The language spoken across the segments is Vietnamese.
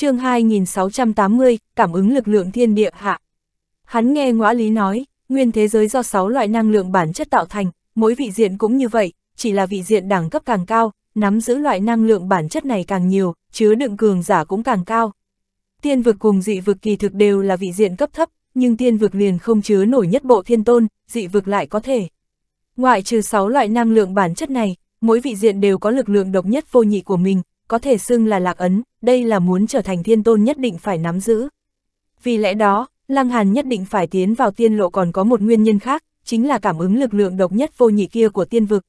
chương 2680, cảm ứng lực lượng thiên địa hạ. Hắn nghe ngõa lý nói, nguyên thế giới do 6 loại năng lượng bản chất tạo thành, mỗi vị diện cũng như vậy, chỉ là vị diện đẳng cấp càng cao, nắm giữ loại năng lượng bản chất này càng nhiều, chứa đựng cường giả cũng càng cao. Tiên vực cùng dị vực kỳ thực đều là vị diện cấp thấp, nhưng tiên vực liền không chứa nổi nhất bộ thiên tôn, dị vực lại có thể. Ngoại trừ 6 loại năng lượng bản chất này, mỗi vị diện đều có lực lượng độc nhất vô nhị của mình, có thể xưng là lạc ấn, đây là muốn trở thành thiên tôn nhất định phải nắm giữ. Vì lẽ đó, Lăng Hàn nhất định phải tiến vào tiên lộ còn có một nguyên nhân khác, chính là cảm ứng lực lượng độc nhất vô nhị kia của tiên vực.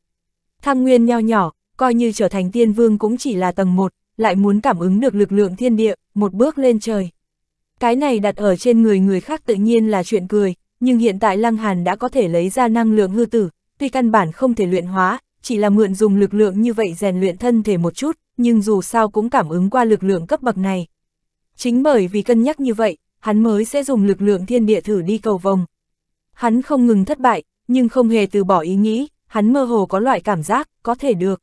Thăng nguyên nho nhỏ, coi như trở thành tiên vương cũng chỉ là tầng 1, lại muốn cảm ứng được lực lượng thiên địa, một bước lên trời. Cái này đặt ở trên người người khác tự nhiên là chuyện cười, nhưng hiện tại Lăng Hàn đã có thể lấy ra năng lượng hư tử, tuy căn bản không thể luyện hóa, chỉ là mượn dùng lực lượng như vậy rèn luyện thân thể một chút, nhưng dù sao cũng cảm ứng qua lực lượng cấp bậc này. Chính bởi vì cân nhắc như vậy, hắn mới sẽ dùng lực lượng thiên địa thử đi cầu vòng. Hắn không ngừng thất bại, nhưng không hề từ bỏ ý nghĩ, hắn mơ hồ có loại cảm giác, có thể được.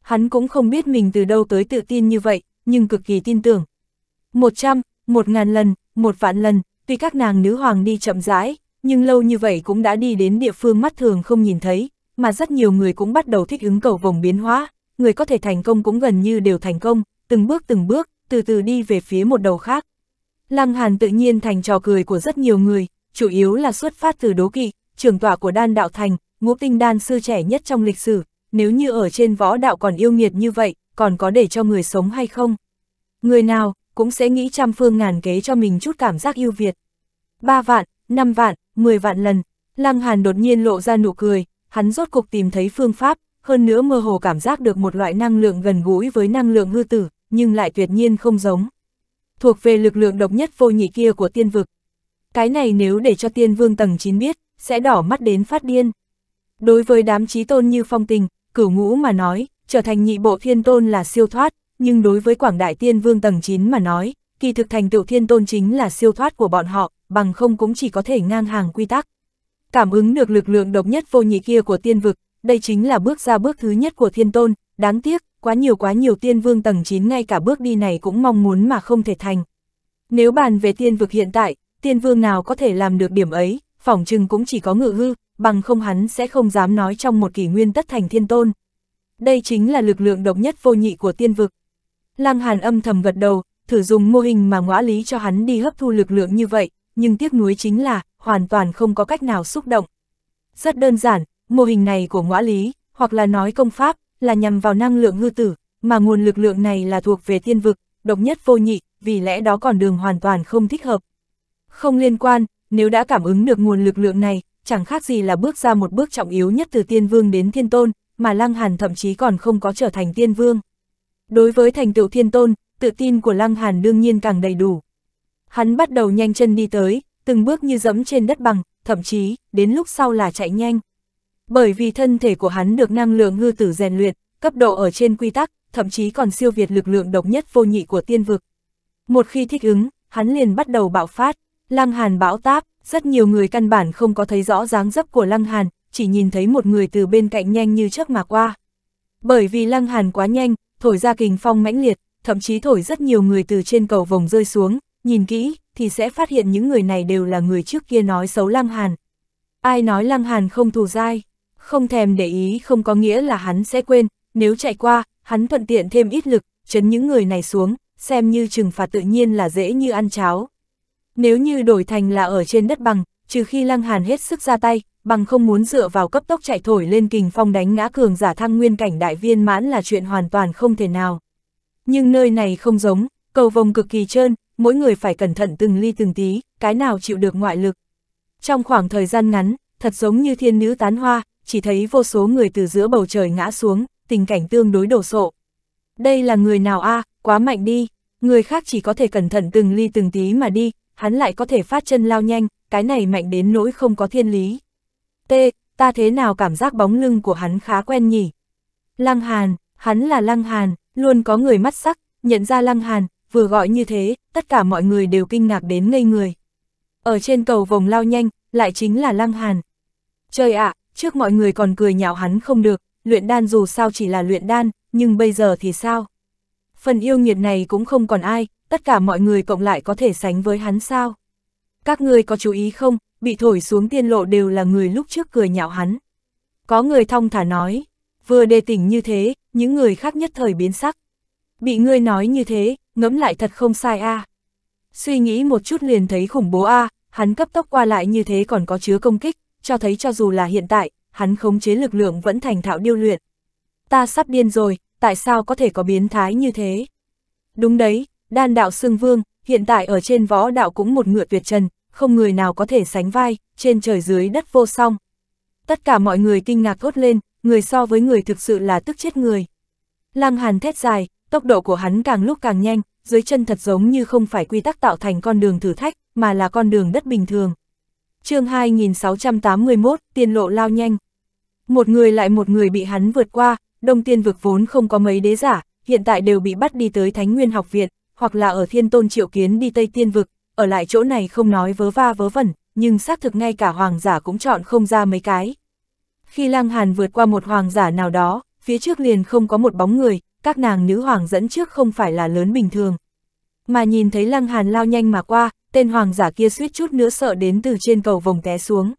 Hắn cũng không biết mình từ đâu tới tự tin như vậy, nhưng cực kỳ tin tưởng. Một trăm, một ngàn lần, một vạn lần, tuy các nàng nữ hoàng đi chậm rãi, nhưng lâu như vậy cũng đã đi đến địa phương mắt thường không nhìn thấy, mà rất nhiều người cũng bắt đầu thích ứng cầu vòng biến hóa, người có thể thành công cũng gần như đều thành công, từng bước từng bước, từ từ đi về phía một đầu khác. Lăng Hàn tự nhiên thành trò cười của rất nhiều người, chủ yếu là xuất phát từ đố kỵ, trưởng tọa của đan đạo thành, ngũ tinh đan sư trẻ nhất trong lịch sử, nếu như ở trên võ đạo còn yêu nghiệt như vậy, còn có để cho người sống hay không? Người nào, cũng sẽ nghĩ trăm phương ngàn kế cho mình chút cảm giác yêu Việt. Ba vạn, năm vạn, mười vạn lần, Lăng Hàn đột nhiên lộ ra nụ cười, hắn rốt cục tìm thấy phương pháp, hơn nữa mơ hồ cảm giác được một loại năng lượng gần gũi với năng lượng hư tử, nhưng lại tuyệt nhiên không giống. Thuộc về lực lượng độc nhất vô nhị kia của tiên vực. Cái này nếu để cho tiên vương tầng 9 biết, sẽ đỏ mắt đến phát điên. Đối với đám trí tôn như phong tình, cửu ngũ mà nói, trở thành nhị bộ thiên tôn là siêu thoát, nhưng đối với quảng đại tiên vương tầng 9 mà nói, kỳ thực thành tựu thiên tôn chính là siêu thoát của bọn họ, bằng không cũng chỉ có thể ngang hàng quy tắc. Cảm ứng được lực lượng độc nhất vô nhị kia của tiên vực, đây chính là bước ra bước thứ nhất của thiên tôn, đáng tiếc, quá nhiều quá nhiều tiên vương tầng 9 ngay cả bước đi này cũng mong muốn mà không thể thành. Nếu bàn về tiên vực hiện tại, tiên vương nào có thể làm được điểm ấy, phỏng chừng cũng chỉ có ngự hư, bằng không hắn sẽ không dám nói trong một kỷ nguyên tất thành thiên tôn. Đây chính là lực lượng độc nhất vô nhị của tiên vực. Lăng Hàn âm thầm gật đầu, thử dùng mô hình mà ngõa lý cho hắn đi hấp thu lực lượng như vậy, nhưng tiếc nuối chính là, hoàn toàn không có cách nào xúc động. Rất đơn giản, mô hình này của ngõa lý, hoặc là nói công pháp, là nhằm vào năng lượng hư tử, mà nguồn lực lượng này là thuộc về tiên vực, độc nhất vô nhị, vì lẽ đó còn đường hoàn toàn không thích hợp. Không liên quan, nếu đã cảm ứng được nguồn lực lượng này, chẳng khác gì là bước ra một bước trọng yếu nhất từ tiên vương đến thiên tôn, mà Lăng Hàn thậm chí còn không có trở thành tiên vương. Đối với thành tựu thiên tôn, tự tin của Lăng Hàn đương nhiên càng đầy đủ. Hắn bắt đầu nhanh chân đi tới, từng bước như dẫm trên đất bằng, thậm chí, đến lúc sau là chạy nhanh. Bởi vì thân thể của hắn được năng lượng Ngư tử rèn luyện, cấp độ ở trên quy tắc, thậm chí còn siêu việt lực lượng độc nhất vô nhị của tiên vực. Một khi thích ứng, hắn liền bắt đầu bạo phát, Lăng Hàn bão táp, rất nhiều người căn bản không có thấy rõ dáng dấp của Lăng Hàn, chỉ nhìn thấy một người từ bên cạnh nhanh như trước mà qua. Bởi vì Lăng Hàn quá nhanh, thổi ra kình phong mãnh liệt, thậm chí thổi rất nhiều người từ trên cầu vòng rơi xuống, nhìn kỹ, thì sẽ phát hiện những người này đều là người trước kia nói xấu Lăng Hàn. Ai nói Lăng Hàn không thù dai, không thèm để ý không có nghĩa là hắn sẽ quên, nếu chạy qua, hắn thuận tiện thêm ít lực, chấn những người này xuống, xem như trừng phạt tự nhiên là dễ như ăn cháo. Nếu như đổi thành là ở trên đất bằng, trừ khi Lăng Hàn hết sức ra tay, bằng không muốn dựa vào cấp tốc chạy thổi lên kình phong đánh ngã cường giả thăng nguyên cảnh đại viên mãn là chuyện hoàn toàn không thể nào. Nhưng nơi này không giống, cầu vồng cực kỳ trơn, mỗi người phải cẩn thận từng ly từng tí, cái nào chịu được ngoại lực. Trong khoảng thời gian ngắn, thật giống như thiên nữ tán hoa, chỉ thấy vô số người từ giữa bầu trời ngã xuống, tình cảnh tương đối đổ sộ. Đây là người nào a quá mạnh đi, người khác chỉ có thể cẩn thận từng ly từng tí mà đi, hắn lại có thể phát chân lao nhanh, cái này mạnh đến nỗi không có thiên lý. T, ta thế nào cảm giác bóng lưng của hắn khá quen nhỉ? Lăng Hàn, hắn là Lăng Hàn, luôn có người mắt sắc, nhận ra Lăng Hàn, vừa gọi như thế, tất cả mọi người đều kinh ngạc đến ngây người. Ở trên cầu vòng lao nhanh, lại chính là Lăng Hàn. Trời ạ, trước mọi người còn cười nhạo hắn không được, luyện đan dù sao chỉ là luyện đan, nhưng bây giờ thì sao? Phần yêu nghiệt này cũng không còn ai, tất cả mọi người cộng lại có thể sánh với hắn sao? Các người có chú ý không, bị thổi xuống tiên lộ đều là người lúc trước cười nhạo hắn. Có người thong thả nói, vừa đề tỉnh như thế, những người khác nhất thời biến sắc. Bị ngươi nói như thế, ngẫm lại thật không sai a. Suy nghĩ một chút liền thấy khủng bố a, hắn cấp tốc qua lại như thế còn có chứa công kích, cho thấy cho dù là hiện tại, hắn khống chế lực lượng vẫn thành thạo điêu luyện. Ta sắp điên rồi, tại sao có thể có biến thái như thế? Đúng đấy, đan đạo xương vương, hiện tại ở trên võ đạo cũng một ngựa tuyệt trần, không người nào có thể sánh vai, trên trời dưới đất vô song. Tất cả mọi người kinh ngạc thốt lên, người so với người thực sự là tức chết người. Lăng hàn thét dài, tốc độ của hắn càng lúc càng nhanh, dưới chân thật giống như không phải quy tắc tạo thành con đường thử thách, mà là con đường đất bình thường. chương 2681, tiên lộ lao nhanh. Một người lại một người bị hắn vượt qua, đông tiên vực vốn không có mấy đế giả, hiện tại đều bị bắt đi tới Thánh Nguyên học viện, hoặc là ở thiên tôn triệu kiến đi Tây Tiên vực, ở lại chỗ này không nói vớ va vớ vẩn, nhưng xác thực ngay cả hoàng giả cũng chọn không ra mấy cái. Khi Lăng Hàn vượt qua một hoàng giả nào đó, phía trước liền không có một bóng người, các nàng nữ hoàng dẫn trước không phải là lớn bình thường. Mà nhìn thấy Lăng Hàn lao nhanh mà qua, tên hoàng giả kia suýt chút nữa sợ đến từ trên cầu vòng té xuống.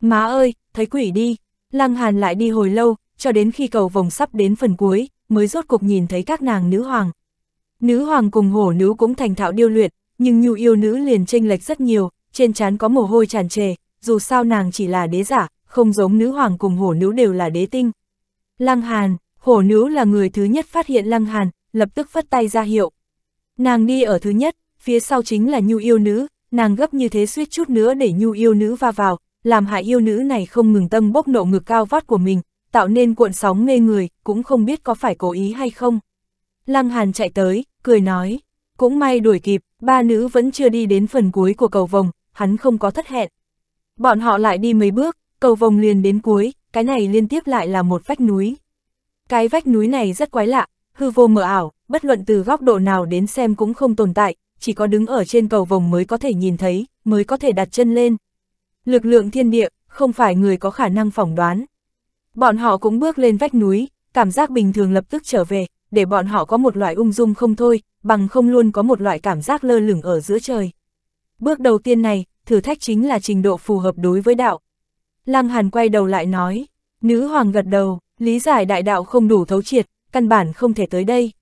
Má ơi, thấy quỷ đi, Lăng Hàn lại đi hồi lâu, cho đến khi cầu vòng sắp đến phần cuối, mới rốt cục nhìn thấy các nàng nữ hoàng. Nữ hoàng cùng hổ nữ cũng thành thạo điêu luyện, nhưng nhu yêu nữ liền tranh lệch rất nhiều, trên trán có mồ hôi tràn trề, dù sao nàng chỉ là đế giả, không giống nữ hoàng cùng hổ nữ đều là đế tinh. Lăng Hàn, hổ nữ là người thứ nhất phát hiện Lăng Hàn, lập tức phất tay ra hiệu. Nàng đi ở thứ nhất, phía sau chính là nhu yêu nữ, nàng gấp như thế suýt chút nữa để nhu yêu nữ va vào, làm hại yêu nữ này không ngừng tâm bốc nộ ngực cao vót của mình, tạo nên cuộn sóng mê người, cũng không biết có phải cố ý hay không. Lăng Hàn chạy tới, cười nói, cũng may đuổi kịp, ba nữ vẫn chưa đi đến phần cuối của cầu vòng, hắn không có thất hẹn. Bọn họ lại đi mấy bước, cầu vòng liền đến cuối, cái này liên tiếp lại là một vách núi. Cái vách núi này rất quái lạ, hư vô mờ ảo, bất luận từ góc độ nào đến xem cũng không tồn tại, chỉ có đứng ở trên cầu vồng mới có thể nhìn thấy, mới có thể đặt chân lên. Lực lượng thiên địa, không phải người có khả năng phỏng đoán. Bọn họ cũng bước lên vách núi, cảm giác bình thường lập tức trở về, để bọn họ có một loại ung dung không thôi, bằng không luôn có một loại cảm giác lơ lửng ở giữa trời. Bước đầu tiên này, thử thách chính là trình độ phù hợp đối với đạo. Lăng Hàn quay đầu lại nói, nữ hoàng gật đầu, lý giải đại đạo không đủ thấu triệt, căn bản không thể tới đây.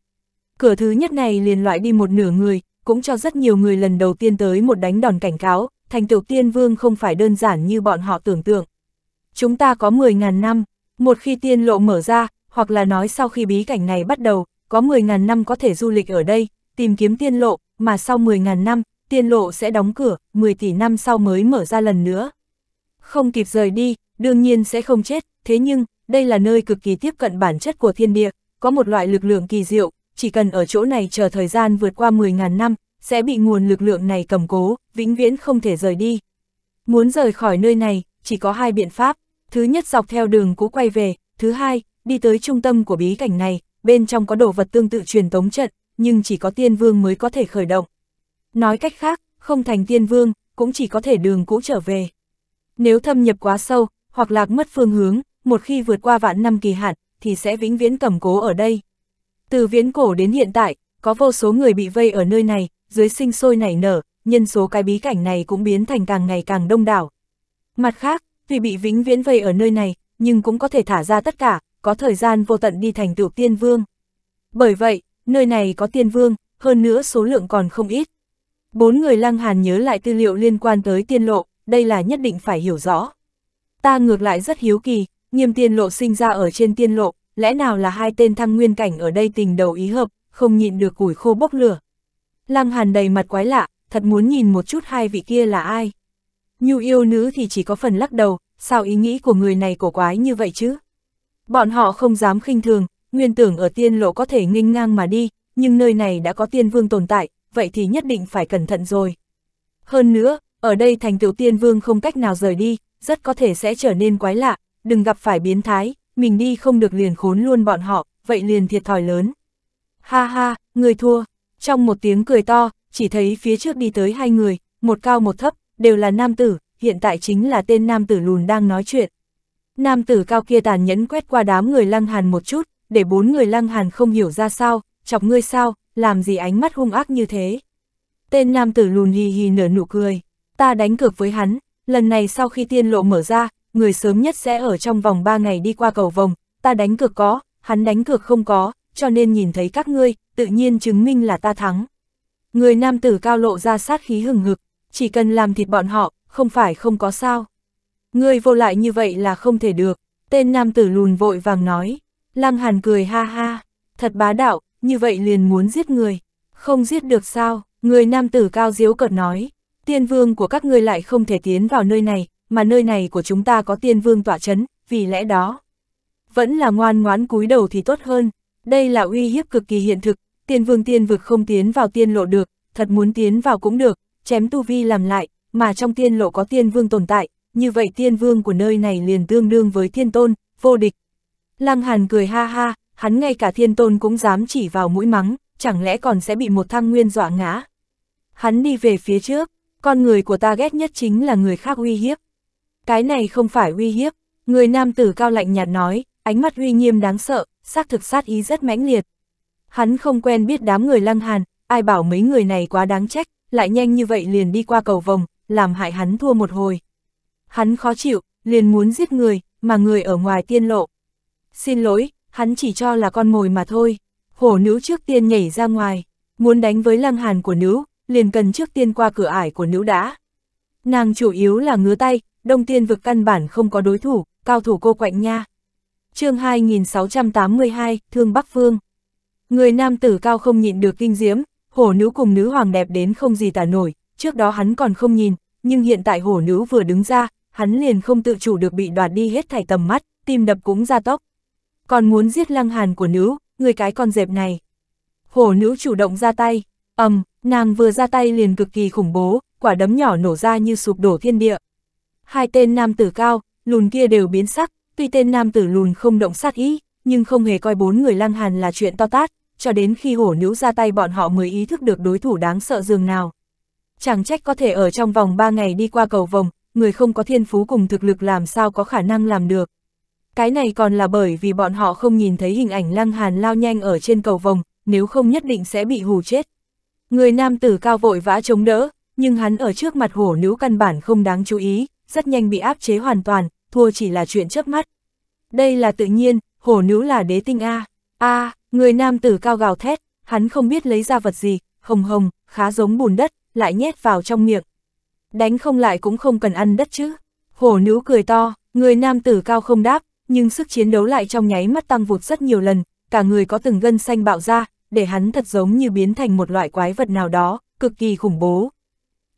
Cửa thứ nhất này liền loại đi một nửa người, cũng cho rất nhiều người lần đầu tiên tới một đánh đòn cảnh cáo, thành tiểu tiên vương không phải đơn giản như bọn họ tưởng tượng. Chúng ta có 10.000 năm, một khi tiên lộ mở ra, hoặc là nói sau khi bí cảnh này bắt đầu, có 10.000 năm có thể du lịch ở đây, tìm kiếm tiên lộ, mà sau 10.000 năm, tiên lộ sẽ đóng cửa, 10 tỷ năm sau mới mở ra lần nữa. Không kịp rời đi, đương nhiên sẽ không chết, thế nhưng, đây là nơi cực kỳ tiếp cận bản chất của thiên địa, có một loại lực lượng kỳ diệu, chỉ cần ở chỗ này chờ thời gian vượt qua 10.000 năm, sẽ bị nguồn lực lượng này cầm cố, vĩnh viễn không thể rời đi. Muốn rời khỏi nơi này, chỉ có hai biện pháp, thứ nhất dọc theo đường cũ quay về, thứ hai, đi tới trung tâm của bí cảnh này, bên trong có đồ vật tương tự truyền tống trận, nhưng chỉ có tiên vương mới có thể khởi động. Nói cách khác, không thành tiên vương, cũng chỉ có thể đường cũ trở về. Nếu thâm nhập quá sâu, hoặc lạc mất phương hướng, một khi vượt qua vạn năm kỳ hạn, thì sẽ vĩnh viễn cầm cố ở đây. Từ viễn cổ đến hiện tại, có vô số người bị vây ở nơi này, dưới sinh sôi nảy nở, nhân số cái bí cảnh này cũng biến thành càng ngày càng đông đảo. Mặt khác, tuy bị vĩnh viễn vây ở nơi này, nhưng cũng có thể thả ra tất cả, có thời gian vô tận đi thành tựu tiên vương. Bởi vậy, nơi này có tiên vương, hơn nữa số lượng còn không ít. Bốn người lăng hàn nhớ lại tư liệu liên quan tới tiên lộ, đây là nhất định phải hiểu rõ. Ta ngược lại rất hiếu kỳ, nghiêm tiên lộ sinh ra ở trên tiên lộ, lẽ nào là hai tên thăng nguyên cảnh ở đây tình đầu ý hợp, không nhịn được củi khô bốc lửa. Lăng hàn đầy mặt quái lạ, thật muốn nhìn một chút hai vị kia là ai. Nhu yêu nữ thì chỉ có phần lắc đầu, sao ý nghĩ của người này cổ quái như vậy chứ? Bọn họ không dám khinh thường, nguyên tưởng ở tiên lộ có thể nghênh ngang mà đi, nhưng nơi này đã có tiên vương tồn tại, vậy thì nhất định phải cẩn thận rồi. Hơn nữa, ở đây thành tựu tiên vương không cách nào rời đi, rất có thể sẽ trở nên quái lạ, đừng gặp phải biến thái, mình đi không được liền khốn luôn bọn họ, vậy liền thiệt thòi lớn. Ha ha, người thua. Trong một tiếng cười to, chỉ thấy phía trước đi tới hai người, một cao một thấp, đều là nam tử, hiện tại chính là tên nam tử lùn đang nói chuyện. Nam tử cao kia tàn nhẫn quét qua đám người lăng hàn một chút, để bốn người lăng hàn không hiểu ra sao, chọc ngươi sao, làm gì ánh mắt hung ác như thế. Tên nam tử lùn hì hì nở nụ cười, ta đánh cược với hắn, lần này sau khi tiên lộ mở ra, người sớm nhất sẽ ở trong vòng 3 ngày đi qua cầu vồng, ta đánh cược có, hắn đánh cược không có, cho nên nhìn thấy các ngươi, tự nhiên chứng minh là ta thắng. Người nam tử cao lộ ra sát khí hừng hực, chỉ cần làm thịt bọn họ, không phải không có sao. Ngươi vô lại như vậy là không thể được, tên nam tử lùn vội vàng nói. Lăng Hàn cười ha ha, thật bá đạo, như vậy liền muốn giết người. Không giết được sao, người nam tử cao diếu cợt nói. Tiên vương của các ngươi lại không thể tiến vào nơi này, mà nơi này của chúng ta có tiên vương tỏa chấn, vì lẽ đó. Vẫn là ngoan ngoãn cúi đầu thì tốt hơn, đây là uy hiếp cực kỳ hiện thực, tiên vương tiên vực không tiến vào tiên lộ được, thật muốn tiến vào cũng được, chém tu vi làm lại, mà trong tiên lộ có tiên vương tồn tại, như vậy tiên vương của nơi này liền tương đương với thiên tôn, vô địch. Lăng Hàn cười ha ha, hắn ngay cả thiên tôn cũng dám chỉ vào mũi mắng, chẳng lẽ còn sẽ bị một thăng nguyên dọa ngã. Hắn đi về phía trước, con người của ta ghét nhất chính là người khác uy hiếp. Cái này không phải uy hiếp, người nam tử cao lạnh nhạt nói, ánh mắt uy nghiêm đáng sợ, xác thực sát ý rất mãnh liệt. Hắn không quen biết đám người lăng hàn, ai bảo mấy người này quá đáng trách, lại nhanh như vậy liền đi qua cầu vòng, làm hại hắn thua một hồi. Hắn khó chịu, liền muốn giết người, mà người ở ngoài tiên lộ. Xin lỗi, hắn chỉ cho là con mồi mà thôi. Hổ nữ trước tiên nhảy ra ngoài, muốn đánh với lăng hàn của nữ, liền cần trước tiên qua cửa ải của nữ đã. Nàng chủ yếu là ngứa tay, đông Thiên vực căn bản không có đối thủ, cao thủ cô quạnh nha. chương 2682, Thương Bắc Phương. Người nam tử cao không nhịn được kinh diễm, hổ nữ cùng nữ hoàng đẹp đến không gì tả nổi, trước đó hắn còn không nhìn, nhưng hiện tại hổ nữ vừa đứng ra, hắn liền không tự chủ được bị đoạt đi hết thảy tầm mắt, tim đập cũng ra tốc. Còn muốn giết lăng hàn của nữ, người cái con dẹp này. Hổ nữ chủ động ra tay, ầm, um, nàng vừa ra tay liền cực kỳ khủng bố, quả đấm nhỏ nổ ra như sụp đổ thiên địa. Hai tên nam tử cao, lùn kia đều biến sắc, tuy tên nam tử lùn không động sát ý, nhưng không hề coi bốn người lăng hàn là chuyện to tát, cho đến khi hổ nữ ra tay bọn họ mới ý thức được đối thủ đáng sợ dường nào. Chẳng trách có thể ở trong vòng 3 ngày đi qua cầu vòng, người không có thiên phú cùng thực lực làm sao có khả năng làm được. Cái này còn là bởi vì bọn họ không nhìn thấy hình ảnh lăng hàn lao nhanh ở trên cầu vòng, nếu không nhất định sẽ bị hù chết. Người nam tử cao vội vã chống đỡ, nhưng hắn ở trước mặt hổ nữ căn bản không đáng chú ý, rất nhanh bị áp chế hoàn toàn, thua chỉ là chuyện chớp mắt. Đây là tự nhiên, hổ nữ là đế tinh A. A, người nam tử cao gào thét, hắn không biết lấy ra vật gì, hồng hồng, khá giống bùn đất, lại nhét vào trong miệng. Đánh không lại cũng không cần ăn đất chứ. Hổ nữ cười to, người nam tử cao không đáp, nhưng sức chiến đấu lại trong nháy mắt tăng vụt rất nhiều lần, cả người có từng gân xanh bạo ra, để hắn thật giống như biến thành một loại quái vật nào đó, cực kỳ khủng bố.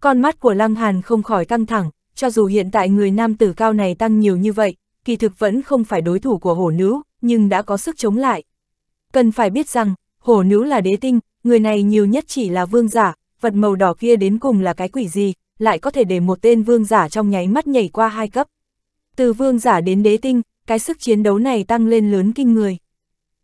Con mắt của Lăng Hàn không khỏi căng thẳng, cho dù hiện tại người nam tử cao này tăng nhiều như vậy, kỳ thực vẫn không phải đối thủ của hổ nữ, nhưng đã có sức chống lại. Cần phải biết rằng, hổ nữ là đế tinh, người này nhiều nhất chỉ là vương giả, vật màu đỏ kia đến cùng là cái quỷ gì, lại có thể để một tên vương giả trong nháy mắt nhảy qua hai cấp. Từ vương giả đến đế tinh, cái sức chiến đấu này tăng lên lớn kinh người.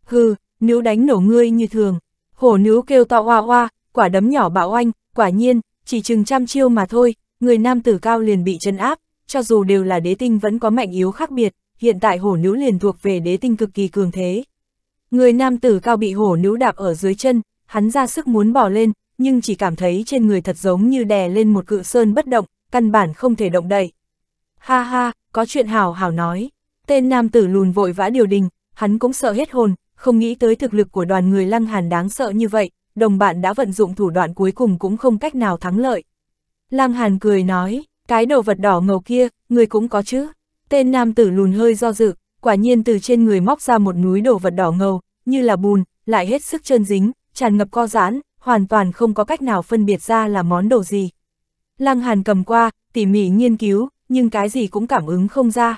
Hừ, nữ đánh nổ ngươi như thường. Hổ nữ kêu to hoa hoa, quả đấm nhỏ bạo oanh, quả nhiên, chỉ chừng trăm chiêu mà thôi, người nam tử cao liền bị chân áp, cho dù đều là đế tinh vẫn có mạnh yếu khác biệt, hiện tại hổ nữ liền thuộc về đế tinh cực kỳ cường thế. Người nam tử cao bị hổ nữ đạp ở dưới chân, hắn ra sức muốn bỏ lên, nhưng chỉ cảm thấy trên người thật giống như đè lên một cự sơn bất động, căn bản không thể động đậy. Ha ha, có chuyện hào hào nói. Tên nam tử lùn vội vã điều đình, hắn cũng sợ hết hồn, không nghĩ tới thực lực của đoàn người lăng hàn đáng sợ như vậy, đồng bạn đã vận dụng thủ đoạn cuối cùng cũng không cách nào thắng lợi. Lăng hàn cười nói, cái đồ vật đỏ ngầu kia, người cũng có chứ. Tên nam tử lùn hơi do dự, quả nhiên từ trên người móc ra một núi đồ vật đỏ ngầu, như là bùn, lại hết sức trơn dính, tràn ngập co giãn, hoàn toàn không có cách nào phân biệt ra là món đồ gì. Lăng Hàn cầm qua, tỉ mỉ nghiên cứu, nhưng cái gì cũng cảm ứng không ra.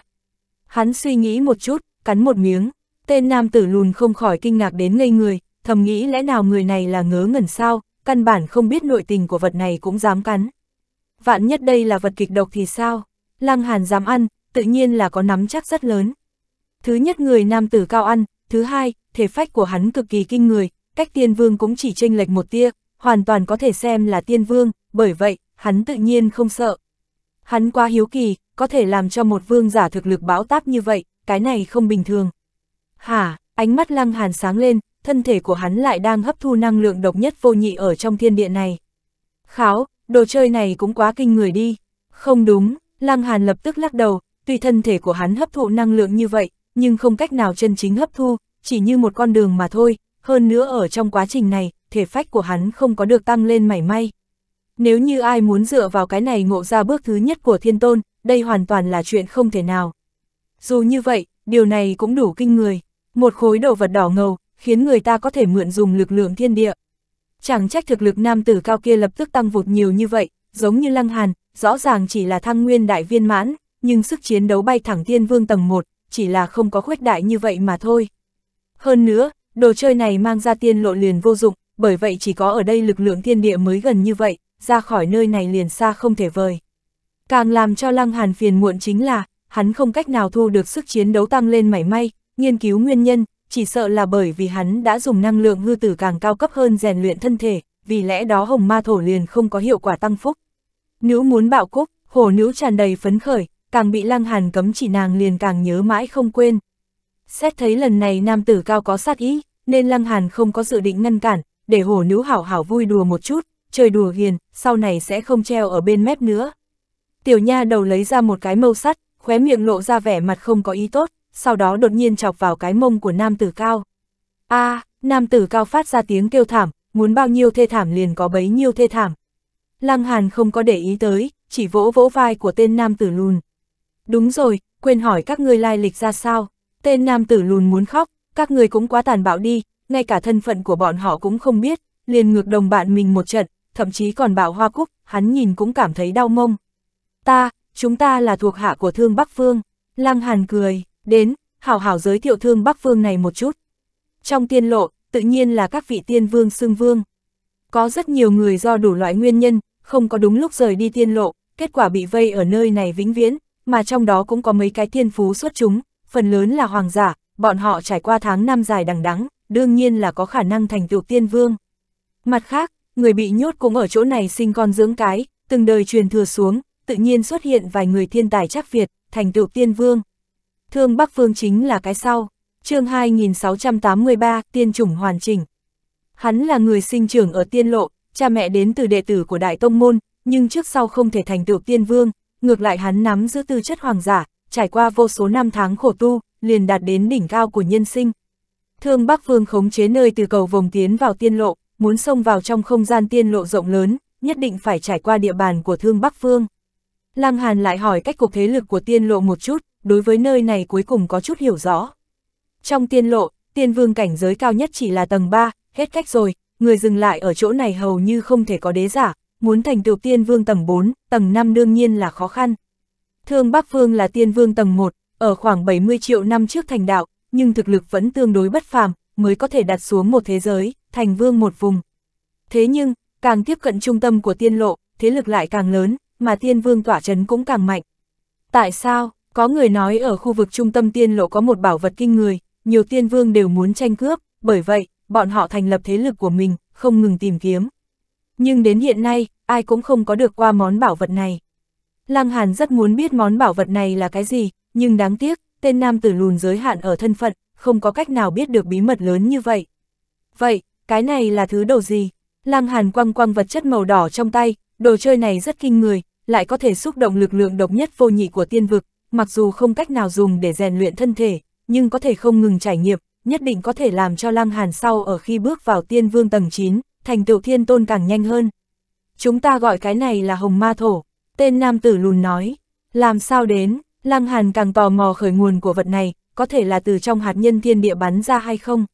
Hắn suy nghĩ một chút, cắn một miếng, tên nam tử lùn không khỏi kinh ngạc đến ngây người, thầm nghĩ lẽ nào người này là ngớ ngẩn sao, căn bản không biết nội tình của vật này cũng dám cắn. Vạn nhất đây là vật kịch độc thì sao? Lăng Hàn dám ăn, tự nhiên là có nắm chắc rất lớn. Thứ nhất người nam tử cao ăn, thứ hai, thể phách của hắn cực kỳ kinh người, cách tiên vương cũng chỉ chênh lệch một tia, hoàn toàn có thể xem là tiên vương, bởi vậy, hắn tự nhiên không sợ. Hắn quá hiếu kỳ, có thể làm cho một vương giả thực lực bão táp như vậy, cái này không bình thường. Hả, ánh mắt lăng hàn sáng lên, thân thể của hắn lại đang hấp thu năng lượng độc nhất vô nhị ở trong thiên địa này. Kháo, đồ chơi này cũng quá kinh người đi. Không đúng, Lăng Hàn lập tức lắc đầu, tuy thân thể của hắn hấp thụ năng lượng như vậy, nhưng không cách nào chân chính hấp thu, chỉ như một con đường mà thôi, hơn nữa ở trong quá trình này, thể phách của hắn không có được tăng lên mảy may. Nếu như ai muốn dựa vào cái này ngộ ra bước thứ nhất của thiên tôn, đây hoàn toàn là chuyện không thể nào. Dù như vậy, điều này cũng đủ kinh người. Một khối đồ vật đỏ ngầu, khiến người ta có thể mượn dùng lực lượng thiên địa. Chẳng trách thực lực nam tử cao kia lập tức tăng vụt nhiều như vậy, giống như lăng hàn, rõ ràng chỉ là thăng nguyên đại viên mãn, nhưng sức chiến đấu bay thẳng tiên vương tầng 1, chỉ là không có khuếch đại như vậy mà thôi. Hơn nữa, đồ chơi này mang ra tiên lộ liền vô dụng, bởi vậy chỉ có ở đây lực lượng thiên địa mới gần như vậy, ra khỏi nơi này liền xa không thể vời. Càng làm cho Lăng Hàn phiền muộn chính là, hắn không cách nào thu được sức chiến đấu tăng lên mảy may, nghiên cứu nguyên nhân, chỉ sợ là bởi vì hắn đã dùng năng lượng hư tử càng cao cấp hơn rèn luyện thân thể, vì lẽ đó hồng ma thổ liền không có hiệu quả tăng phúc. Nữ muốn bạo cúc, hổ nữ tràn đầy phấn khởi, càng bị lăng hàn cấm chỉ nàng liền càng nhớ mãi không quên. Xét thấy lần này nam tử cao có sát ý, nên lăng hàn không có dự định ngăn cản, để hổ nữ hảo hảo vui đùa một chút, chơi đùa hiền, sau này sẽ không treo ở bên mép nữa. Tiểu nha đầu lấy ra một cái mâu sắt, khóe miệng lộ ra vẻ mặt không có ý tốt, sau đó đột nhiên chọc vào cái mông của nam tử cao. a nam tử cao phát ra tiếng kêu thảm, muốn bao nhiêu thê thảm liền có bấy nhiêu thê thảm. Lăng Hàn không có để ý tới, chỉ vỗ vỗ vai của tên nam tử lùn. Đúng rồi, quên hỏi các ngươi lai lịch ra sao, tên nam tử lùn muốn khóc, các ngươi cũng quá tàn bạo đi, ngay cả thân phận của bọn họ cũng không biết, liền ngược đồng bạn mình một trận, thậm chí còn bảo hoa cúc, hắn nhìn cũng cảm thấy đau mông. Ta, chúng ta là thuộc hạ của thương Bắc Phương, Lăng Hàn cười, đến, hảo hảo giới thiệu thương Bắc Phương này một chút. Trong tiên lộ, tự nhiên là các vị tiên vương xưng vương. Có rất nhiều người do đủ loại nguyên nhân, không có đúng lúc rời đi tiên lộ, kết quả bị vây ở nơi này vĩnh viễn, mà trong đó cũng có mấy cái thiên phú xuất chúng, phần lớn là hoàng giả, bọn họ trải qua tháng năm dài đằng đắng, đương nhiên là có khả năng thành tựu tiên vương. Mặt khác, người bị nhốt cũng ở chỗ này sinh con dưỡng cái, từng đời truyền thừa xuống, tự nhiên xuất hiện vài người thiên tài chắc Việt, thành tựu tiên vương. Thương Bắc Phương chính là cái sau, chương 2683, tiên chủng hoàn chỉnh. Hắn là người sinh trưởng ở tiên lộ, cha mẹ đến từ đệ tử của Đại Tông Môn, nhưng trước sau không thể thành tựu tiên vương, ngược lại hắn nắm giữ tư chất hoàng giả, trải qua vô số năm tháng khổ tu, liền đạt đến đỉnh cao của nhân sinh. Thương Bắc Vương khống chế nơi từ cầu vòng tiến vào tiên lộ, muốn xông vào trong không gian tiên lộ rộng lớn, nhất định phải trải qua địa bàn của Thương Bắc Vương. Lăng Hàn lại hỏi cách cục thế lực của tiên lộ một chút, đối với nơi này cuối cùng có chút hiểu rõ. Trong tiên lộ, tiên vương cảnh giới cao nhất chỉ là tầng 3, hết cách rồi, người dừng lại ở chỗ này hầu như không thể có đế giả, muốn thành tựu tiên vương tầng 4, tầng 5 đương nhiên là khó khăn. Thương Bắc Vương là tiên vương tầng 1, ở khoảng 70 triệu năm trước thành đạo, nhưng thực lực vẫn tương đối bất phàm, mới có thể đặt xuống một thế giới, thành vương một vùng. Thế nhưng, càng tiếp cận trung tâm của tiên lộ, thế lực lại càng lớn, mà tiên vương tỏa chấn cũng càng mạnh. Tại sao? Có người nói ở khu vực trung tâm tiên lộ có một bảo vật kinh người, nhiều tiên vương đều muốn tranh cướp, bởi vậy, bọn họ thành lập thế lực của mình, không ngừng tìm kiếm. Nhưng đến hiện nay, ai cũng không có được qua món bảo vật này. Lăng Hàn rất muốn biết món bảo vật này là cái gì, nhưng đáng tiếc, tên nam tử lùn giới hạn ở thân phận, không có cách nào biết được bí mật lớn như vậy. Vậy, cái này là thứ đồ gì? Lăng Hàn quăng quăng vật chất màu đỏ trong tay, đồ chơi này rất kinh người, lại có thể xúc động lực lượng độc nhất vô nhị của tiên vực, mặc dù không cách nào dùng để rèn luyện thân thể, nhưng có thể không ngừng trải nghiệm, nhất định có thể làm cho Lăng Hàn sau ở khi bước vào tiên vương tầng 9, thành tựu thiên tôn càng nhanh hơn. Chúng ta gọi cái này là hồng ma thổ, tên nam tử lùn nói, làm sao đến, Lăng Hàn càng tò mò khởi nguồn của vật này, có thể là từ trong hạt nhân thiên địa bắn ra hay không.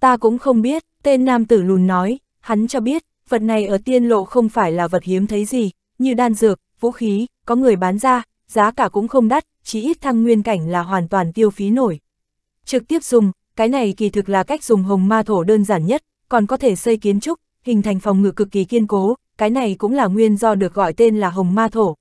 Ta cũng không biết, tên nam tử lùn nói, hắn cho biết, vật này ở tiên lộ không phải là vật hiếm thấy gì, như đan dược, vũ khí, có người bán ra, giá cả cũng không đắt, chỉ ít thăng nguyên cảnh là hoàn toàn tiêu phí nổi. Trực tiếp dùng, cái này kỳ thực là cách dùng hồng ma thổ đơn giản nhất, còn có thể xây kiến trúc, hình thành phòng ngự cực kỳ kiên cố, cái này cũng là nguyên do được gọi tên là hồng ma thổ.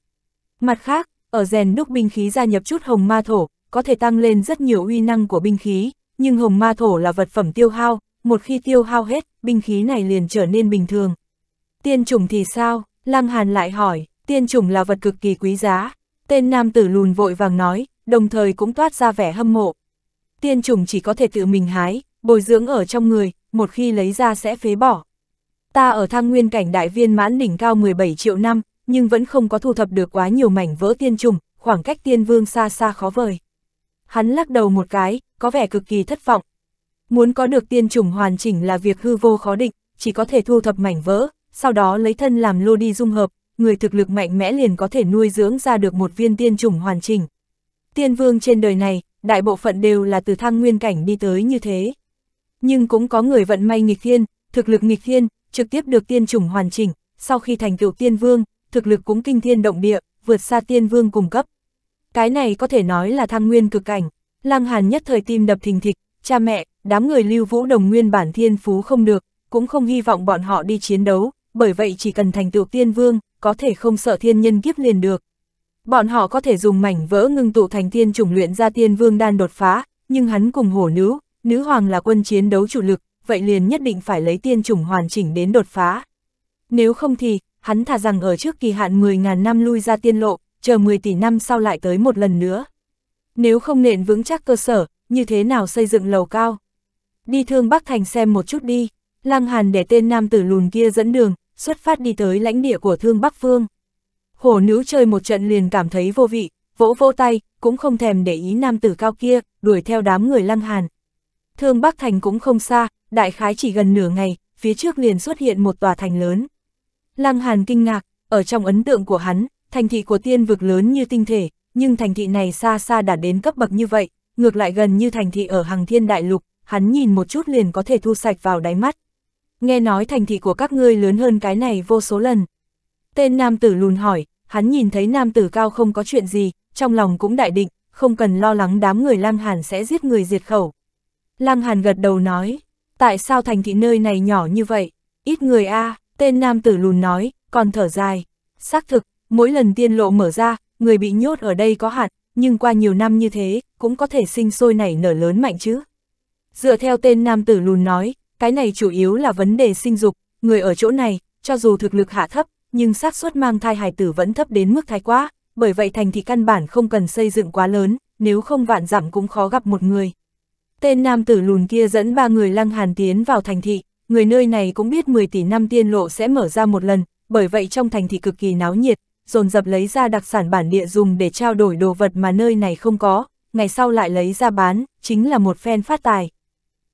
Mặt khác, ở rèn đúc binh khí gia nhập chút hồng ma thổ, có thể tăng lên rất nhiều uy năng của binh khí, nhưng hồng ma thổ là vật phẩm tiêu hao, một khi tiêu hao hết, binh khí này liền trở nên bình thường. Tiên trùng thì sao? Lăng Hàn lại hỏi, tiên trùng là vật cực kỳ quý giá. Tên nam tử lùn vội vàng nói, đồng thời cũng toát ra vẻ hâm mộ. Tiên trùng chỉ có thể tự mình hái, bồi dưỡng ở trong người, một khi lấy ra sẽ phế bỏ. Ta ở thang nguyên cảnh đại viên mãn đỉnh cao 17 triệu năm, nhưng vẫn không có thu thập được quá nhiều mảnh vỡ tiên trùng, khoảng cách tiên vương xa xa khó vời. Hắn lắc đầu một cái, có vẻ cực kỳ thất vọng. Muốn có được tiên trùng hoàn chỉnh là việc hư vô khó định, chỉ có thể thu thập mảnh vỡ, sau đó lấy thân làm lô đi dung hợp, người thực lực mạnh mẽ liền có thể nuôi dưỡng ra được một viên tiên trùng hoàn chỉnh. Tiên vương trên đời này, đại bộ phận đều là từ thăng nguyên cảnh đi tới như thế. Nhưng cũng có người vận may nghịch thiên, thực lực nghịch thiên, trực tiếp được tiên trùng hoàn chỉnh, sau khi thành tựu tiên vương, thực lực cũng kinh thiên động địa, vượt xa tiên vương cùng cấp. Cái này có thể nói là thăng nguyên cực cảnh, Lăng Hàn nhất thời tim đập thình thịch, cha mẹ, đám người lưu vũ đồng nguyên bản thiên phú không được, cũng không hy vọng bọn họ đi chiến đấu, bởi vậy chỉ cần thành tựu tiên vương, có thể không sợ thiên nhân kiếp liền được. Bọn họ có thể dùng mảnh vỡ ngưng tụ thành tiên chủng luyện ra tiên vương đan đột phá, nhưng hắn cùng hổ nữ, nữ hoàng là quân chiến đấu chủ lực, vậy liền nhất định phải lấy tiên chủng hoàn chỉnh đến đột phá. Nếu không thì, hắn thà rằng ở trước kỳ hạn 10.000 năm lui ra tiên lộ, chờ 10 tỷ năm sau lại tới một lần nữa. Nếu không nện vững chắc cơ sở, như thế nào xây dựng lầu cao? Đi thương Bắc Thành xem một chút đi, Lăng Hàn để tên nam tử lùn kia dẫn đường, xuất phát đi tới lãnh địa của thương Bắc Phương. Hổ nữ chơi một trận liền cảm thấy vô vị, vỗ vỗ tay, cũng không thèm để ý nam tử cao kia, đuổi theo đám người Lăng Hàn. Thương Bắc Thành cũng không xa, đại khái chỉ gần nửa ngày, phía trước liền xuất hiện một tòa thành lớn. Lăng Hàn kinh ngạc, ở trong ấn tượng của hắn, thành thị của tiên vực lớn như tinh thể, nhưng thành thị này xa xa đã đến cấp bậc như vậy, ngược lại gần như thành thị ở hàng thiên đại lục, hắn nhìn một chút liền có thể thu sạch vào đáy mắt. Nghe nói thành thị của các ngươi lớn hơn cái này vô số lần. Tên nam tử lùn hỏi, hắn nhìn thấy nam tử cao không có chuyện gì, trong lòng cũng đại định, không cần lo lắng đám người Lăng Hàn sẽ giết người diệt khẩu. Lăng Hàn gật đầu nói, tại sao thành thị nơi này nhỏ như vậy, ít người a tên nam tử lùn nói, còn thở dài. Xác thực, mỗi lần tiên lộ mở ra, người bị nhốt ở đây có hạn, nhưng qua nhiều năm như thế, cũng có thể sinh sôi nảy nở lớn mạnh chứ. Dựa theo tên nam tử lùn nói, cái này chủ yếu là vấn đề sinh dục, người ở chỗ này, cho dù thực lực hạ thấp, nhưng xác suất mang thai hài tử vẫn thấp đến mức thái quá, bởi vậy thành thị căn bản không cần xây dựng quá lớn, nếu không vạn giảm cũng khó gặp một người. Tên nam tử lùn kia dẫn ba người lăng hàn tiến vào thành thị, người nơi này cũng biết 10 tỷ năm tiên lộ sẽ mở ra một lần, bởi vậy trong thành thị cực kỳ náo nhiệt, dồn dập lấy ra đặc sản bản địa dùng để trao đổi đồ vật mà nơi này không có, ngày sau lại lấy ra bán, chính là một phen phát tài.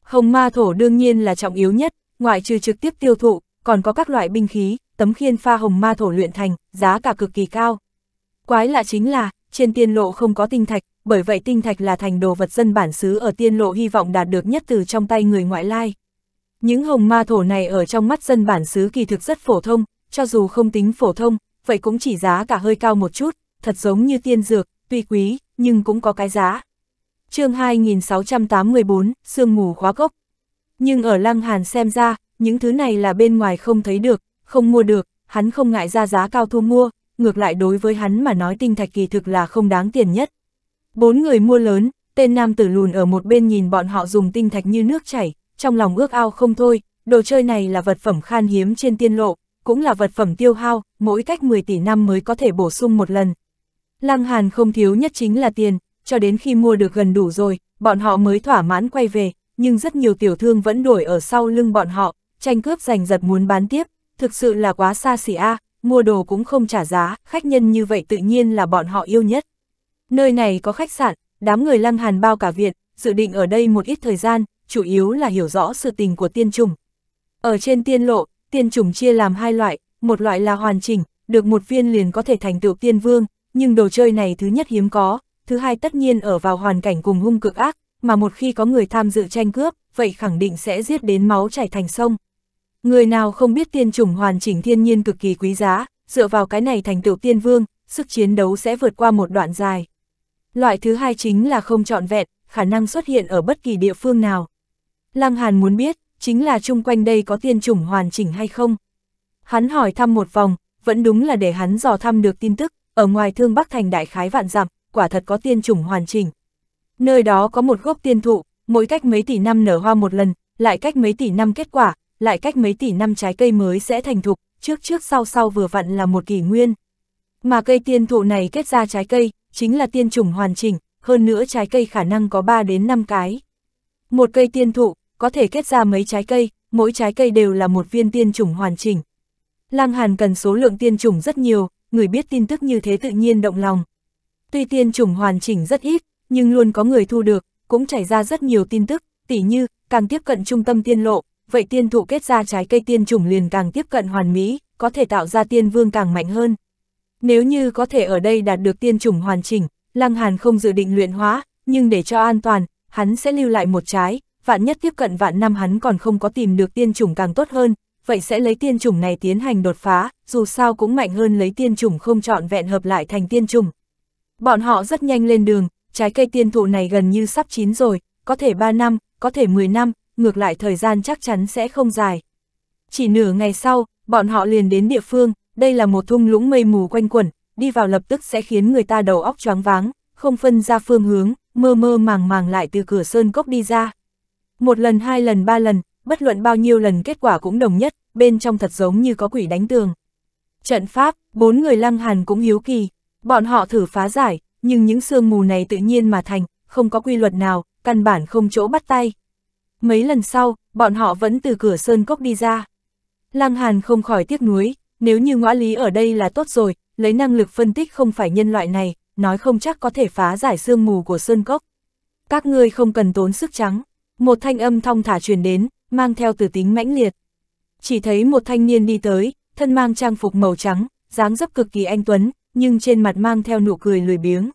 Hồng ma thổ đương nhiên là trọng yếu nhất, ngoại trừ trực tiếp tiêu thụ, còn có các loại binh khí, tấm khiên pha hồng ma thổ luyện thành, giá cả cực kỳ cao. Quái lạ chính là, trên tiên lộ không có tinh thạch, bởi vậy tinh thạch là thành đồ vật dân bản xứ ở tiên lộ hy vọng đạt được nhất từ trong tay người ngoại lai. Những hồng ma thổ này ở trong mắt dân bản xứ kỳ thực rất phổ thông, cho dù không tính phổ thông, vậy cũng chỉ giá cả hơi cao một chút, thật giống như tiên dược, tuy quý, nhưng cũng có cái giá chương 2684, Sương mù khóa gốc. Nhưng ở Lăng Hàn xem ra, những thứ này là bên ngoài không thấy được, không mua được, hắn không ngại ra giá cao thu mua, ngược lại đối với hắn mà nói tinh thạch kỳ thực là không đáng tiền nhất. Bốn người mua lớn, tên nam tử lùn ở một bên nhìn bọn họ dùng tinh thạch như nước chảy, trong lòng ước ao không thôi, đồ chơi này là vật phẩm khan hiếm trên tiên lộ, cũng là vật phẩm tiêu hao, mỗi cách 10 tỷ năm mới có thể bổ sung một lần. Lăng Hàn không thiếu nhất chính là tiền, cho đến khi mua được gần đủ rồi, bọn họ mới thỏa mãn quay về, nhưng rất nhiều tiểu thương vẫn đuổi ở sau lưng bọn họ, tranh cướp giành giật muốn bán tiếp, thực sự là quá xa xỉ a, mua đồ cũng không trả giá, khách nhân như vậy tự nhiên là bọn họ yêu nhất. Nơi này có khách sạn, đám người Lăng Hàn bao cả viện, dự định ở đây một ít thời gian, chủ yếu là hiểu rõ sự tình của tiên trùng. Ở trên tiên lộ, tiên trùng chia làm hai loại, một loại là hoàn chỉnh, được một viên liền có thể thành tựu tiên vương, nhưng đồ chơi này thứ nhất hiếm có, thứ hai tất nhiên ở vào hoàn cảnh cùng hung cực ác, mà một khi có người tham dự tranh cướp, vậy khẳng định sẽ giết đến máu chảy thành sông. Người nào không biết tiên trùng hoàn chỉnh thiên nhiên cực kỳ quý giá, dựa vào cái này thành tựu tiên vương, sức chiến đấu sẽ vượt qua một đoạn dài. Loại thứ hai chính là không trọn vẹn, khả năng xuất hiện ở bất kỳ địa phương nào. Lăng Hàn muốn biết, chính là chung quanh đây có tiên chủng hoàn chỉnh hay không. Hắn hỏi thăm một vòng, vẫn đúng là để hắn dò thăm được tin tức, ở ngoài thương Bắc Thành đại khái vạn dặm, quả thật có tiên chủng hoàn chỉnh. Nơi đó có một gốc tiên thụ, mỗi cách mấy tỷ năm nở hoa một lần, lại cách mấy tỷ năm kết quả, lại cách mấy tỷ năm trái cây mới sẽ thành thục, trước trước sau sau vừa vặn là một kỷ nguyên. Mà cây tiên thụ này kết ra trái cây, chính là tiên chủng hoàn chỉnh, hơn nữa trái cây khả năng có 3 đến 5 cái. Một cây tiên thụ, có thể kết ra mấy trái cây, mỗi trái cây đều là một viên tiên chủng hoàn chỉnh. Lăng Hàn cần số lượng tiên chủng rất nhiều, người biết tin tức như thế tự nhiên động lòng. Tuy tiên chủng hoàn chỉnh rất ít, nhưng luôn có người thu được, cũng chảy ra rất nhiều tin tức, tỉ như, càng tiếp cận trung tâm tiên lộ, vậy tiên thụ kết ra trái cây tiên chủng liền càng tiếp cận hoàn mỹ, có thể tạo ra tiên vương càng mạnh hơn. Nếu như có thể ở đây đạt được tiên chủng hoàn chỉnh, Lăng Hàn không dự định luyện hóa, nhưng để cho an toàn, hắn sẽ lưu lại một trái, vạn nhất tiếp cận vạn năm hắn còn không có tìm được tiên chủng càng tốt hơn, vậy sẽ lấy tiên chủng này tiến hành đột phá, dù sao cũng mạnh hơn lấy tiên chủng không chọn vẹn hợp lại thành tiên chủng. Bọn họ rất nhanh lên đường, trái cây tiên thụ này gần như sắp chín rồi, có thể 3 năm, có thể 10 năm, ngược lại thời gian chắc chắn sẽ không dài. Chỉ nửa ngày sau, bọn họ liền đến địa phương, đây là một thung lũng mây mù quanh quẩn, đi vào lập tức sẽ khiến người ta đầu óc choáng váng, không phân ra phương hướng, mơ mơ màng màng lại từ cửa sơn cốc đi ra. Một lần hai lần ba lần, bất luận bao nhiêu lần kết quả cũng đồng nhất, bên trong thật giống như có quỷ đánh tường. Trận pháp, bốn người lăng hàn cũng hiếu kỳ, bọn họ thử phá giải, nhưng những sương mù này tự nhiên mà thành, không có quy luật nào, căn bản không chỗ bắt tay. Mấy lần sau, bọn họ vẫn từ cửa sơn cốc đi ra. Lăng Hàn không khỏi tiếc nuối, nếu như ngõ lý ở đây là tốt rồi, lấy năng lực phân tích không phải nhân loại này, nói không chắc có thể phá giải sương mù của sơn cốc. Các ngươi không cần tốn sức trắng. Một thanh âm thong thả truyền đến, mang theo từ tính mãnh liệt. Chỉ thấy một thanh niên đi tới, thân mang trang phục màu trắng, dáng dấp cực kỳ anh tuấn, nhưng trên mặt mang theo nụ cười lười biếng.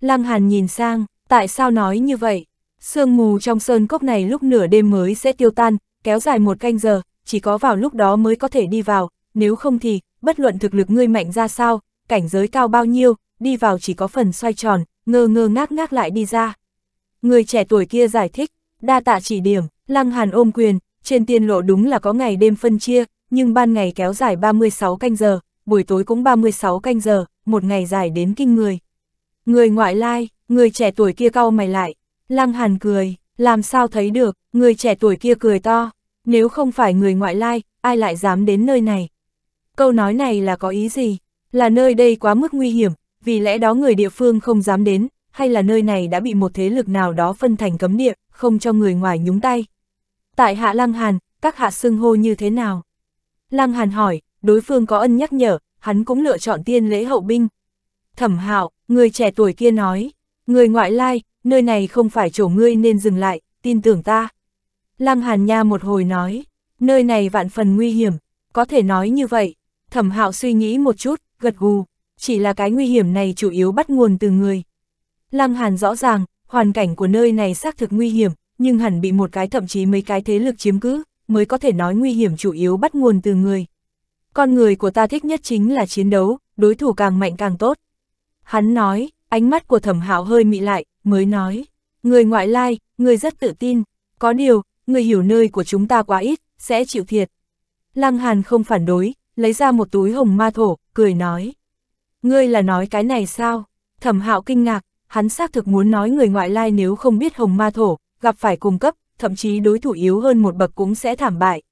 Lăng Hàn nhìn sang, tại sao nói như vậy? Sương mù trong sơn cốc này lúc nửa đêm mới sẽ tiêu tan, kéo dài một canh giờ, chỉ có vào lúc đó mới có thể đi vào, nếu không thì, bất luận thực lực ngươi mạnh ra sao, cảnh giới cao bao nhiêu, đi vào chỉ có phần xoay tròn, ngơ ngơ ngác ngác lại đi ra. Người trẻ tuổi kia giải thích, đa tạ chỉ điểm, lăng hàn ôm quyền, trên tiên lộ đúng là có ngày đêm phân chia, nhưng ban ngày kéo dài 36 canh giờ, buổi tối cũng 36 canh giờ, một ngày dài đến kinh người. Người ngoại lai, người trẻ tuổi kia cau mày lại, lăng hàn cười, làm sao thấy được, người trẻ tuổi kia cười to, nếu không phải người ngoại lai, ai lại dám đến nơi này. Câu nói này là có ý gì? Là nơi đây quá mức nguy hiểm, vì lẽ đó người địa phương không dám đến, hay là nơi này đã bị một thế lực nào đó phân thành cấm địa, không cho người ngoài nhúng tay. Tại Hạ Lăng Hàn, các hạ xưng hô như thế nào? Lăng Hàn hỏi, đối phương có ân nhắc nhở, hắn cũng lựa chọn tiên lễ hậu binh. Thẩm hạo, người trẻ tuổi kia nói, người ngoại lai, nơi này không phải chỗ ngươi nên dừng lại, tin tưởng ta. Lăng Hàn Nha một hồi nói, nơi này vạn phần nguy hiểm, có thể nói như vậy. Thẩm hạo suy nghĩ một chút, gật gù, chỉ là cái nguy hiểm này chủ yếu bắt nguồn từ người. Lăng Hàn rõ ràng, hoàn cảnh của nơi này xác thực nguy hiểm, nhưng hẳn bị một cái thậm chí mấy cái thế lực chiếm cứ, mới có thể nói nguy hiểm chủ yếu bắt nguồn từ người. Con người của ta thích nhất chính là chiến đấu, đối thủ càng mạnh càng tốt. Hắn nói, ánh mắt của thẩm hạo hơi mị lại, mới nói, người ngoại lai, người rất tự tin, có điều, người hiểu nơi của chúng ta quá ít, sẽ chịu thiệt. Lăng Hàn không phản đối, lấy ra một túi hồng ma thổ, cười nói. Ngươi là nói cái này sao? Thẩm hạo kinh ngạc, hắn xác thực muốn nói người ngoại lai nếu không biết hồng ma thổ, gặp phải cung cấp, thậm chí đối thủ yếu hơn một bậc cũng sẽ thảm bại.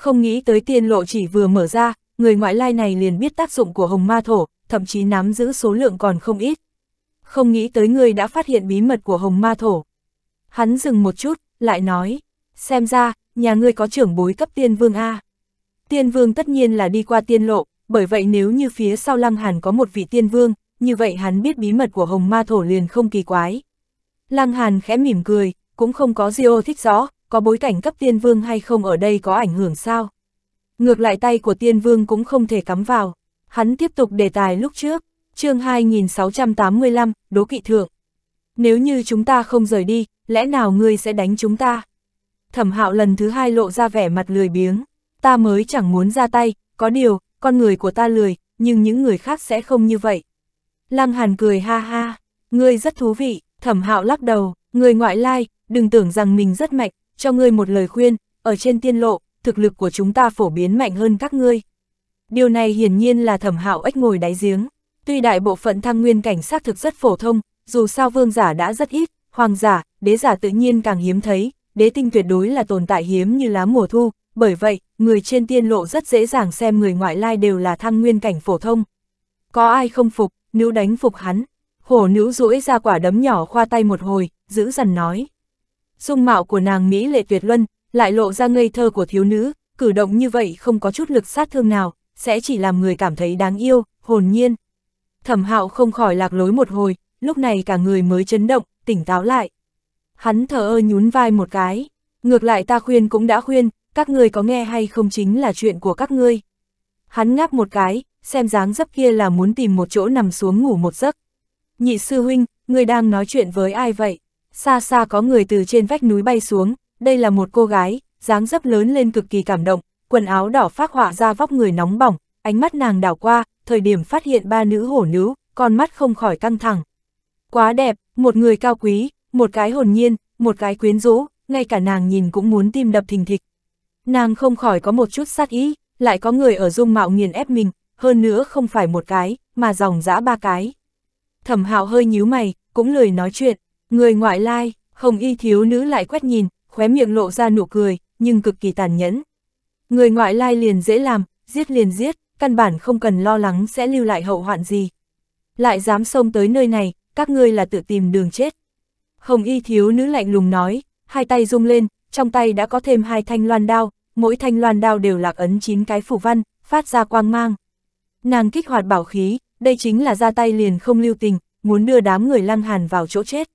Không nghĩ tới tiên lộ chỉ vừa mở ra, người ngoại lai này liền biết tác dụng của hồng ma thổ, thậm chí nắm giữ số lượng còn không ít. Không nghĩ tới người đã phát hiện bí mật của hồng ma thổ. Hắn dừng một chút, lại nói, xem ra, nhà ngươi có trưởng bối cấp tiên vương A. Tiên vương tất nhiên là đi qua tiên lộ, bởi vậy nếu như phía sau lăng hàn có một vị tiên vương, như vậy hắn biết bí mật của hồng ma thổ liền không kỳ quái. Lăng hàn khẽ mỉm cười, cũng không có diêu thích rõ, có bối cảnh cấp tiên vương hay không ở đây có ảnh hưởng sao. Ngược lại tay của tiên vương cũng không thể cắm vào. Hắn tiếp tục đề tài lúc trước, chương 2685, đố kỵ thượng. Nếu như chúng ta không rời đi, lẽ nào ngươi sẽ đánh chúng ta? Thẩm hạo lần thứ hai lộ ra vẻ mặt lười biếng. Ta mới chẳng muốn ra tay, có điều, con người của ta lười, nhưng những người khác sẽ không như vậy. Lăng Hàn cười ha ha, ngươi rất thú vị, thẩm hạo lắc đầu, người ngoại lai, đừng tưởng rằng mình rất mạnh, cho ngươi một lời khuyên, ở trên tiên lộ, thực lực của chúng ta phổ biến mạnh hơn các ngươi. Điều này hiển nhiên là thẩm hạo ếch ngồi đáy giếng. Tuy đại bộ phận thăng nguyên cảnh sát thực rất phổ thông, dù sao vương giả đã rất ít, hoàng giả, đế giả tự nhiên càng hiếm thấy, đế tinh tuyệt đối là tồn tại hiếm như lá mùa thu, bởi vậy, người trên tiên lộ rất dễ dàng xem người ngoại lai đều là thăng nguyên cảnh phổ thông. Có ai không phục, nữ đánh phục hắn, hổ nữ duỗi ra quả đấm nhỏ khoa tay một hồi, giữ dần nói dung mạo của nàng Mỹ lệ tuyệt luân, lại lộ ra ngây thơ của thiếu nữ, cử động như vậy không có chút lực sát thương nào, sẽ chỉ làm người cảm thấy đáng yêu, hồn nhiên. Thẩm hạo không khỏi lạc lối một hồi, lúc này cả người mới chấn động, tỉnh táo lại. Hắn thở ơ nhún vai một cái, ngược lại ta khuyên cũng đã khuyên, các ngươi có nghe hay không chính là chuyện của các ngươi. Hắn ngáp một cái, xem dáng dấp kia là muốn tìm một chỗ nằm xuống ngủ một giấc. Nhị sư huynh, người đang nói chuyện với ai vậy? Xa xa có người từ trên vách núi bay xuống, đây là một cô gái, dáng dấp lớn lên cực kỳ cảm động, quần áo đỏ phát họa ra vóc người nóng bỏng, ánh mắt nàng đảo qua, thời điểm phát hiện ba nữ hổ nữ, con mắt không khỏi căng thẳng. Quá đẹp, một người cao quý, một cái hồn nhiên, một cái quyến rũ, ngay cả nàng nhìn cũng muốn tim đập thình thịch. Nàng không khỏi có một chút sát ý, lại có người ở dung mạo nghiền ép mình, hơn nữa không phải một cái, mà dòng dã ba cái. Thẩm hạo hơi nhíu mày, cũng lười nói chuyện, người ngoại lai, hồng y thiếu nữ lại quét nhìn, khóe miệng lộ ra nụ cười, nhưng cực kỳ tàn nhẫn. Người ngoại lai liền dễ làm, giết liền giết, căn bản không cần lo lắng sẽ lưu lại hậu hoạn gì. Lại dám xông tới nơi này, các ngươi là tự tìm đường chết. Hồng y thiếu nữ lạnh lùng nói, hai tay rung lên, trong tay đã có thêm hai thanh loan đao, mỗi thanh loan đao đều lạc ấn chín cái phủ văn, phát ra quang mang. Nàng kích hoạt bảo khí, đây chính là ra tay liền không lưu tình, muốn đưa đám người lăng hàn vào chỗ chết.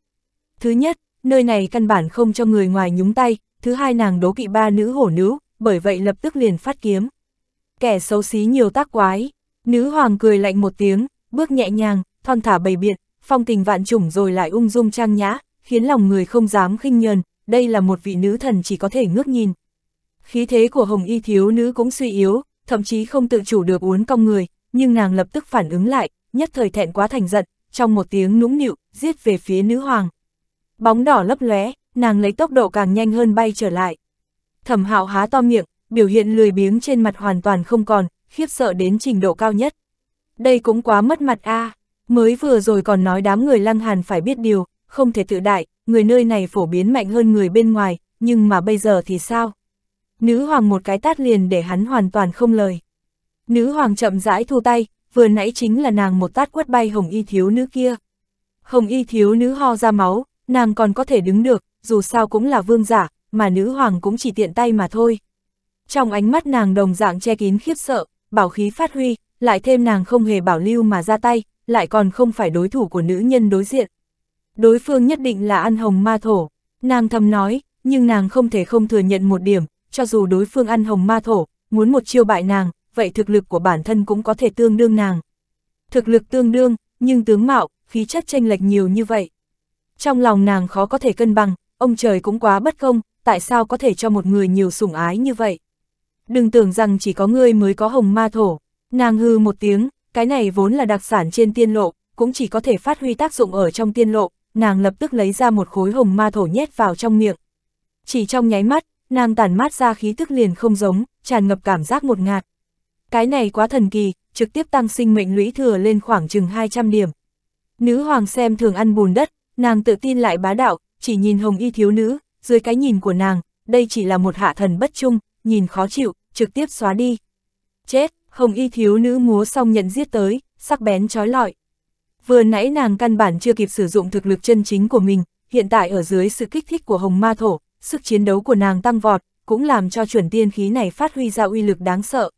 Thứ nhất, nơi này căn bản không cho người ngoài nhúng tay, thứ hai nàng đố kỵ ba nữ hổ nữ, bởi vậy lập tức liền phát kiếm. Kẻ xấu xí nhiều tác quái, nữ hoàng cười lạnh một tiếng, bước nhẹ nhàng, thon thả bầy biện, phong tình vạn trùng rồi lại ung dung trang nhã, khiến lòng người không dám khinh nhờn, đây là một vị nữ thần chỉ có thể ngước nhìn. Khí thế của hồng y thiếu nữ cũng suy yếu, thậm chí không tự chủ được uốn cong người, nhưng nàng lập tức phản ứng lại, nhất thời thẹn quá thành giận, trong một tiếng nũng nịu, giết về phía nữ hoàng. Bóng đỏ lấp lóe, nàng lấy tốc độ càng nhanh hơn bay trở lại. Thẩm hạo há to miệng, biểu hiện lười biếng trên mặt hoàn toàn không còn, khiếp sợ đến trình độ cao nhất. Đây cũng quá mất mặt a mới vừa rồi còn nói đám người lăng hàn phải biết điều, không thể tự đại, người nơi này phổ biến mạnh hơn người bên ngoài, nhưng mà bây giờ thì sao? Nữ hoàng một cái tát liền để hắn hoàn toàn không lời. Nữ hoàng chậm rãi thu tay, vừa nãy chính là nàng một tát quất bay hồng y thiếu nữ kia. Hồng y thiếu nữ ho ra máu, nàng còn có thể đứng được, dù sao cũng là vương giả, mà nữ hoàng cũng chỉ tiện tay mà thôi. Trong ánh mắt nàng đồng dạng che kín khiếp sợ, bảo khí phát huy, lại thêm nàng không hề bảo lưu mà ra tay, lại còn không phải đối thủ của nữ nhân đối diện. Đối phương nhất định là ăn hồng ma thổ, nàng thầm nói, nhưng nàng không thể không thừa nhận một điểm, cho dù đối phương ăn hồng ma thổ, muốn một chiêu bại nàng, vậy thực lực của bản thân cũng có thể tương đương nàng. Thực lực tương đương, nhưng tướng mạo, khí chất tranh lệch nhiều như vậy. Trong lòng nàng khó có thể cân bằng, ông trời cũng quá bất công, tại sao có thể cho một người nhiều sủng ái như vậy. Đừng tưởng rằng chỉ có ngươi mới có hồng ma thổ, nàng hư một tiếng, cái này vốn là đặc sản trên tiên lộ, cũng chỉ có thể phát huy tác dụng ở trong tiên lộ, nàng lập tức lấy ra một khối hồng ma thổ nhét vào trong miệng. Chỉ trong nháy mắt, nàng tản mát ra khí tức liền không giống, tràn ngập cảm giác một ngạt. Cái này quá thần kỳ, trực tiếp tăng sinh mệnh lũy thừa lên khoảng chừng 200 điểm. Nữ hoàng xem thường ăn bùn đất, nàng tự tin lại bá đạo, chỉ nhìn hồng y thiếu nữ, dưới cái nhìn của nàng, đây chỉ là một hạ thần bất trung, nhìn khó chịu, trực tiếp xóa đi. Chết, hồng y thiếu nữ múa xong nhận giết tới, sắc bén trói lọi. Vừa nãy nàng căn bản chưa kịp sử dụng thực lực chân chính của mình, hiện tại ở dưới sự kích thích của hồng ma thổ, sức chiến đấu của nàng tăng vọt, cũng làm cho chuẩn tiên khí này phát huy ra uy lực đáng sợ.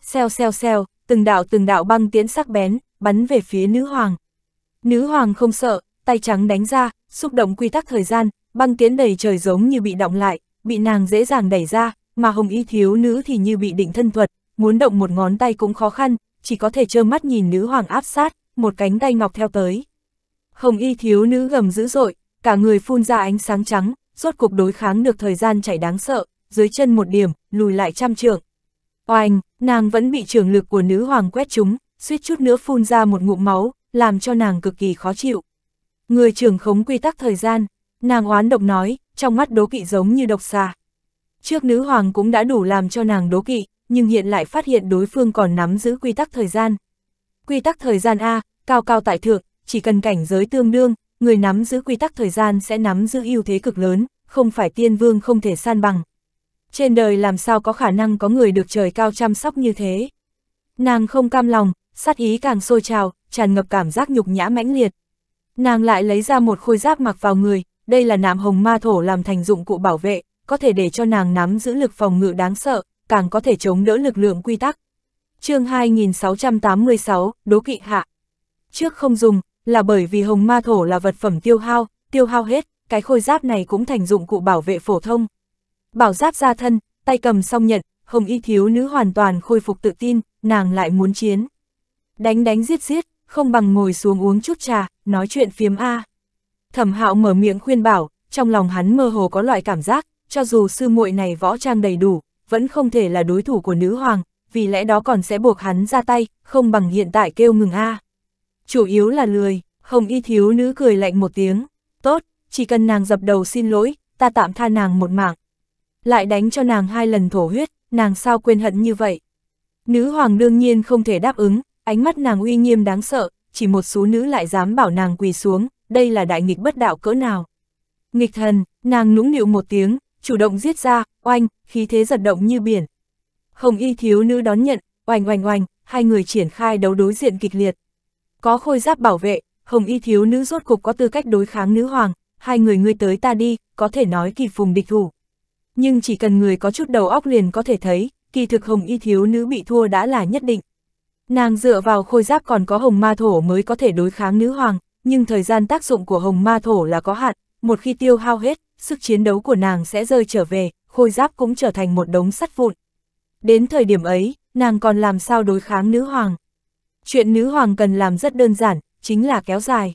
Xeo xeo xeo, từng đạo từng đạo băng tiễn sắc bén, bắn về phía nữ hoàng. Nữ hoàng không sợ, tay trắng đánh ra, xúc động quy tắc thời gian, băng tiến đầy trời giống như bị động lại, bị nàng dễ dàng đẩy ra, mà hồng y thiếu nữ thì như bị định thân thuật, muốn động một ngón tay cũng khó khăn, chỉ có thể trơ mắt nhìn nữ hoàng áp sát, một cánh tay ngọc theo tới. Hồng y thiếu nữ gầm dữ dội, cả người phun ra ánh sáng trắng, rốt cuộc đối kháng được thời gian chảy đáng sợ, dưới chân một điểm, lùi lại trăm trượng. Oanh, nàng vẫn bị trường lực của nữ hoàng quét trúng, suýt chút nữa phun ra một ngụm máu, làm cho nàng cực kỳ khó chịu. Người trưởng khống quy tắc thời gian, nàng oán độc nói, trong mắt đố kỵ giống như độc xà. Trước nữ hoàng cũng đã đủ làm cho nàng đố kỵ, nhưng hiện lại phát hiện đối phương còn nắm giữ quy tắc thời gian. Quy tắc thời gian A, cao cao tại thượng, chỉ cần cảnh giới tương đương, người nắm giữ quy tắc thời gian sẽ nắm giữ ưu thế cực lớn, không phải tiên vương không thể san bằng. Trên đời làm sao có khả năng có người được trời cao chăm sóc như thế. Nàng không cam lòng, sát ý càng sôi trào, tràn ngập cảm giác nhục nhã mãnh liệt. Nàng lại lấy ra một khôi giáp mặc vào người, đây là nạm hồng ma thổ làm thành dụng cụ bảo vệ, có thể để cho nàng nắm giữ lực phòng ngự đáng sợ, càng có thể chống đỡ lực lượng quy tắc. chương 2686, Đố kỵ hạ. Trước không dùng, là bởi vì hồng ma thổ là vật phẩm tiêu hao, tiêu hao hết, cái khôi giáp này cũng thành dụng cụ bảo vệ phổ thông. Bảo giáp ra thân, tay cầm xong nhận, hồng y thiếu nữ hoàn toàn khôi phục tự tin, nàng lại muốn chiến. Đánh đánh giết giết, không bằng ngồi xuống uống chút trà, nói chuyện phiếm A. Thẩm hạo mở miệng khuyên bảo, trong lòng hắn mơ hồ có loại cảm giác, cho dù sư muội này võ trang đầy đủ, vẫn không thể là đối thủ của nữ hoàng, vì lẽ đó còn sẽ buộc hắn ra tay, không bằng hiện tại kêu ngừng A. Chủ yếu là lười, hồng y thiếu nữ cười lạnh một tiếng, tốt, chỉ cần nàng dập đầu xin lỗi, ta tạm tha nàng một mạng. Lại đánh cho nàng hai lần thổ huyết, nàng sao quên hận như vậy. Nữ hoàng đương nhiên không thể đáp ứng, ánh mắt nàng uy nghiêm đáng sợ, chỉ một số nữ lại dám bảo nàng quỳ xuống, đây là đại nghịch bất đạo cỡ nào. Nghịch thần, nàng nũng nịu một tiếng, chủ động giết ra, oanh, khí thế giật động như biển. Hồng y thiếu nữ đón nhận, oanh oanh oanh, hai người triển khai đấu đối diện kịch liệt. Có khôi giáp bảo vệ, hồng y thiếu nữ rốt cục có tư cách đối kháng nữ hoàng, hai người ngươi tới ta đi, có thể nói kỳ phùng địch thủ. Nhưng chỉ cần người có chút đầu óc liền có thể thấy, kỳ thực hồng y thiếu nữ bị thua đã là nhất định. Nàng dựa vào khôi giáp còn có hồng ma thổ mới có thể đối kháng nữ hoàng, nhưng thời gian tác dụng của hồng ma thổ là có hạn, một khi tiêu hao hết, sức chiến đấu của nàng sẽ rơi trở về, khôi giáp cũng trở thành một đống sắt vụn. Đến thời điểm ấy, nàng còn làm sao đối kháng nữ hoàng? Chuyện nữ hoàng cần làm rất đơn giản, chính là kéo dài.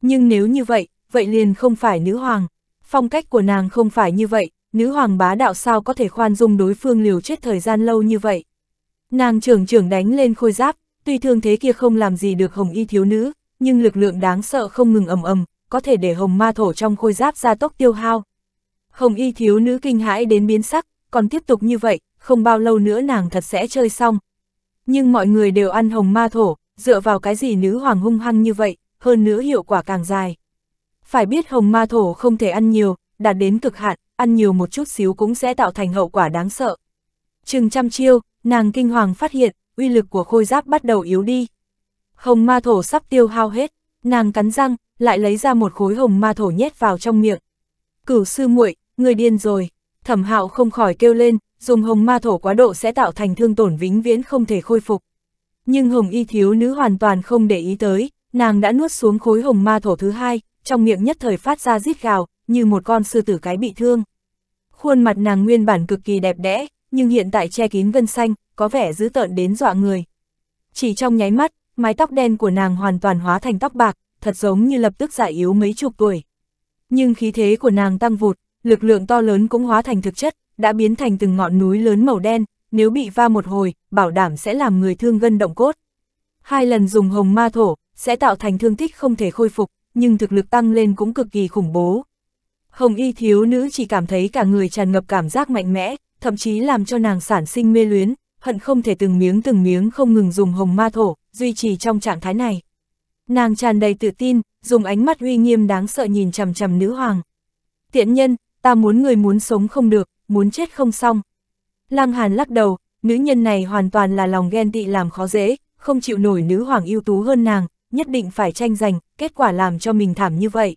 Nhưng nếu như vậy, vậy liền không phải nữ hoàng. Phong cách của nàng không phải như vậy, nữ hoàng bá đạo sao có thể khoan dung đối phương liều chết thời gian lâu như vậy. Nàng trưởng trưởng đánh lên khôi giáp, tuy thương thế kia không làm gì được hồng y thiếu nữ, nhưng lực lượng đáng sợ không ngừng ầm ầm, có thể để hồng ma thổ trong khôi giáp ra tốc tiêu hao. Hồng y thiếu nữ kinh hãi đến biến sắc, còn tiếp tục như vậy, không bao lâu nữa nàng thật sẽ chơi xong. Nhưng mọi người đều ăn hồng ma thổ, dựa vào cái gì nữ hoàng hung hăng như vậy, hơn nữa hiệu quả càng dài. Phải biết hồng ma thổ không thể ăn nhiều, đạt đến cực hạn, ăn nhiều một chút xíu cũng sẽ tạo thành hậu quả đáng sợ. Chừng trăm chiêu, nàng kinh hoàng phát hiện, uy lực của khôi giáp bắt đầu yếu đi. Hồng ma thổ sắp tiêu hao hết, nàng cắn răng, lại lấy ra một khối hồng ma thổ nhét vào trong miệng. Cửu sư muội, người điên rồi, thẩm hạo không khỏi kêu lên, dùng hồng ma thổ quá độ sẽ tạo thành thương tổn vĩnh viễn không thể khôi phục. Nhưng hồng y thiếu nữ hoàn toàn không để ý tới, nàng đã nuốt xuống khối hồng ma thổ thứ hai, trong miệng nhất thời phát ra rít gào, như một con sư tử cái bị thương. Khuôn mặt nàng nguyên bản cực kỳ đẹp đẽ, nhưng hiện tại che kín gân xanh, có vẻ dữ tợn đến dọa người. Chỉ trong nháy mắt, mái tóc đen của nàng hoàn toàn hóa thành tóc bạc, thật giống như lập tức giải yếu mấy chục tuổi. Nhưng khí thế của nàng tăng vụt, lực lượng to lớn cũng hóa thành thực chất, đã biến thành từng ngọn núi lớn màu đen, nếu bị va một hồi, bảo đảm sẽ làm người thương gân động cốt. Hai lần dùng hồng ma thổ, sẽ tạo thành thương tích không thể khôi phục, nhưng thực lực tăng lên cũng cực kỳ khủng bố. Hồng y thiếu nữ chỉ cảm thấy cả người tràn ngập cảm giác mạnh mẽ, thậm chí làm cho nàng sản sinh mê luyến, hận không thể từng miếng từng miếng không ngừng dùng hồng ma thổ, duy trì trong trạng thái này. Nàng tràn đầy tự tin, dùng ánh mắt uy nghiêm đáng sợ nhìn chằm chằm nữ hoàng. Tiện nhân, ta muốn người muốn sống không được, muốn chết không xong. Lăng Hàn lắc đầu, nữ nhân này hoàn toàn là lòng ghen tị làm khó dễ, không chịu nổi nữ hoàng ưu tú hơn nàng, nhất định phải tranh giành, kết quả làm cho mình thảm như vậy.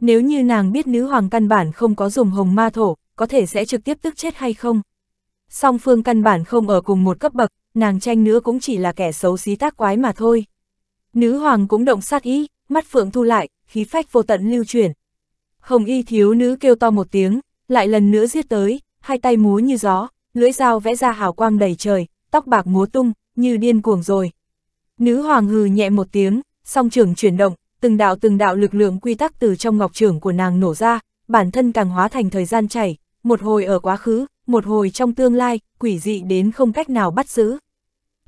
Nếu như nàng biết nữ hoàng căn bản không có dùng hồng ma thổ, có thể sẽ trực tiếp tức chết hay không? Song phương căn bản không ở cùng một cấp bậc, nàng tranh nữa cũng chỉ là kẻ xấu xí tác quái mà thôi. Nữ hoàng cũng động sát ý, mắt phượng thu lại, khí phách vô tận lưu chuyển. Hồng y thiếu nữ kêu to một tiếng, lại lần nữa giết tới, hai tay múa như gió, lưỡi dao vẽ ra hào quang đầy trời, tóc bạc múa tung, như điên cuồng rồi. Nữ hoàng hừ nhẹ một tiếng, song trưởng chuyển động, từng đạo từng đạo lực lượng quy tắc từ trong ngọc trưởng của nàng nổ ra, bản thân càng hóa thành thời gian chảy, một hồi ở quá khứ, một hồi trong tương lai, quỷ dị đến không cách nào bắt giữ.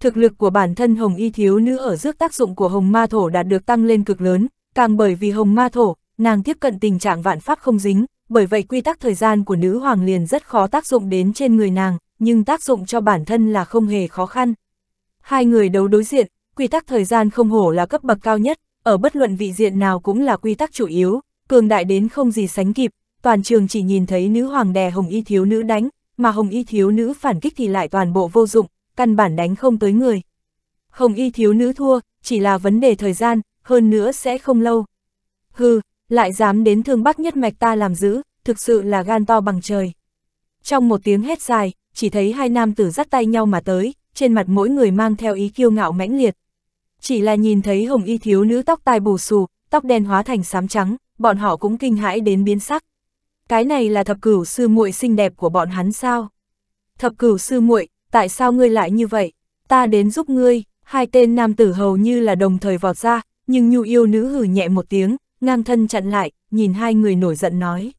Thực lực của bản thân hồng y thiếu nữ ở rước tác dụng của hồng ma thổ đạt được tăng lên cực lớn, càng bởi vì hồng ma thổ, nàng tiếp cận tình trạng vạn pháp không dính, bởi vậy quy tắc thời gian của nữ hoàng liền rất khó tác dụng đến trên người nàng, nhưng tác dụng cho bản thân là không hề khó khăn. Hai người đấu đối diện, quy tắc thời gian không hổ là cấp bậc cao nhất, ở bất luận vị diện nào cũng là quy tắc chủ yếu, cường đại đến không gì sánh kịp, toàn trường chỉ nhìn thấy nữ hoàng đè hồng y thiếu nữ đánh, mà hồng y thiếu nữ phản kích thì lại toàn bộ vô dụng, căn bản đánh không tới người. Hồng y thiếu nữ thua, chỉ là vấn đề thời gian, hơn nữa sẽ không lâu. Hừ, lại dám đến thương bắc nhất mạch ta làm giữ, thực sự là gan to bằng trời. Trong một tiếng hét dài, chỉ thấy hai nam tử dắt tay nhau mà tới, trên mặt mỗi người mang theo ý kiêu ngạo mãnh liệt. Chỉ là nhìn thấy hồng y thiếu nữ tóc tai bù xù, tóc đen hóa thành xám trắng, bọn họ cũng kinh hãi đến biến sắc. Cái này là thập cửu sư muội xinh đẹp của bọn hắn sao? Thập cửu sư muội, tại sao ngươi lại như vậy? Ta đến giúp ngươi, hai tên nam tử hầu như là đồng thời vọt ra, nhưng nhu yêu nữ hử nhẹ một tiếng, ngang thân chặn lại, nhìn hai người nổi giận nói.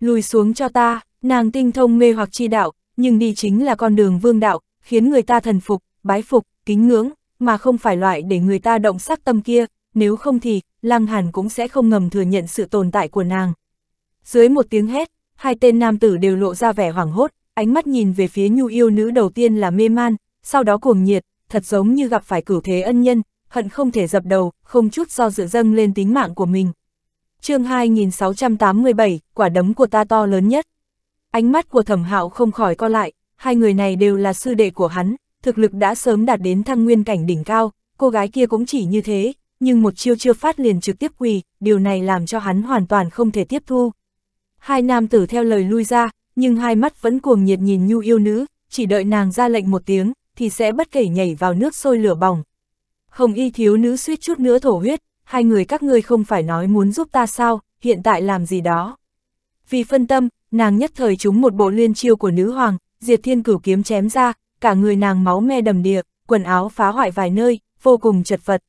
Lùi xuống cho ta, nàng tinh thông mê hoặc chi đạo, nhưng đi chính là con đường vương đạo, khiến người ta thần phục, bái phục, kính ngưỡng, mà không phải loại để người ta động sắc tâm kia, nếu không thì, Lăng Hàn cũng sẽ không ngầm thừa nhận sự tồn tại của nàng. Dưới một tiếng hét, hai tên nam tử đều lộ ra vẻ hoảng hốt, ánh mắt nhìn về phía nhu yêu nữ đầu tiên là mê man, sau đó cuồng nhiệt, thật giống như gặp phải cửu thế ân nhân, hận không thể dập đầu, không chút do dự dâng lên tính mạng của mình. chương 2687, quả đấm của ta to lớn nhất. Ánh mắt của thẩm hạo không khỏi co lại, hai người này đều là sư đệ của hắn, thực lực đã sớm đạt đến thăng nguyên cảnh đỉnh cao, cô gái kia cũng chỉ như thế, nhưng một chiêu chưa phát liền trực tiếp quỳ, điều này làm cho hắn hoàn toàn không thể tiếp thu. Hai nam tử theo lời lui ra, nhưng hai mắt vẫn cuồng nhiệt nhìn nhu yêu nữ, chỉ đợi nàng ra lệnh một tiếng, thì sẽ bất kể nhảy vào nước sôi lửa bỏng. Hồng y thiếu nữ suýt chút nữa thổ huyết, hai người các ngươi không phải nói muốn giúp ta sao, hiện tại làm gì đó. Vì phân tâm, nàng nhất thời trúng một bộ liên chiêu của nữ hoàng, diệt thiên cửu kiếm chém ra, cả người nàng máu me đầm đìa, quần áo phá hoại vài nơi, vô cùng chật vật.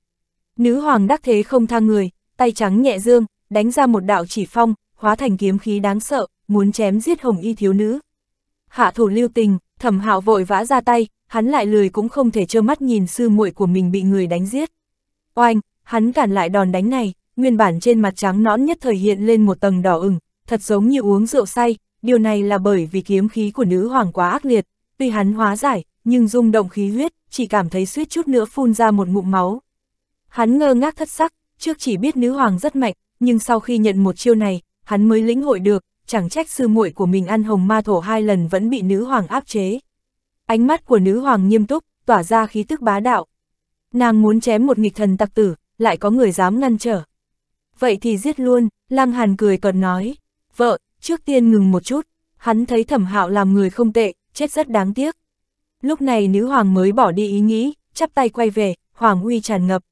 Nữ hoàng đắc thế không tha người, tay trắng nhẹ dương, đánh ra một đạo chỉ phong, hóa thành kiếm khí đáng sợ, muốn chém giết hồng y thiếu nữ. Hạ thủ lưu tình, thẩm hạo vội vã ra tay, hắn lại lười cũng không thể trơ mắt nhìn sư muội của mình bị người đánh giết. Oanh, hắn cản lại đòn đánh này, nguyên bản trên mặt trắng nõn nhất thời hiện lên một tầng đỏ ửng, thật giống như uống rượu say, điều này là bởi vì kiếm khí của nữ hoàng quá ác liệt, tuy hắn hóa giải, nhưng rung động khí huyết, chỉ cảm thấy suýt chút nữa phun ra một ngụm máu. Hắn ngơ ngác thất sắc, trước chỉ biết nữ hoàng rất mạnh, nhưng sau khi nhận một chiêu này, hắn mới lĩnh hội được, chẳng trách sư muội của mình ăn hồng ma thổ hai lần vẫn bị nữ hoàng áp chế. Ánh mắt của nữ hoàng nghiêm túc, tỏa ra khí tức bá đạo. Nàng muốn chém một nghịch thần tặc tử, lại có người dám ngăn trở. Vậy thì giết luôn, Lăng Hàn cười còn nói. Vợ, trước tiên ngừng một chút, hắn thấy thẩm hạo làm người không tệ, chết rất đáng tiếc. Lúc này nữ hoàng mới bỏ đi ý nghĩ, chắp tay quay về, hoàng uy tràn ngập.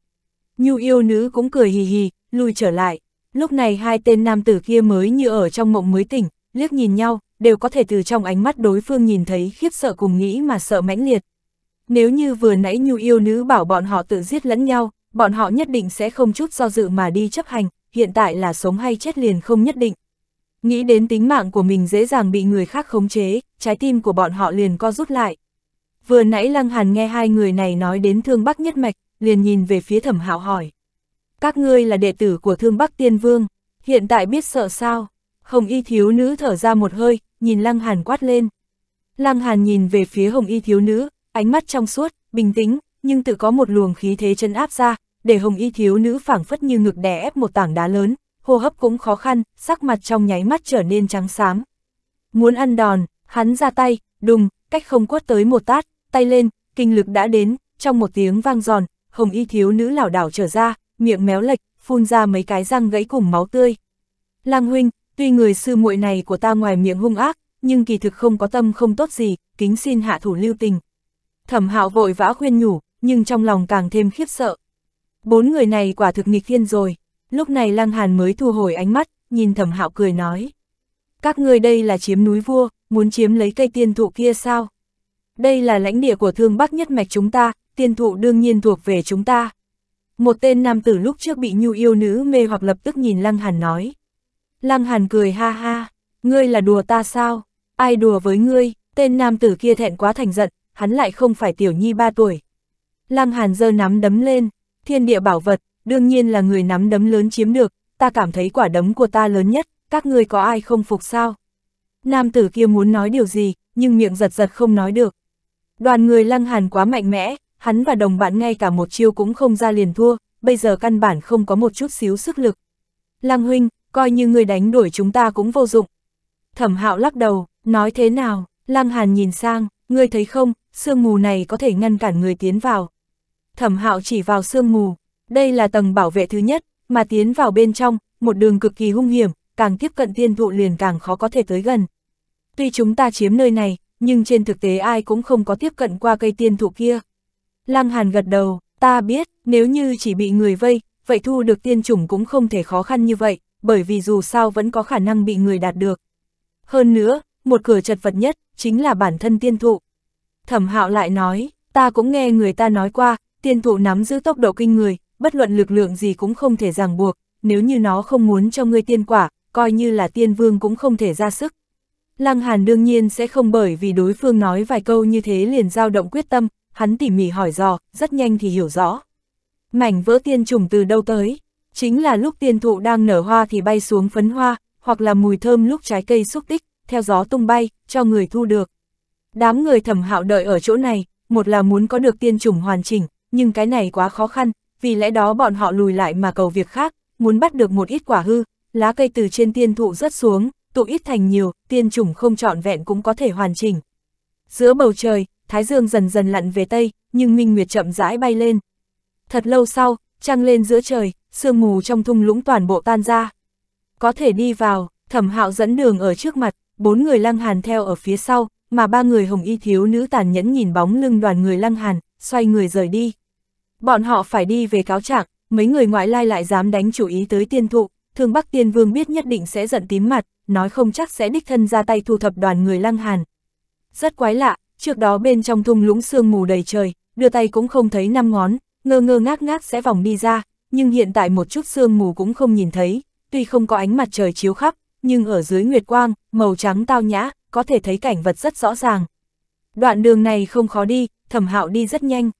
Nhu yêu nữ cũng cười hì hì, lui trở lại. Lúc này hai tên nam tử kia mới như ở trong mộng mới tỉnh, liếc nhìn nhau, đều có thể từ trong ánh mắt đối phương nhìn thấy khiếp sợ cùng nghĩ mà sợ mãnh liệt. Nếu như vừa nãy nhu yêu nữ bảo bọn họ tự giết lẫn nhau, bọn họ nhất định sẽ không chút do dự mà đi chấp hành, hiện tại là sống hay chết liền không nhất định. Nghĩ đến tính mạng của mình dễ dàng bị người khác khống chế, trái tim của bọn họ liền co rút lại. Vừa nãy Lăng Hàn nghe hai người này nói đến thương Bắc nhất mạch, liền nhìn về phía thẩm hạo hỏi. Các ngươi là đệ tử của thương Bắc Tiên Vương, hiện tại biết sợ sao? Hồng y thiếu nữ thở ra một hơi, nhìn Lăng Hàn quát lên. Lăng Hàn nhìn về phía hồng y thiếu nữ, ánh mắt trong suốt, bình tĩnh, nhưng tự có một luồng khí thế chân áp ra, để hồng y thiếu nữ phảng phất như ngực đè ép một tảng đá lớn, hô hấp cũng khó khăn, sắc mặt trong nháy mắt trở nên trắng xám. Muốn ăn đòn, hắn ra tay, đùng, cách không quất tới một tát, tay lên, kinh lực đã đến, trong một tiếng vang giòn, hồng y thiếu nữ lảo đảo trở ra, miệng méo lệch, phun ra mấy cái răng gãy cùng máu tươi. Lang huynh, tuy người sư muội này của ta ngoài miệng hung ác, nhưng kỳ thực không có tâm không tốt gì, kính xin hạ thủ lưu tình. Thẩm hạo vội vã khuyên nhủ, nhưng trong lòng càng thêm khiếp sợ. Bốn người này quả thực nghịch thiên rồi. Lúc này Lăng Hàn mới thu hồi ánh mắt, nhìn thẩm hạo cười nói. Các ngươi đây là chiếm núi vua, muốn chiếm lấy cây tiên thụ kia sao? Đây là lãnh địa của thương bắc nhất mạch chúng ta, tiên thụ đương nhiên thuộc về chúng ta. Một tên nam tử lúc trước bị nhu yêu nữ mê hoặc lập tức nhìn Lăng Hàn nói. Lăng Hàn cười ha ha, ngươi là đùa ta sao? Ai đùa với ngươi? Tên nam tử kia thẹn quá thành giận, hắn lại không phải tiểu nhi ba tuổi. Lăng Hàn giơ nắm đấm lên, thiên địa bảo vật, đương nhiên là người nắm đấm lớn chiếm được, ta cảm thấy quả đấm của ta lớn nhất, các ngươi có ai không phục sao? Nam tử kia muốn nói điều gì, nhưng miệng giật giật không nói được. Đoàn người lăng hàn quá mạnh mẽ, hắn và đồng bạn ngay cả một chiêu cũng không ra liền thua, bây giờ căn bản không có một chút xíu sức lực. Lăng huynh, coi như người đánh đuổi chúng ta cũng vô dụng. Thẩm hạo lắc đầu, nói thế nào, lăng hàn nhìn sang, ngươi thấy không, sương mù này có thể ngăn cản người tiến vào. Thẩm hạo chỉ vào sương mù, đây là tầng bảo vệ thứ nhất, mà tiến vào bên trong, một đường cực kỳ hung hiểm, càng tiếp cận tiên thụ liền càng khó có thể tới gần. Tuy chúng ta chiếm nơi này, nhưng trên thực tế ai cũng không có tiếp cận qua cây tiên thụ kia. Lăng Hàn gật đầu, ta biết, nếu như chỉ bị người vây, vậy thu được tiên chủng cũng không thể khó khăn như vậy, bởi vì dù sao vẫn có khả năng bị người đạt được. Hơn nữa, một cửa chật vật nhất, chính là bản thân tiên thụ. Thẩm hạo lại nói, ta cũng nghe người ta nói qua, tiên thụ nắm giữ tốc độ kinh người, bất luận lực lượng gì cũng không thể ràng buộc, nếu như nó không muốn cho ngươi tiên quả, coi như là tiên vương cũng không thể ra sức. Lăng Hàn đương nhiên sẽ không bởi vì đối phương nói vài câu như thế liền dao động quyết tâm, hắn tỉ mỉ hỏi dò, rất nhanh thì hiểu rõ. Mảnh vỡ tiên trùng từ đâu tới? Chính là lúc tiên thụ đang nở hoa thì bay xuống phấn hoa, hoặc là mùi thơm lúc trái cây xúc tích, theo gió tung bay, cho người thu được. Đám người thẩm hạo đợi ở chỗ này, một là muốn có được tiên trùng hoàn chỉnh, nhưng cái này quá khó khăn, vì lẽ đó bọn họ lùi lại mà cầu việc khác, muốn bắt được một ít quả hư, lá cây từ trên tiên thụ rớt xuống, tụ ít thành nhiều, tiên trùng không trọn vẹn cũng có thể hoàn chỉnh. Giữa bầu trời, Thái Dương dần dần lặn về Tây, nhưng Minh Nguyệt chậm rãi bay lên. Thật lâu sau, trăng lên giữa trời, sương mù trong thung lũng toàn bộ tan ra. Có thể đi vào, thẩm hạo dẫn đường ở trước mặt, bốn người lăng hàn theo ở phía sau, mà ba người hồng y thiếu nữ tàn nhẫn nhìn bóng lưng đoàn người lăng hàn, xoay người rời đi. Bọn họ phải đi về cáo trạng, mấy người ngoại lai lại dám đánh chủ ý tới tiên thụ, thương Bắc Tiên Vương biết nhất định sẽ giận tím mặt, nói không chắc sẽ đích thân ra tay thu thập đoàn người lăng hàn. Rất quái lạ, trước đó bên trong thung lũng sương mù đầy trời, đưa tay cũng không thấy năm ngón, ngơ ngơ ngác ngác sẽ vòng đi ra, nhưng hiện tại một chút sương mù cũng không nhìn thấy, tuy không có ánh mặt trời chiếu khắp, nhưng ở dưới nguyệt quang, màu trắng tao nhã, có thể thấy cảnh vật rất rõ ràng. Đoạn đường này không khó đi, thẩm hạo đi rất nhanh.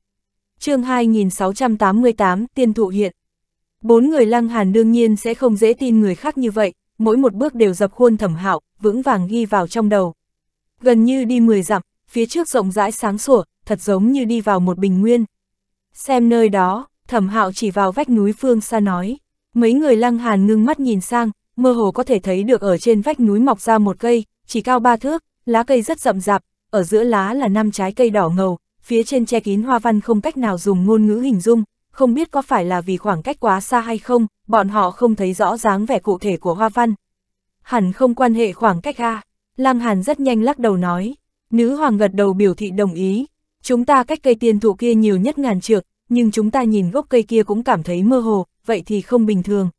chương 2688 tiên thụ hiện. Bốn người lăng hàn đương nhiên sẽ không dễ tin người khác như vậy, mỗi một bước đều dập khuôn thẩm hạo, vững vàng ghi vào trong đầu. Gần như đi 10 dặm, phía trước rộng rãi sáng sủa, thật giống như đi vào một bình nguyên. Xem nơi đó, thẩm hạo chỉ vào vách núi phương xa nói. Mấy người lăng hàn ngưng mắt nhìn sang, mơ hồ có thể thấy được ở trên vách núi mọc ra một cây, chỉ cao ba thước, lá cây rất rậm rạp, ở giữa lá là năm trái cây đỏ ngầu, phía trên che kín hoa văn không cách nào dùng ngôn ngữ hình dung, không biết có phải là vì khoảng cách quá xa hay không, bọn họ không thấy rõ dáng vẻ cụ thể của hoa văn. Hẳn không quan hệ khoảng cách A, Lăng Hàn rất nhanh lắc đầu nói, nữ hoàng gật đầu biểu thị đồng ý, chúng ta cách cây tiên thụ kia nhiều nhất ngàn trượng, nhưng chúng ta nhìn gốc cây kia cũng cảm thấy mơ hồ, vậy thì không bình thường.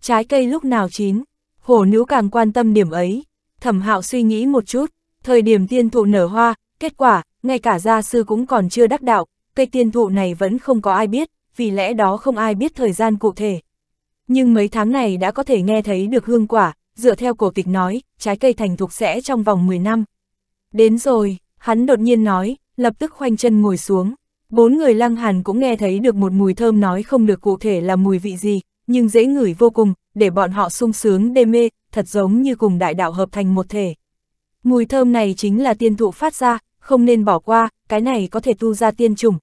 Trái cây lúc nào chín, hổ nữ càng quan tâm điểm ấy, thẩm hạo suy nghĩ một chút, thời điểm tiên thụ nở hoa, kết quả, ngay cả gia sư cũng còn chưa đắc đạo, cây tiên thụ này vẫn không có ai biết, vì lẽ đó không ai biết thời gian cụ thể. Nhưng mấy tháng này đã có thể nghe thấy được hương quả, dựa theo cổ tịch nói, trái cây thành thục sẽ trong vòng 10 năm. Đến rồi, hắn đột nhiên nói, lập tức khoanh chân ngồi xuống. Bốn người lăng hàn cũng nghe thấy được một mùi thơm nói không được cụ thể là mùi vị gì, nhưng dễ ngửi vô cùng, để bọn họ sung sướng đê mê, thật giống như cùng đại đạo hợp thành một thể. Mùi thơm này chính là tiên thụ phát ra, không nên bỏ qua, cái này có thể tu ra tiên trùng.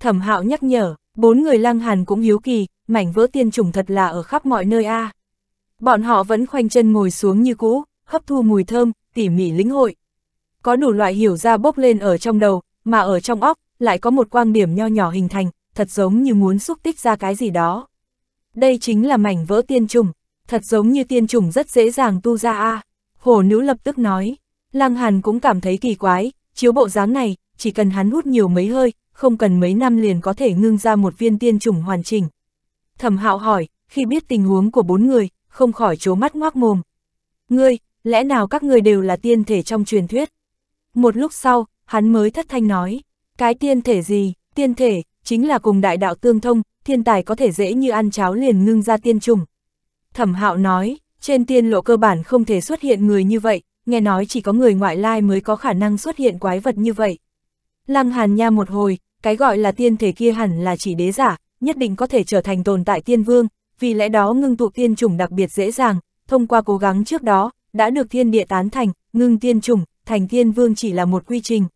Thẩm hạo nhắc nhở, bốn người lăng hàn cũng hiếu kỳ, mảnh vỡ tiên trùng thật là ở khắp mọi nơi a. Bọn họ vẫn khoanh chân ngồi xuống như cũ, hấp thu mùi thơm, tỉ mỉ lĩnh hội. Có đủ loại hiểu ra bốc lên ở trong đầu, mà ở trong óc, lại có một quang điểm nho nhỏ hình thành, thật giống như muốn xúc tích ra cái gì đó. Đây chính là mảnh vỡ tiên trùng, thật giống như tiên trùng rất dễ dàng tu ra a. Hồ nữ lập tức nói, Lăng Hàn cũng cảm thấy kỳ quái, chiếu bộ dáng này, chỉ cần hắn hút nhiều mấy hơi, không cần mấy năm liền có thể ngưng ra một viên tiên trùng hoàn chỉnh. Thẩm hạo hỏi, khi biết tình huống của bốn người, không khỏi chố mắt ngoác mồm. Ngươi, lẽ nào các ngươi đều là tiên thể trong truyền thuyết? Một lúc sau, hắn mới thất thanh nói, cái tiên thể gì, tiên thể, chính là cùng đại đạo tương thông, thiên tài có thể dễ như ăn cháo liền ngưng ra tiên trùng. Thẩm hạo nói, trên tiên lộ cơ bản không thể xuất hiện người như vậy, nghe nói chỉ có người ngoại lai mới có khả năng xuất hiện quái vật như vậy. Lăng hàn nha một hồi, cái gọi là tiên thể kia hẳn là chỉ đế giả, nhất định có thể trở thành tồn tại tiên vương, vì lẽ đó ngưng tụ tiên trùng đặc biệt dễ dàng, thông qua cố gắng trước đó, đã được thiên địa tán thành, ngưng tiên trùng, thành tiên vương chỉ là một quy trình.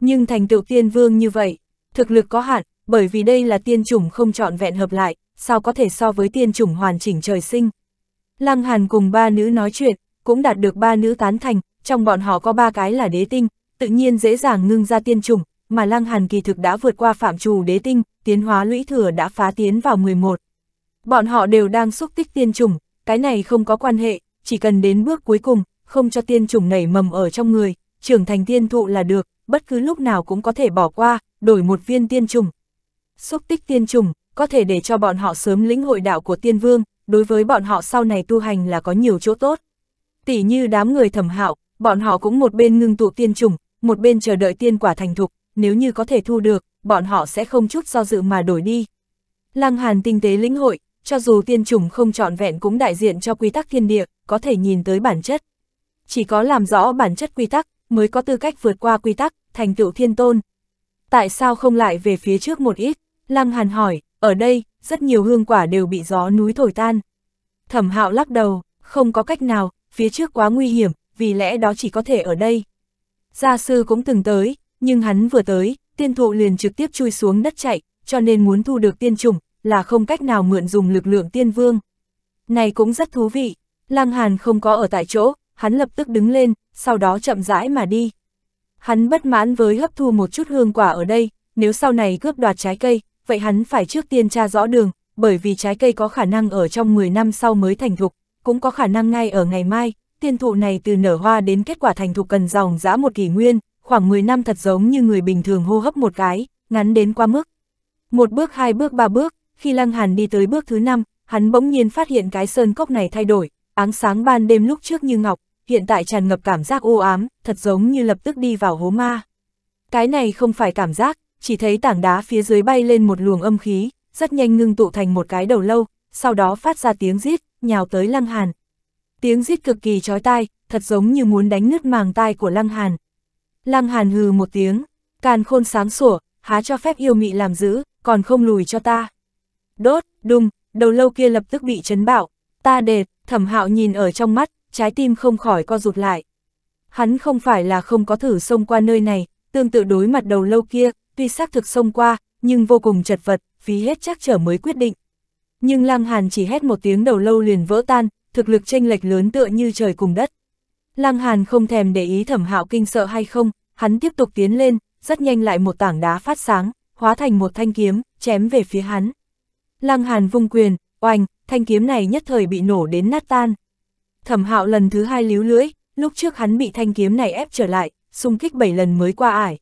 Nhưng thành tựu tiên vương như vậy, thực lực có hạn, bởi vì đây là tiên trùng không trọn vẹn hợp lại, sao có thể so với tiên trùng hoàn chỉnh trời sinh. Lăng Hàn cùng ba nữ nói chuyện, cũng đạt được ba nữ tán thành, trong bọn họ có ba cái là đế tinh, tự nhiên dễ dàng ngưng ra tiên trùng, mà Lăng Hàn kỳ thực đã vượt qua phạm trù đế tinh, tiến hóa lũy thừa đã phá tiến vào 11. Bọn họ đều đang xúc tích tiên trùng, cái này không có quan hệ, chỉ cần đến bước cuối cùng, không cho tiên trùng nảy mầm ở trong người, trưởng thành tiên thụ là được, bất cứ lúc nào cũng có thể bỏ qua, đổi một viên tiên trùng. Xúc tích tiên trùng, có thể để cho bọn họ sớm lĩnh hội đạo của tiên vương, đối với bọn họ sau này tu hành là có nhiều chỗ tốt. Tỷ như đám người thẩm hạo, bọn họ cũng một bên ngưng tụ tiên trùng, một bên chờ đợi tiên quả thành thục, nếu như có thể thu được, bọn họ sẽ không chút do dự mà đổi đi. Lăng Hàn tinh tế lĩnh hội, cho dù tiên trùng không trọn vẹn cũng đại diện cho quy tắc thiên địa, có thể nhìn tới bản chất. Chỉ có làm rõ bản chất quy tắc, mới có tư cách vượt qua quy tắc, thành tựu thiên tôn. Tại sao không lại về phía trước một ít? Lăng Hàn hỏi, ở đây, rất nhiều hương quả đều bị gió núi thổi tan. Thẩm hạo lắc đầu, không có cách nào, phía trước quá nguy hiểm, vì lẽ đó chỉ có thể ở đây. Gia sư cũng từng tới, nhưng hắn vừa tới, tiên thụ liền trực tiếp chui xuống đất chạy, cho nên muốn thu được tiên trùng, là không cách nào mượn dùng lực lượng tiên vương. Này cũng rất thú vị, Lăng Hàn không có ở tại chỗ, hắn lập tức đứng lên, sau đó chậm rãi mà đi. Hắn bất mãn với hấp thu một chút hương quả ở đây, nếu sau này cướp đoạt trái cây, vậy hắn phải trước tiên tra rõ đường, bởi vì trái cây có khả năng ở trong 10 năm sau mới thành thục, cũng có khả năng ngay ở ngày mai, tiên thụ này từ nở hoa đến kết quả thành thục cần dòng dã một kỷ nguyên, khoảng 10 năm thật giống như người bình thường hô hấp một cái, ngắn đến qua mức. Một bước hai bước ba bước, khi Lăng Hàn đi tới bước thứ năm, hắn bỗng nhiên phát hiện cái sơn cốc này thay đổi, áng sáng ban đêm lúc trước như ngọc, hiện tại tràn ngập cảm giác u ám, thật giống như lập tức đi vào hố ma. Cái này không phải cảm giác, chỉ thấy tảng đá phía dưới bay lên một luồng âm khí, rất nhanh ngưng tụ thành một cái đầu lâu, sau đó phát ra tiếng rít, nhào tới Lăng Hàn. Tiếng rít cực kỳ chói tai, thật giống như muốn đánh nứt màng tai của Lăng Hàn. Lăng Hàn hừ một tiếng, càn khôn sáng sủa, há cho phép yêu mị làm giữ, còn không lùi cho ta. Đốt, đùng, đầu lâu kia lập tức bị chấn bạo, ta đệt, thẩm hạo nhìn ở trong mắt, trái tim không khỏi co rụt lại. Hắn không phải là không có thử xông qua nơi này, tương tự đối mặt đầu lâu kia, tuy xác thực xông qua, nhưng vô cùng chật vật, phí hết chắc trở mới quyết định. Nhưng Lăng Hàn chỉ hét một tiếng đầu lâu liền vỡ tan, thực lực chênh lệch lớn tựa như trời cùng đất. Lăng Hàn không thèm để ý thẩm hạo kinh sợ hay không, hắn tiếp tục tiến lên, rất nhanh lại một tảng đá phát sáng, hóa thành một thanh kiếm, chém về phía hắn. Lăng Hàn vung quyền, oanh, thanh kiếm này nhất thời bị nổ đến nát tan. Thẩm hạo lần thứ hai líu lưỡi, lúc trước hắn bị thanh kiếm này ép trở lại, xung kích 7 lần mới qua ải.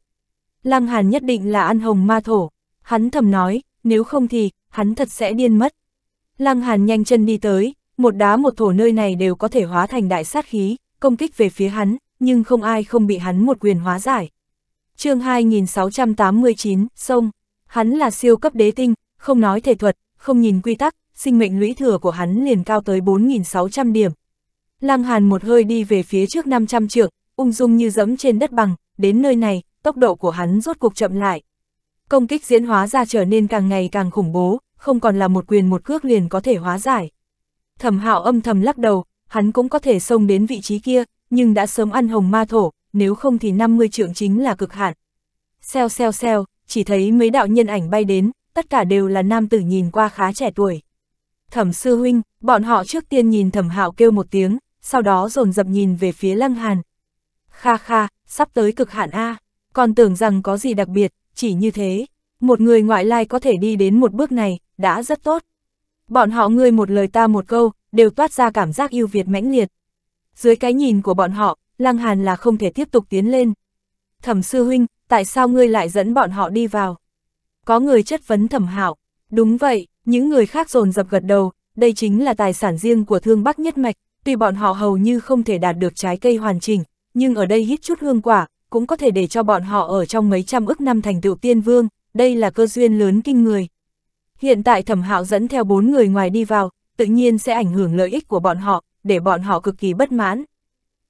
Lăng Hàn nhất định là ăn hồng ma thổ, hắn thầm nói, nếu không thì, hắn thật sẽ điên mất. Lăng Hàn nhanh chân đi tới, một đá một thổ nơi này đều có thể hóa thành đại sát khí, công kích về phía hắn, nhưng không ai không bị hắn một quyền hóa giải. chương 2689, sông, hắn là siêu cấp đế tinh, không nói thể thuật, không nhìn quy tắc, sinh mệnh lũy thừa của hắn liền cao tới 4.600 điểm. Lăng Hàn một hơi đi về phía trước 500 trượng, ung dung như dẫm trên đất bằng, đến nơi này, tốc độ của hắn rốt cuộc chậm lại. Công kích diễn hóa ra trở nên càng ngày càng khủng bố, không còn là một quyền một cước liền có thể hóa giải. Thẩm hạo âm thầm lắc đầu, hắn cũng có thể xông đến vị trí kia, nhưng đã sớm ăn hồng ma thổ, nếu không thì 50 trượng chính là cực hạn. Xeo xeo xeo, chỉ thấy mấy đạo nhân ảnh bay đến, tất cả đều là nam tử nhìn qua khá trẻ tuổi. Thẩm sư huynh, bọn họ trước tiên nhìn thẩm hạo kêu một tiếng, sau đó dồn dập nhìn về phía lăng hàn. Kha kha, sắp tới cực hạn A, còn tưởng rằng có gì đặc biệt, chỉ như thế. Một người ngoại lai có thể đi đến một bước này, đã rất tốt. Bọn họ ngươi một lời ta một câu, đều toát ra cảm giác yêu Việt mãnh liệt. Dưới cái nhìn của bọn họ, Lăng Hàn là không thể tiếp tục tiến lên. Thẩm sư huynh, tại sao ngươi lại dẫn bọn họ đi vào? Có người chất vấn thẩm hạo. Đúng vậy, những người khác dồn dập gật đầu, đây chính là tài sản riêng của thương Bắc Nhất Mạch, tuy bọn họ hầu như không thể đạt được trái cây hoàn chỉnh, nhưng ở đây hít chút hương quả, cũng có thể để cho bọn họ ở trong mấy trăm ức năm thành tựu tiên vương, đây là cơ duyên lớn kinh người. Hiện tại thẩm hạo dẫn theo bốn người ngoài đi vào, tự nhiên sẽ ảnh hưởng lợi ích của bọn họ, để bọn họ cực kỳ bất mãn.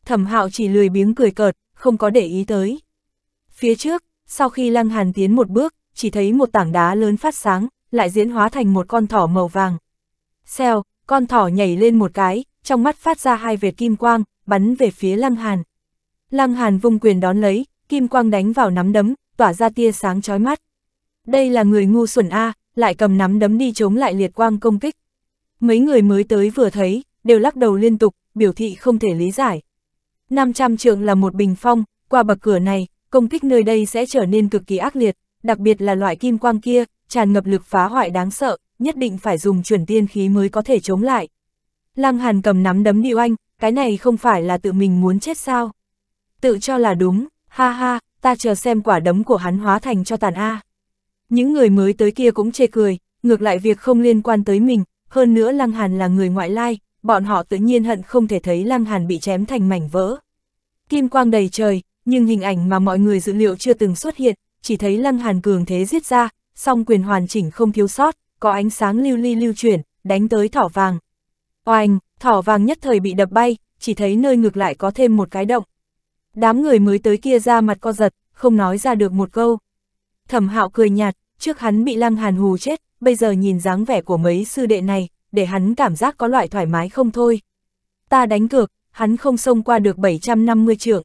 Thẩm hạo chỉ lười biếng cười cợt, không có để ý tới. Phía trước, sau khi Lăng Hàn tiến một bước, chỉ thấy một tảng đá lớn phát sáng, lại diễn hóa thành một con thỏ màu vàng. Xèo, con thỏ nhảy lên một cái, trong mắt phát ra hai vệt kim quang, bắn về phía Lăng Hàn. Lăng Hàn vung quyền đón lấy, kim quang đánh vào nắm đấm, tỏa ra tia sáng chói mắt. Đây là người ngu xuẩn A, lại cầm nắm đấm đi chống lại liệt quang công kích. Mấy người mới tới vừa thấy, đều lắc đầu liên tục, biểu thị không thể lý giải. 500 trượng là một bình phong, qua bậc cửa này, công kích nơi đây sẽ trở nên cực kỳ ác liệt, đặc biệt là loại kim quang kia, tràn ngập lực phá hoại đáng sợ, nhất định phải dùng chuyển tiên khí mới có thể chống lại. Lăng Hàn cầm nắm đấm điệu anh, cái này không phải là tự mình muốn chết sao? Tự cho là đúng, ha ha, ta chờ xem quả đấm của hắn hóa thành cho tàn A. Những người mới tới kia cũng chê cười, ngược lại việc không liên quan tới mình, hơn nữa Lăng Hàn là người ngoại lai, bọn họ tự nhiên hận không thể thấy Lăng Hàn bị chém thành mảnh vỡ. Kim quang đầy trời, nhưng hình ảnh mà mọi người dự liệu chưa từng xuất hiện, chỉ thấy Lăng Hàn cường thế giết ra, song quyền hoàn chỉnh không thiếu sót, có ánh sáng lưu ly lưu chuyển, đánh tới thỏ vàng. Oanh, thỏ vàng nhất thời bị đập bay, chỉ thấy nơi ngược lại có thêm một cái động. Đám người mới tới kia ra mặt co giật, không nói ra được một câu. Thẩm hạo cười nhạt, trước hắn bị Lăng Hàn hù chết, bây giờ nhìn dáng vẻ của mấy sư đệ này, để hắn cảm giác có loại thoải mái không thôi. Ta đánh cược, hắn không xông qua được 750 trượng.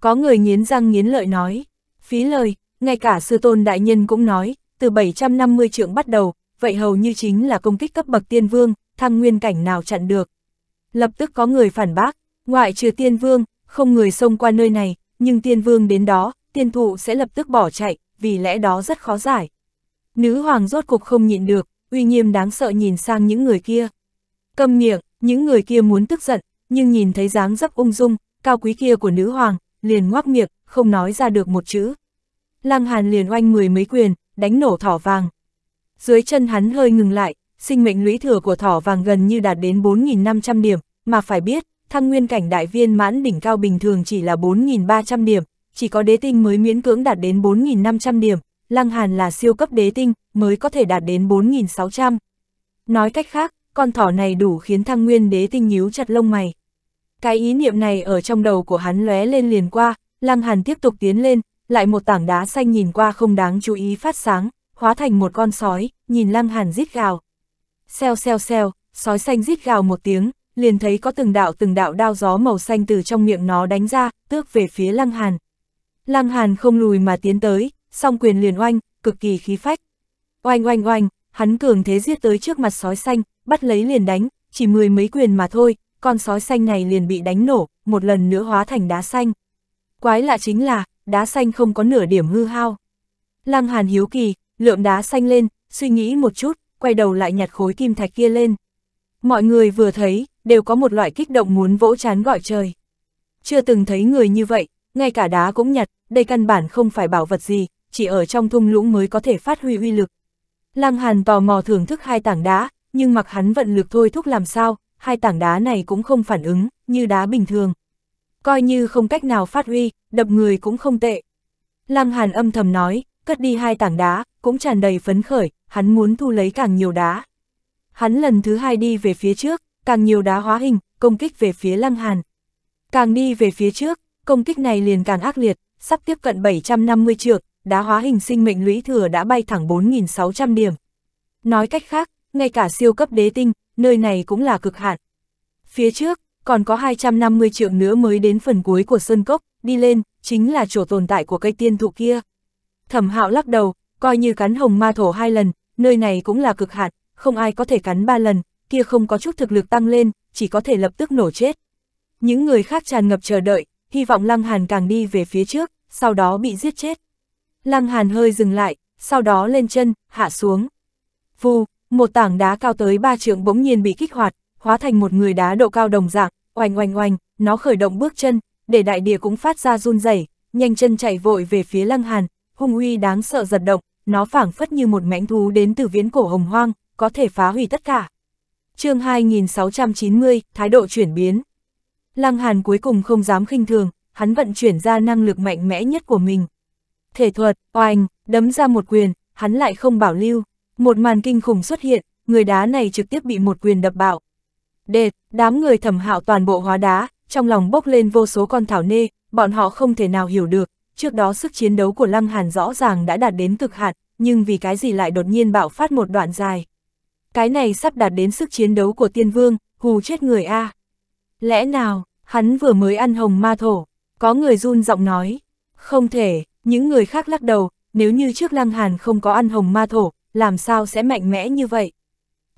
Có người nghiến răng nghiến lợi nói, phí lời, ngay cả sư tôn đại nhân cũng nói, từ 750 trượng bắt đầu, vậy hầu như chính là công kích cấp bậc tiên vương, thăng nguyên cảnh nào chặn được. Lập tức có người phản bác, ngoại trừ tiên vương, không người xông qua nơi này, nhưng tiên vương đến đó, tiên thụ sẽ lập tức bỏ chạy, vì lẽ đó rất khó giải. Nữ hoàng rốt cục không nhịn được, uy nghiêm đáng sợ nhìn sang những người kia. Câm miệng, những người kia muốn tức giận, nhưng nhìn thấy dáng dấp ung dung, cao quý kia của nữ hoàng, liền ngoác miệng, không nói ra được một chữ. Lăng Hàn liền oanh mười mấy quyền, đánh nổ thỏ vàng. Dưới chân hắn hơi ngừng lại, sinh mệnh lũy thừa của thỏ vàng gần như đạt đến 4.500 điểm, mà phải biết, thăng nguyên cảnh đại viên mãn đỉnh cao bình thường chỉ là 4.300 điểm, chỉ có đế tinh mới miễn cưỡng đạt đến 4.500 điểm, Lăng Hàn là siêu cấp đế tinh, mới có thể đạt đến 4.600. Nói cách khác, con thỏ này đủ khiến thăng nguyên đế tinh nhíu chặt lông mày. Cái ý niệm này ở trong đầu của hắn lóe lên liền qua, Lăng Hàn tiếp tục tiến lên, lại một tảng đá xanh nhìn qua không đáng chú ý phát sáng, hóa thành một con sói, nhìn Lăng Hàn rít gào. Xeo xeo xeo, sói xanh rít gào một tiếng, liền thấy có từng đạo từng đạo đao gió màu xanh từ trong miệng nó đánh ra, tước về phía Lăng Hàn. Lăng Hàn không lùi mà tiến tới, song quyền liền oanh, cực kỳ khí phách. Oanh oanh oanh, hắn cường thế giết tới trước mặt sói xanh, bắt lấy liền đánh, chỉ mười mấy quyền mà thôi, con sói xanh này liền bị đánh nổ, một lần nữa hóa thành đá xanh. Quái lạ chính là, đá xanh không có nửa điểm hư hao. Lăng Hàn hiếu kỳ, lượm đá xanh lên, suy nghĩ một chút, quay đầu lại nhặt khối kim thạch kia lên. Mọi người vừa thấy, đều có một loại kích động muốn vỗ chán gọi trời. Chưa từng thấy người như vậy, ngay cả đá cũng nhặt, đây căn bản không phải bảo vật gì, chỉ ở trong thung lũng mới có thể phát huy uy lực. Lăng Hàn tò mò thưởng thức hai tảng đá, nhưng mặc hắn vận lực thôi thúc làm sao, hai tảng đá này cũng không phản ứng, như đá bình thường. Coi như không cách nào phát huy, đập người cũng không tệ. Lăng Hàn âm thầm nói, cất đi hai tảng đá, cũng tràn đầy phấn khởi, hắn muốn thu lấy càng nhiều đá. Hắn lần thứ hai đi về phía trước, càng nhiều đá hóa hình, công kích về phía Lăng Hàn. Càng đi về phía trước, công kích này liền càng ác liệt, sắp tiếp cận 750 trượng, đá hóa hình sinh mệnh lũy thừa đã bay thẳng 4.600 điểm. Nói cách khác, ngay cả siêu cấp đế tinh, nơi này cũng là cực hạn. Phía trước, còn có 250 trượng nữa mới đến phần cuối của Sơn Cốc, đi lên, chính là chỗ tồn tại của cây tiên thụ kia. Thẩm hạo lắc đầu, coi như cắn hồng ma thổ hai lần, nơi này cũng là cực hạn, không ai có thể cắn ba lần, kia không có chút thực lực tăng lên, chỉ có thể lập tức nổ chết. Những người khác tràn ngập chờ đợi, hy vọng Lăng Hàn càng đi về phía trước, sau đó bị giết chết. Lăng Hàn hơi dừng lại, sau đó lên chân, hạ xuống. Vù, một tảng đá cao tới ba trượng bỗng nhiên bị kích hoạt, hóa thành một người đá độ cao đồng dạng, oanh oanh oanh, nó khởi động bước chân, để đại địa cũng phát ra run rẩy, nhanh chân chạy vội về phía Lăng Hàn, hung uy đáng sợ giật động, nó phảng phất như một mãnh thú đến từ viễn cổ hồng hoang, có thể phá hủy tất cả. chương 2690, thái độ chuyển biến. Lăng Hàn cuối cùng không dám khinh thường, hắn vận chuyển ra năng lực mạnh mẽ nhất của mình. Thể thuật, oanh, đấm ra một quyền, hắn lại không bảo lưu. Một màn kinh khủng xuất hiện, người đá này trực tiếp bị một quyền đập bạo. Đệt, đám người thẩm hạo toàn bộ hóa đá, trong lòng bốc lên vô số con thảo nê, bọn họ không thể nào hiểu được, trước đó sức chiến đấu của Lăng Hàn rõ ràng đã đạt đến cực hạn, nhưng vì cái gì lại đột nhiên bạo phát một đoạn dài. Cái này sắp đạt đến sức chiến đấu của tiên vương, hù chết người A. Lẽ nào, hắn vừa mới ăn hồng ma thổ, có người run giọng nói, không thể, những người khác lắc đầu, nếu như trước Lăng Hàn không có ăn hồng ma thổ, làm sao sẽ mạnh mẽ như vậy?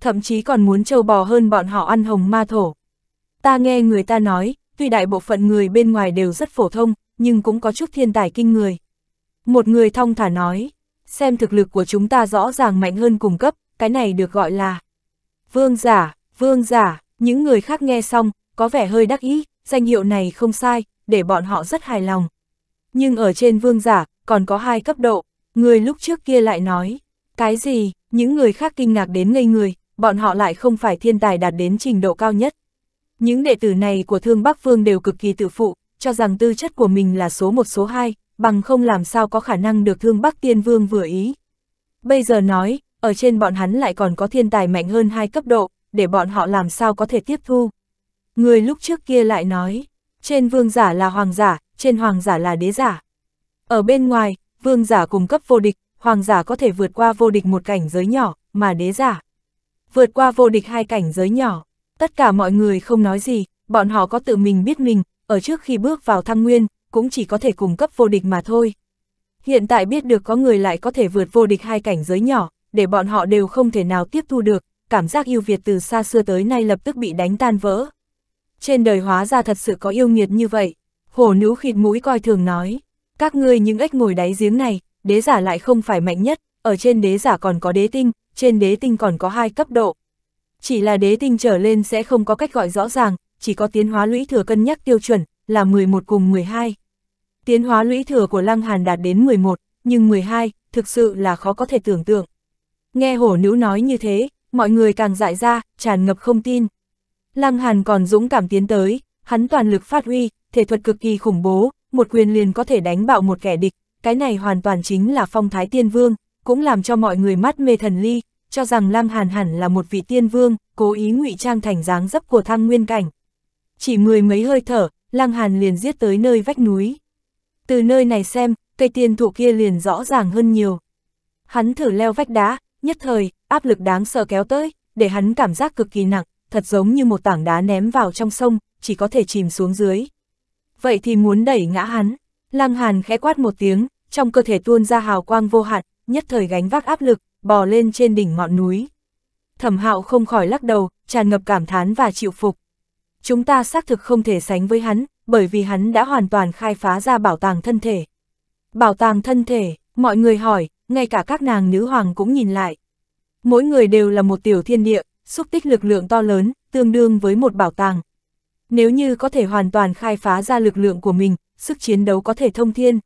Thậm chí còn muốn trâu bò hơn bọn họ ăn hồng ma thổ. Ta nghe người ta nói, tuy đại bộ phận người bên ngoài đều rất phổ thông, nhưng cũng có chút thiên tài kinh người. Một người thong thả nói, xem thực lực của chúng ta rõ ràng mạnh hơn cùng cấp, cái này được gọi là vương giả, vương giả, Những người khác nghe xong, có vẻ hơi đắc ý, danh hiệu này không sai, để bọn họ rất hài lòng. Nhưng ở trên vương giả, còn có hai cấp độ, người lúc trước kia lại nói, cái gì, những người khác kinh ngạc đến ngây người, bọn họ lại không phải thiên tài đạt đến trình độ cao nhất. Những đệ tử này của Thương Bắc Vương đều cực kỳ tự phụ, cho rằng tư chất của mình là số một số hai, bằng không làm sao có khả năng được Thương Bắc Tiên Vương vừa ý. Bây giờ nói, ở trên bọn hắn lại còn có thiên tài mạnh hơn hai cấp độ, để bọn họ làm sao có thể tiếp thu. Người lúc trước kia lại nói, trên vương giả là hoàng giả, trên hoàng giả là đế giả. Ở bên ngoài, vương giả cung cấp vô địch, hoàng giả có thể vượt qua vô địch một cảnh giới nhỏ, mà đế giả vượt qua vô địch hai cảnh giới nhỏ. Tất cả mọi người không nói gì, bọn họ có tự mình biết mình, ở trước khi bước vào thăng nguyên, cũng chỉ có thể cung cấp vô địch mà thôi. Hiện tại biết được có người lại có thể vượt vô địch hai cảnh giới nhỏ, để bọn họ đều không thể nào tiếp thu được, cảm giác yêu Việt từ xa xưa tới nay lập tức bị đánh tan vỡ. Trên đời hóa ra thật sự có yêu nghiệt như vậy, hổ nữ khịt mũi coi thường nói, các ngươi những ếch ngồi đáy giếng này, đế giả lại không phải mạnh nhất, ở trên đế giả còn có đế tinh, trên đế tinh còn có hai cấp độ. Chỉ là đế tinh trở lên sẽ không có cách gọi rõ ràng, chỉ có tiến hóa lũy thừa cân nhắc tiêu chuẩn, là 11 cùng 12. Tiến hóa lũy thừa của Lăng Hàn đạt đến 11, nhưng 12, thực sự là khó có thể tưởng tượng. Nghe hổ nữ nói như thế, mọi người càng dại ra, tràn ngập không tin. Lăng Hàn còn dũng cảm tiến tới, hắn toàn lực phát huy, thể thuật cực kỳ khủng bố, một quyền liền có thể đánh bạo một kẻ địch, cái này hoàn toàn chính là phong thái tiên vương, cũng làm cho mọi người mắt mê thần ly, cho rằng Lăng Hàn hẳn là một vị tiên vương, cố ý ngụy trang thành dáng dấp của thăng nguyên cảnh. Chỉ mười mấy hơi thở, Lăng Hàn liền giết tới nơi vách núi. Từ nơi này xem, cây tiên thụ kia liền rõ ràng hơn nhiều. Hắn thử leo vách đá, nhất thời, áp lực đáng sợ kéo tới, để hắn cảm giác cực kỳ nặng, thật giống như một tảng đá ném vào trong sông, chỉ có thể chìm xuống dưới. Vậy thì muốn đẩy ngã hắn, Lăng Hàn khẽ quát một tiếng, trong cơ thể tuôn ra hào quang vô hạn, nhất thời gánh vác áp lực, bò lên trên đỉnh ngọn núi. Thẩm hạo không khỏi lắc đầu, tràn ngập cảm thán và chịu phục. Chúng ta xác thực không thể sánh với hắn, bởi vì hắn đã hoàn toàn khai phá ra bảo tàng thân thể. Bảo tàng thân thể, mọi người hỏi, ngay cả các nàng nữ hoàng cũng nhìn lại. Mỗi người đều là một tiểu thiên địa, xúc tích lực lượng to lớn, tương đương với một bảo tàng. Nếu như có thể hoàn toàn khai phá ra lực lượng của mình, sức chiến đấu có thể thông thiên.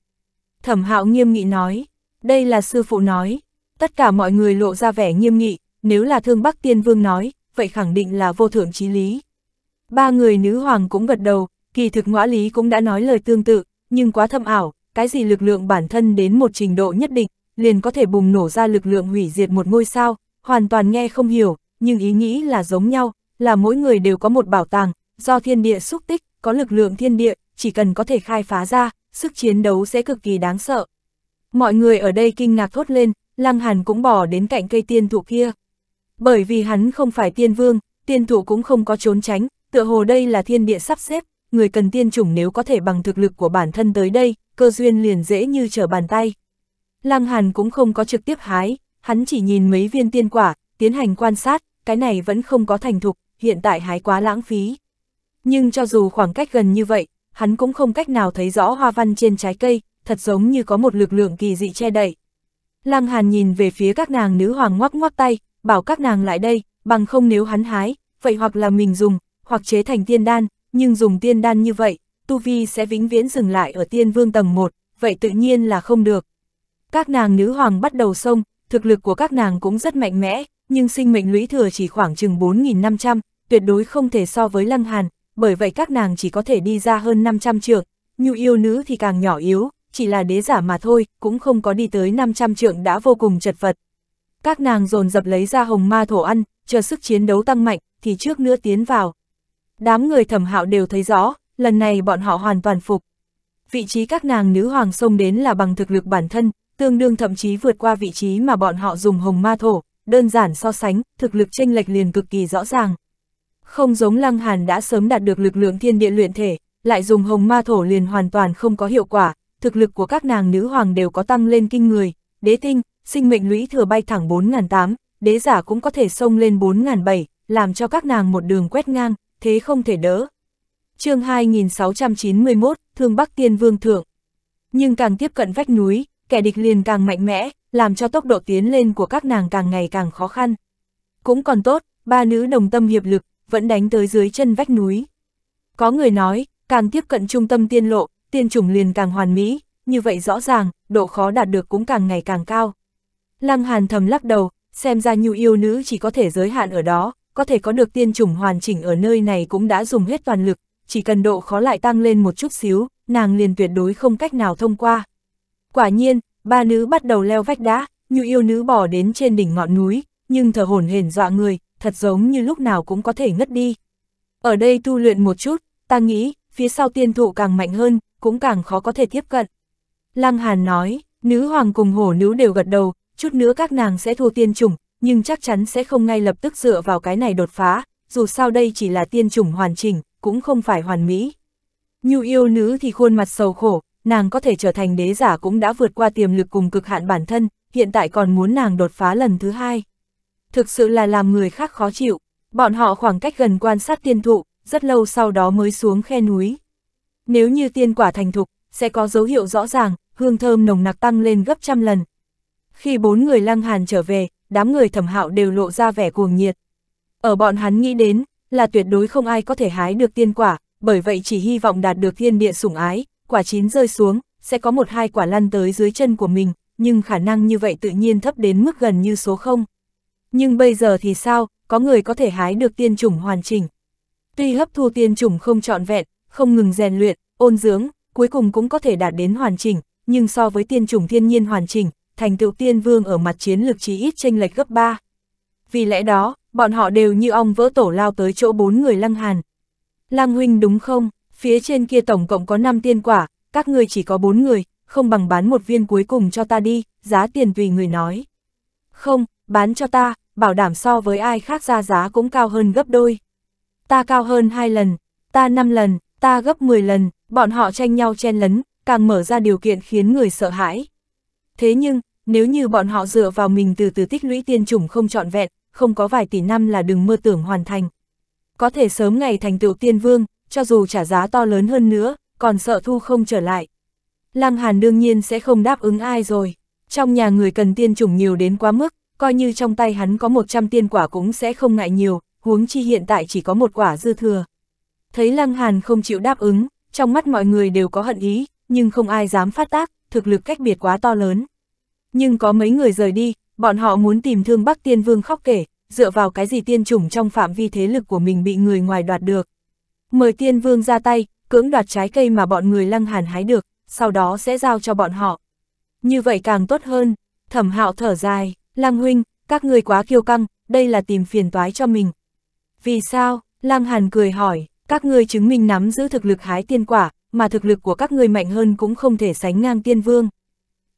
Thẩm hạo nghiêm nghị nói, đây là sư phụ nói, tất cả mọi người lộ ra vẻ nghiêm nghị, nếu là thương Bắc Tiên Vương nói, vậy khẳng định là vô thượng trí lý. Ba người nữ hoàng cũng gật đầu, kỳ thực ngõa lý cũng đã nói lời tương tự, nhưng quá thâm ảo, cái gì lực lượng bản thân đến một trình độ nhất định, liền có thể bùng nổ ra lực lượng hủy diệt một ngôi sao, hoàn toàn nghe không hiểu, nhưng ý nghĩ là giống nhau, là mỗi người đều có một bảo tàng, do thiên địa xúc tích, có lực lượng thiên địa, chỉ cần có thể khai phá ra, sức chiến đấu sẽ cực kỳ đáng sợ. Mọi người ở đây kinh ngạc thốt lên, Lăng Hàn cũng bỏ đến cạnh cây tiên thụ kia. Bởi vì hắn không phải tiên vương, tiên thụ cũng không có trốn tránh, tựa hồ đây là thiên địa sắp xếp, người cần tiên chủng nếu có thể bằng thực lực của bản thân tới đây, cơ duyên liền dễ như trở bàn tay. Lăng Hàn cũng không có trực tiếp hái, hắn chỉ nhìn mấy viên tiên quả, tiến hành quan sát, cái này vẫn không có thành thục, hiện tại hái quá lãng phí. Nhưng cho dù khoảng cách gần như vậy, hắn cũng không cách nào thấy rõ hoa văn trên trái cây, thật giống như có một lực lượng kỳ dị che đậy. Lăng Hàn nhìn về phía các nàng nữ hoàng ngoắc ngoắc tay, bảo các nàng lại đây, bằng không nếu hắn hái, vậy hoặc là mình dùng, hoặc chế thành tiên đan, nhưng dùng tiên đan như vậy, Tu Vi sẽ vĩnh viễn dừng lại ở tiên vương tầng 1, vậy tự nhiên là không được. Các nàng nữ hoàng bắt đầu xông, thực lực của các nàng cũng rất mạnh mẽ, nhưng sinh mệnh lũy thừa chỉ khoảng chừng 4.500, tuyệt đối không thể so với Lăng Hàn, bởi vậy các nàng chỉ có thể đi ra hơn 500 trượng, nhu yêu nữ thì càng nhỏ yếu, chỉ là đế giả mà thôi, cũng không có đi tới 500 trượng đã vô cùng chật vật. Các nàng dồn dập lấy ra hồng ma thổ ăn, chờ sức chiến đấu tăng mạnh, thì trước nữa tiến vào. Đám người thẩm hạo đều thấy rõ, lần này bọn họ hoàn toàn phục. Vị trí các nàng nữ hoàng xông đến là bằng thực lực bản thân, tương đương thậm chí vượt qua vị trí mà bọn họ dùng hồng ma thổ, đơn giản so sánh, thực lực chênh lệch liền cực kỳ rõ ràng. Không giống Lăng Hàn đã sớm đạt được lực lượng thiên địa luyện thể, lại dùng hồng ma thổ liền hoàn toàn không có hiệu quả, thực lực của các nàng nữ hoàng đều có tăng lên kinh người, đế tinh, sinh mệnh lũy thừa bay thẳng 4.800, đế giả cũng có thể xông lên 4.700, làm cho các nàng một đường quét ngang, thế không thể đỡ. chương 2691, Thương Bắc Tiên Vương Thượng. Nhưng càng tiếp cận vách núi, kẻ địch liền càng mạnh mẽ, làm cho tốc độ tiến lên của các nàng càng ngày càng khó khăn. Cũng còn tốt, ba nữ đồng tâm hiệp lực, vẫn đánh tới dưới chân vách núi. Có người nói, càng tiếp cận trung tâm tiên lộ, tiên chủng liền càng hoàn mỹ, như vậy rõ ràng, độ khó đạt được cũng càng ngày càng cao. Lăng Hàn thầm lắc đầu, xem ra nhu yêu nữ chỉ có thể giới hạn ở đó, có thể có được tiên chủng hoàn chỉnh ở nơi này cũng đã dùng hết toàn lực, chỉ cần độ khó lại tăng lên một chút xíu, nàng liền tuyệt đối không cách nào thông qua. Quả nhiên, ba nữ bắt đầu leo vách đá, như yêu nữ bỏ đến trên đỉnh ngọn núi, nhưng thở hổn hển dọa người, thật giống như lúc nào cũng có thể ngất đi. Ở đây tu luyện một chút, ta nghĩ, phía sau tiên thụ càng mạnh hơn, cũng càng khó có thể tiếp cận. Lăng Hàn nói, nữ hoàng cùng hổ nữ đều gật đầu, chút nữa các nàng sẽ thua tiên chủng, nhưng chắc chắn sẽ không ngay lập tức dựa vào cái này đột phá, dù sao đây chỉ là tiên chủng hoàn chỉnh, cũng không phải hoàn mỹ. Nhu yêu nữ thì khuôn mặt sầu khổ, nàng có thể trở thành đế giả cũng đã vượt qua tiềm lực cùng cực hạn bản thân, hiện tại còn muốn nàng đột phá lần thứ hai. Thực sự là làm người khác khó chịu, bọn họ khoảng cách gần quan sát tiên thụ, rất lâu sau đó mới xuống khe núi. Nếu như tiên quả thành thục, sẽ có dấu hiệu rõ ràng, hương thơm nồng nặc tăng lên gấp trăm lần. Khi bốn người lăng hàn trở về, đám người thẩm hạo đều lộ ra vẻ cuồng nhiệt. Ở bọn hắn nghĩ đến, là tuyệt đối không ai có thể hái được tiên quả, bởi vậy chỉ hy vọng đạt được thiên địa sủng ái, quả chín rơi xuống, sẽ có một hai quả lăn tới dưới chân của mình, nhưng khả năng như vậy tự nhiên thấp đến mức gần như số 0. Nhưng bây giờ thì sao, có người có thể hái được tiên chủng hoàn chỉnh. Tuy hấp thu tiên chủng không trọn vẹn, không ngừng rèn luyện, ôn dưỡng, cuối cùng cũng có thể đạt đến hoàn chỉnh, nhưng so với tiên chủng thiên nhiên hoàn chỉnh, thành tựu tiên vương ở mặt chiến lược chí ít tranh lệch gấp 3. Vì lẽ đó, bọn họ đều như ong vỡ tổ lao tới chỗ bốn người lăng hàn. Lăng huynh đúng không, phía trên kia tổng cộng có 5 tiên quả, các người chỉ có 4 người, không bằng bán một viên cuối cùng cho ta đi, giá tiền tùy người nói. Không, bán cho ta, bảo đảm so với ai khác ra giá cũng cao hơn gấp đôi. Ta cao hơn 2 lần, ta 5 lần, ta gấp 10 lần, bọn họ tranh nhau chen lấn, càng mở ra điều kiện khiến người sợ hãi. Thế nhưng, nếu như bọn họ dựa vào mình từ từ tích lũy tiên chủng không trọn vẹn, không có vài tỷ năm là đừng mơ tưởng hoàn thành. Có thể sớm ngày thành tựu tiên vương, cho dù trả giá to lớn hơn nữa, còn sợ thu không trở lại. Lăng Hàn đương nhiên sẽ không đáp ứng ai rồi. Trong nhà người cần tiên chủng nhiều đến quá mức, coi như trong tay hắn có 100 tiên quả cũng sẽ không ngại nhiều, huống chi hiện tại chỉ có một quả dư thừa. Thấy Lăng Hàn không chịu đáp ứng, trong mắt mọi người đều có hận ý, nhưng không ai dám phát tác, thực lực cách biệt quá to lớn. Nhưng có mấy người rời đi, bọn họ muốn tìm thương Bắc Tiên Vương khóc kể, dựa vào cái gì tiên chủng trong phạm vi thế lực của mình bị người ngoài đoạt được. Mời Tiên Vương ra tay, cưỡng đoạt trái cây mà bọn người lăng hàn hái được, sau đó sẽ giao cho bọn họ. Như vậy càng tốt hơn, thẩm hạo thở dài, lăng huynh, các người quá kiêu căng, đây là tìm phiền toái cho mình. Vì sao, lăng hàn cười hỏi, các ngươi chứng minh nắm giữ thực lực hái tiên quả, mà thực lực của các ngươi mạnh hơn cũng không thể sánh ngang tiên vương.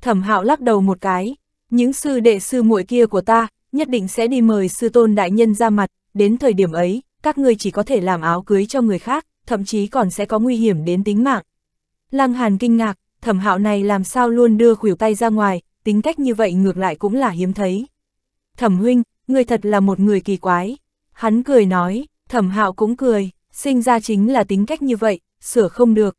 Thẩm hạo lắc đầu một cái, những sư đệ sư muội kia của ta, nhất định sẽ đi mời sư tôn đại nhân ra mặt, đến thời điểm ấy, các ngươi chỉ có thể làm áo cưới cho người khác, thậm chí còn sẽ có nguy hiểm đến tính mạng. Lăng Hàn kinh ngạc, thẩm hạo này làm sao luôn đưa khuỷu tay ra ngoài, tính cách như vậy ngược lại cũng là hiếm thấy. Thẩm huynh, người thật là một người kỳ quái. Hắn cười nói, thẩm hạo cũng cười, sinh ra chính là tính cách như vậy, sửa không được.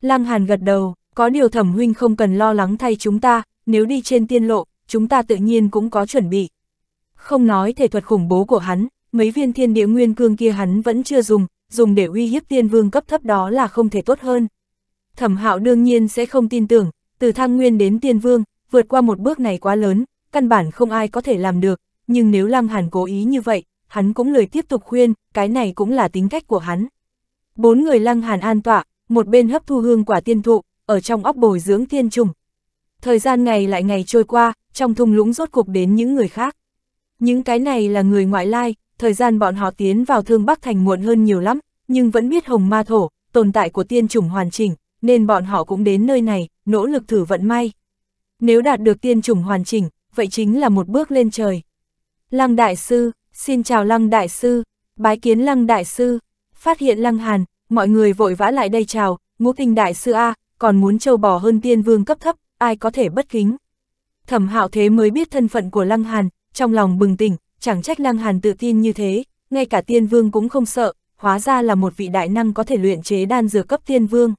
Lăng Hàn gật đầu, có điều thẩm huynh không cần lo lắng thay chúng ta, nếu đi trên tiên lộ, chúng ta tự nhiên cũng có chuẩn bị. Không nói thể thuật khủng bố của hắn, mấy viên thiên địa nguyên cương kia hắn vẫn chưa dùng, dùng để uy hiếp tiên vương cấp thấp đó là không thể tốt hơn. Thẩm hạo đương nhiên sẽ không tin tưởng, từ thang nguyên đến tiên vương, vượt qua một bước này quá lớn, căn bản không ai có thể làm được, nhưng nếu Lăng Hàn cố ý như vậy, hắn cũng lời tiếp tục khuyên, cái này cũng là tính cách của hắn. Bốn người Lăng Hàn an tọa, một bên hấp thu hương quả tiên thụ, ở trong óc bồi dưỡng thiên trùng. Thời gian ngày lại ngày trôi qua, trong thung lũng rốt cục đến những người khác. Những cái này là người ngoại lai, thời gian bọn họ tiến vào thương Bắc Thành muộn hơn nhiều lắm, nhưng vẫn biết hồng ma thổ, tồn tại của tiên chủng hoàn chỉnh, nên bọn họ cũng đến nơi này, nỗ lực thử vận may. Nếu đạt được tiên chủng hoàn chỉnh, vậy chính là một bước lên trời. Lăng Đại Sư, xin chào Lăng Đại Sư, bái kiến Lăng Đại Sư, phát hiện Lăng Hàn, mọi người vội vã lại đây chào, ngũ tinh Đại Sư A, còn muốn châu bò hơn tiên vương cấp thấp, ai có thể bất kính. Thẩm hạo thế mới biết thân phận của Lăng Hàn, trong lòng bừng tỉnh, chẳng trách Lăng Hàn tự tin như thế, ngay cả tiên vương cũng không sợ, hóa ra là một vị đại năng có thể luyện chế đan dược cấp tiên vương.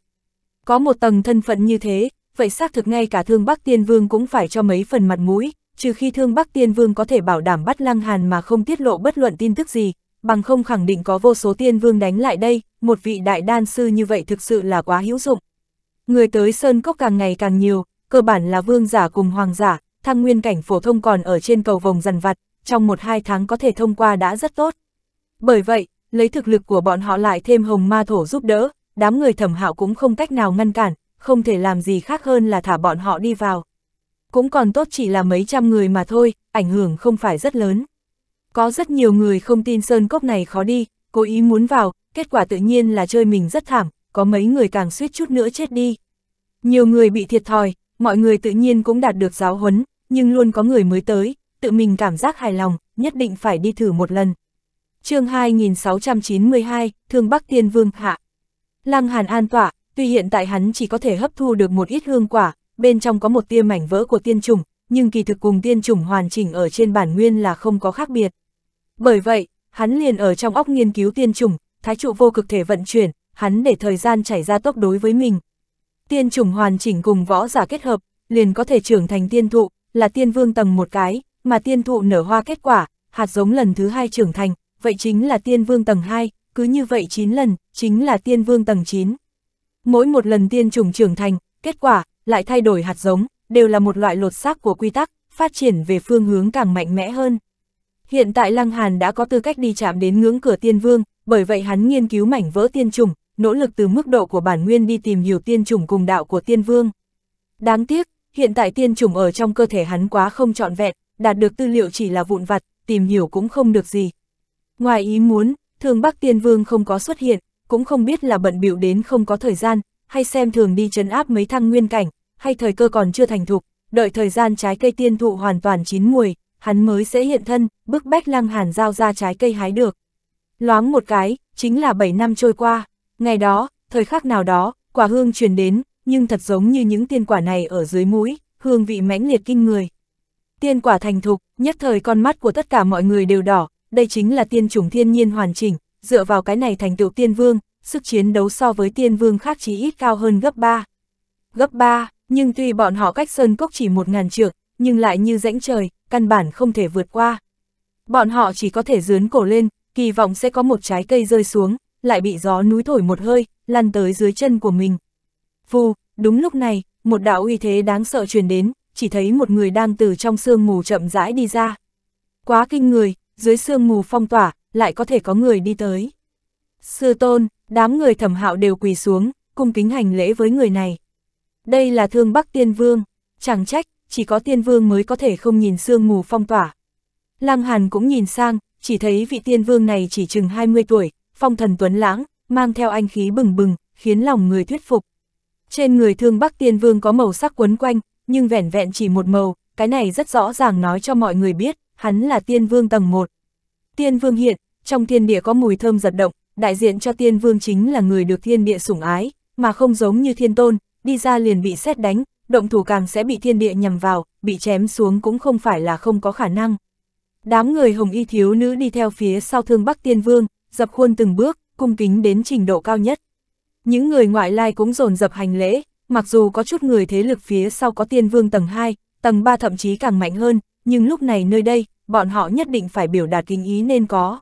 Có một tầng thân phận như thế, vậy xác thực ngay cả thương Bắc tiên vương cũng phải cho mấy phần mặt mũi, trừ khi thương Bắc tiên vương có thể bảo đảm bắt Lăng Hàn mà không tiết lộ bất luận tin tức gì, bằng không khẳng định có vô số tiên vương đánh lại đây, một vị đại đan sư như vậy thực sự là quá hữu dụng. Người tới Sơn Cốc càng ngày càng nhiều, cơ bản là vương giả cùng hoàng giả, thăng nguyên cảnh phổ thông còn ở trên cầu vòng dần vặt, trong một hai tháng có thể thông qua đã rất tốt. Bởi vậy, lấy thực lực của bọn họ lại thêm hồng ma thổ giúp đỡ, đám người thẩm hạo cũng không cách nào ngăn cản, không thể làm gì khác hơn là thả bọn họ đi vào. Cũng còn tốt chỉ là mấy trăm người mà thôi, ảnh hưởng không phải rất lớn. Có rất nhiều người không tin sơn cốc này khó đi, cố ý muốn vào, kết quả tự nhiên là chơi mình rất thảm, có mấy người càng suýt chút nữa chết đi. Nhiều người bị thiệt thòi, mọi người tự nhiên cũng đạt được giáo huấn, nhưng luôn có người mới tới, tự mình cảm giác hài lòng, nhất định phải đi thử một lần. chương 2692, Thương Bắc Tiên Vương Hạ Lăng Hàn an tỏa, tuy hiện tại hắn chỉ có thể hấp thu được một ít hương quả, bên trong có một tia mảnh vỡ của tiên trùng, nhưng kỳ thực cùng tiên trùng hoàn chỉnh ở trên bản nguyên là không có khác biệt. Bởi vậy, hắn liền ở trong óc nghiên cứu tiên trùng, thái trụ vô cực thể vận chuyển, hắn để thời gian chảy ra tốc đối với mình. Tiên trùng hoàn chỉnh cùng võ giả kết hợp, liền có thể trưởng thành tiên thụ, là tiên vương tầng một cái, mà tiên thụ nở hoa kết quả, hạt giống lần thứ hai trưởng thành, vậy chính là tiên vương tầng 2, cứ như vậy 9 lần, chính là tiên vương tầng 9. Mỗi một lần tiên trùng trưởng thành, kết quả, lại thay đổi hạt giống, đều là một loại lột xác của quy tắc, phát triển về phương hướng càng mạnh mẽ hơn. Hiện tại Lăng Hàn đã có tư cách đi chạm đến ngưỡng cửa tiên vương, bởi vậy hắn nghiên cứu mảnh vỡ tiên trùng, nỗ lực từ mức độ của bản nguyên đi tìm hiểu tiên trùng cùng đạo của tiên vương. Đáng tiếc, hiện tại tiên trùng ở trong cơ thể hắn quá không trọn vẹn, đạt được tư liệu chỉ là vụn vặt, tìm hiểu cũng không được gì. Ngoài ý muốn, thường Bắc Tiên Vương không có xuất hiện, cũng không biết là bận biểu đến không có thời gian, hay xem thường đi chấn áp mấy thăng nguyên cảnh, hay thời cơ còn chưa thành thục, đợi thời gian trái cây tiên thụ hoàn toàn chín mùi, hắn mới sẽ hiện thân, bức bách lăng hàn giao ra trái cây hái được. Loáng một cái, chính là 7 năm trôi qua, ngày đó, thời khắc nào đó, quả hương truyền đến, nhưng thật giống như những tiên quả này ở dưới mũi, hương vị mãnh liệt kinh người. Tiên quả thành thục, nhất thời con mắt của tất cả mọi người đều đỏ, đây chính là tiên chủng thiên nhiên hoàn chỉnh, dựa vào cái này thành tựu tiên vương, sức chiến đấu so với tiên vương khác chỉ ít cao hơn gấp 3. Gấp 3, nhưng tuy bọn họ cách sơn cốc chỉ một ngàn trượng, nhưng lại như rãnh trời, căn bản không thể vượt qua. Bọn họ chỉ có thể dướn cổ lên, kỳ vọng sẽ có một trái cây rơi xuống, lại bị gió núi thổi một hơi, lăn tới dưới chân của mình. Vù, đúng lúc này, một đạo uy thế đáng sợ truyền đến, chỉ thấy một người đang từ trong sương mù chậm rãi đi ra. Quá kinh người, dưới sương mù phong tỏa, lại có thể có người đi tới. Sư tôn, đám người thẩm hạo đều quỳ xuống, cung kính hành lễ với người này. Đây là thương Bắc Tiên Vương, chẳng trách, chỉ có Tiên Vương mới có thể không nhìn sương mù phong tỏa. Lăng Hàn cũng nhìn sang, chỉ thấy vị Tiên Vương này chỉ chừng 20 tuổi, phong thần tuấn lãng, mang theo anh khí bừng bừng, khiến lòng người thuyết phục. Trên người thương Bắc Tiên Vương có màu sắc quấn quanh, nhưng vẻn vẹn chỉ một màu, cái này rất rõ ràng nói cho mọi người biết, hắn là Tiên Vương tầng 1. Tiên Vương hiện, trong thiên địa có mùi thơm giật động, đại diện cho Tiên Vương chính là người được thiên địa sủng ái, mà không giống như thiên tôn, đi ra liền bị xét đánh, động thủ càng sẽ bị thiên địa nhầm vào, bị chém xuống cũng không phải là không có khả năng. Đám người hồng y thiếu nữ đi theo phía sau thương Bắc Tiên Vương, dập khuôn từng bước, cung kính đến trình độ cao nhất. Những người ngoại lai cũng dồn dập hành lễ, mặc dù có chút người thế lực phía sau có tiên vương tầng 2, tầng 3 thậm chí càng mạnh hơn, nhưng lúc này nơi đây, bọn họ nhất định phải biểu đạt kinh ý nên có.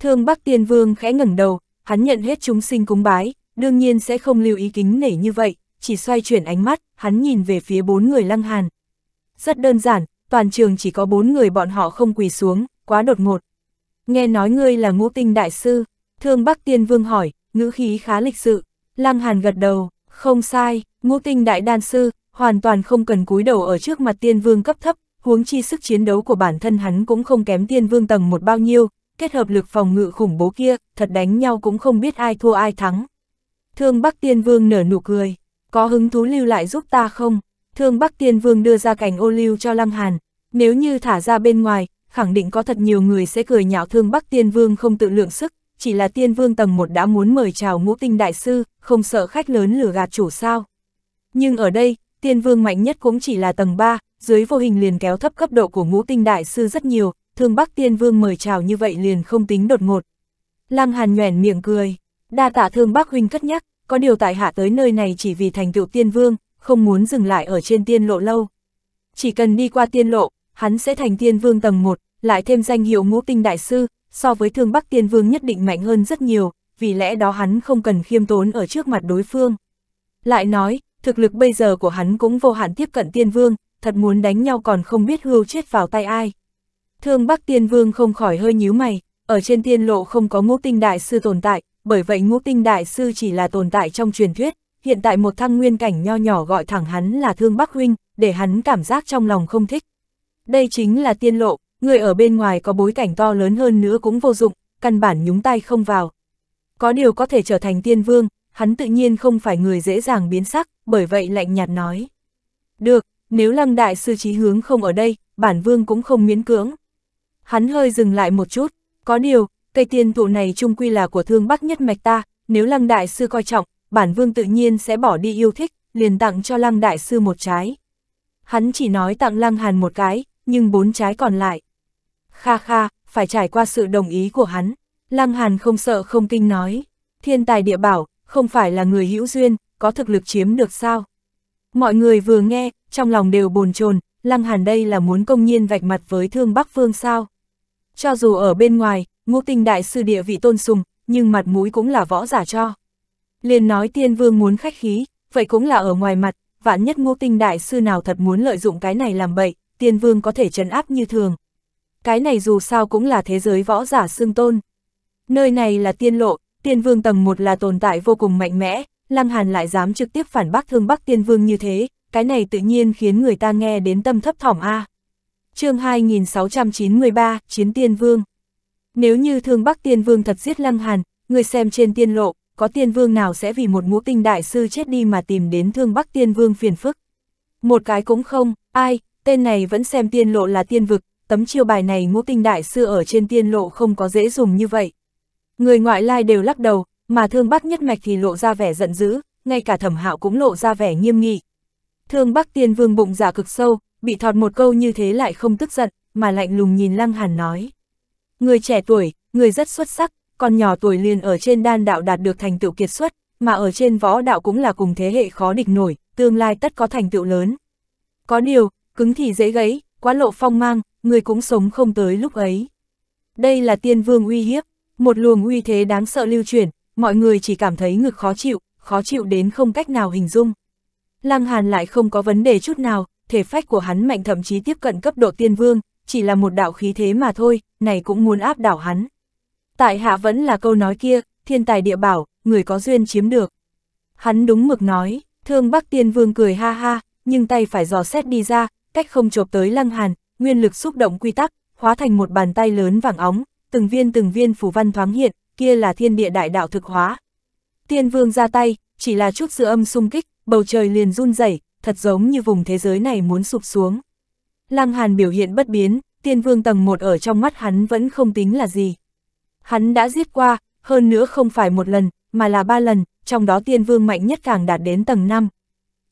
Thương Bắc Tiên Vương khẽ ngẩng đầu, hắn nhận hết chúng sinh cúng bái, đương nhiên sẽ không lưu ý kính nể như vậy, chỉ xoay chuyển ánh mắt, hắn nhìn về phía bốn người lăng hàn. Rất đơn giản, toàn trường chỉ có bốn người bọn họ không quỳ xuống, quá đột ngột. Nghe nói ngươi là ngũ tinh đại sư, thương Bắc Tiên Vương hỏi, ngữ khí khá lịch sự, lăng hàn gật đầu, không sai, ngũ tinh đại đan sư, hoàn toàn không cần cúi đầu ở trước mặt tiên vương cấp thấp, huống chi sức chiến đấu của bản thân hắn cũng không kém tiên vương tầng một bao nhiêu, kết hợp lực phòng ngự khủng bố kia, thật đánh nhau cũng không biết ai thua ai thắng. Thương Bắc Tiên Vương nở nụ cười, có hứng thú lưu lại giúp ta không? Thương Bắc Tiên Vương đưa ra cảnh ô lưu cho Lăng Hàn, nếu như thả ra bên ngoài, khẳng định có thật nhiều người sẽ cười nhạo Thương Bắc Tiên Vương không tự lượng sức, chỉ là Tiên Vương tầng 1 đã muốn mời chào ngũ tinh đại sư, không sợ khách lớn lừa gạt chủ sao. Nhưng ở đây, Tiên Vương mạnh nhất cũng chỉ là tầng 3, dưới vô hình liền kéo thấp cấp độ của ngũ tinh đại sư rất nhiều, Thương Bắc Tiên Vương mời chào như vậy liền không tính đột ngột. Lăng Hàn nhoẻn miệng cười, đa tạ Thương Bắc huynh cất nhắc, có điều tại hạ tới nơi này chỉ vì thành tựu tiên vương, không muốn dừng lại ở trên tiên lộ lâu. Chỉ cần đi qua tiên lộ, hắn sẽ thành tiên vương tầng 1, lại thêm danh hiệu ngũ tinh đại sư, so với thương Bắc Tiên Vương nhất định mạnh hơn rất nhiều, vì lẽ đó hắn không cần khiêm tốn ở trước mặt đối phương. Lại nói, thực lực bây giờ của hắn cũng vô hạn tiếp cận Tiên Vương, thật muốn đánh nhau còn không biết hưu chết vào tay ai. Thương Bắc Tiên Vương không khỏi hơi nhíu mày, ở trên tiên lộ không có ngũ tinh đại sư tồn tại, bởi vậy ngũ tinh đại sư chỉ là tồn tại trong truyền thuyết, hiện tại một thăng nguyên cảnh nho nhỏ gọi thẳng hắn là Thương Bắc Huynh, để hắn cảm giác trong lòng không thích. Đây chính là tiên lộ, người ở bên ngoài có bối cảnh to lớn hơn nữa cũng vô dụng, căn bản nhúng tay không vào. Có điều có thể trở thành tiên vương, hắn tự nhiên không phải người dễ dàng biến sắc, bởi vậy lạnh nhạt nói. Được, nếu lăng đại sư trí hướng không ở đây, bản vương cũng không miễn cưỡng. Hắn hơi dừng lại một chút, có điều, cây tiên thụ này trung quy là của thương bắc nhất mạch ta, nếu lăng đại sư coi trọng, bản vương tự nhiên sẽ bỏ đi yêu thích, liền tặng cho lăng đại sư một trái. Hắn chỉ nói tặng lăng hàn một cái, nhưng bốn trái còn lại. Kha kha, phải trải qua sự đồng ý của hắn. Lăng hàn không sợ không kinh nói. Thiên tài địa bảo, không phải là người hữu duyên, có thực lực chiếm được sao? Mọi người vừa nghe, trong lòng đều bồn chồn Lăng Hàn đây là muốn công nhiên vạch mặt với thương Bắc Phương sao? Cho dù ở bên ngoài, ngũ tinh đại sư địa vị tôn sùng, nhưng mặt mũi cũng là võ giả cho. Liền nói tiên vương muốn khách khí, vậy cũng là ở ngoài mặt, vạn nhất ngô tinh đại sư nào thật muốn lợi dụng cái này làm bậy, tiên vương có thể trấn áp như thường. Cái này dù sao cũng là thế giới võ giả xương tôn. Nơi này là tiên lộ, tiên vương tầng một là tồn tại vô cùng mạnh mẽ, Lăng Hàn lại dám trực tiếp phản bác thương Bắc tiên vương như thế, cái này tự nhiên khiến người ta nghe đến tâm thấp thỏm A. chương 2693, Chiến Tiên Vương Nếu như thương Bắc Tiên Vương thật giết Lăng Hàn, người xem trên tiên lộ, có tiên vương nào sẽ vì một ngũ tinh đại sư chết đi mà tìm đến thương Bắc Tiên Vương phiền phức. Một cái cũng không, ai, tên này vẫn xem tiên lộ là tiên vực, tấm chiêu bài này ngũ tinh đại sư ở trên tiên lộ không có dễ dùng như vậy. Người ngoại lai đều lắc đầu, mà thương Bắc nhất mạch thì lộ ra vẻ giận dữ, ngay cả thẩm hạo cũng lộ ra vẻ nghiêm nghị. Thương Bắc Tiên Vương bụng giả cực sâu, bị thọt một câu như thế lại không tức giận, mà lạnh lùng nhìn Lăng Hàn nói. Người trẻ tuổi, người rất xuất sắc, còn nhỏ tuổi liền ở trên đan đạo đạt được thành tựu kiệt xuất, mà ở trên võ đạo cũng là cùng thế hệ khó địch nổi, tương lai tất có thành tựu lớn. Có điều, cứng thì dễ gãy, quá lộ phong mang, người cũng sống không tới lúc ấy. Đây là tiên vương uy hiếp, một luồng uy thế đáng sợ lưu chuyển, mọi người chỉ cảm thấy ngực khó chịu, khó chịu đến không cách nào hình dung. Lăng Hàn lại không có vấn đề chút nào, thể phách của hắn mạnh thậm chí tiếp cận cấp độ tiên vương, chỉ là một đạo khí thế mà thôi, này cũng muốn áp đảo hắn. Tại hạ vẫn là câu nói kia, thiên tài địa bảo, người có duyên chiếm được. Hắn đúng mực nói, thương bắc tiên vương cười ha ha, nhưng tay phải dò xét đi ra, cách không chộp tới lăng hàn, nguyên lực xúc động quy tắc, hóa thành một bàn tay lớn vàng óng, từng viên từng viên phủ văn thoáng hiện, kia là thiên địa đại đạo thực hóa. Tiên vương ra tay, chỉ là chút sự âm xung kích, bầu trời liền run rẩy, thật giống như vùng thế giới này muốn sụp xuống. Lăng Hàn biểu hiện bất biến, tiên vương tầng 1 ở trong mắt hắn vẫn không tính là gì. Hắn đã giết qua, hơn nữa không phải một lần, mà là ba lần, trong đó tiên vương mạnh nhất càng đạt đến tầng 5.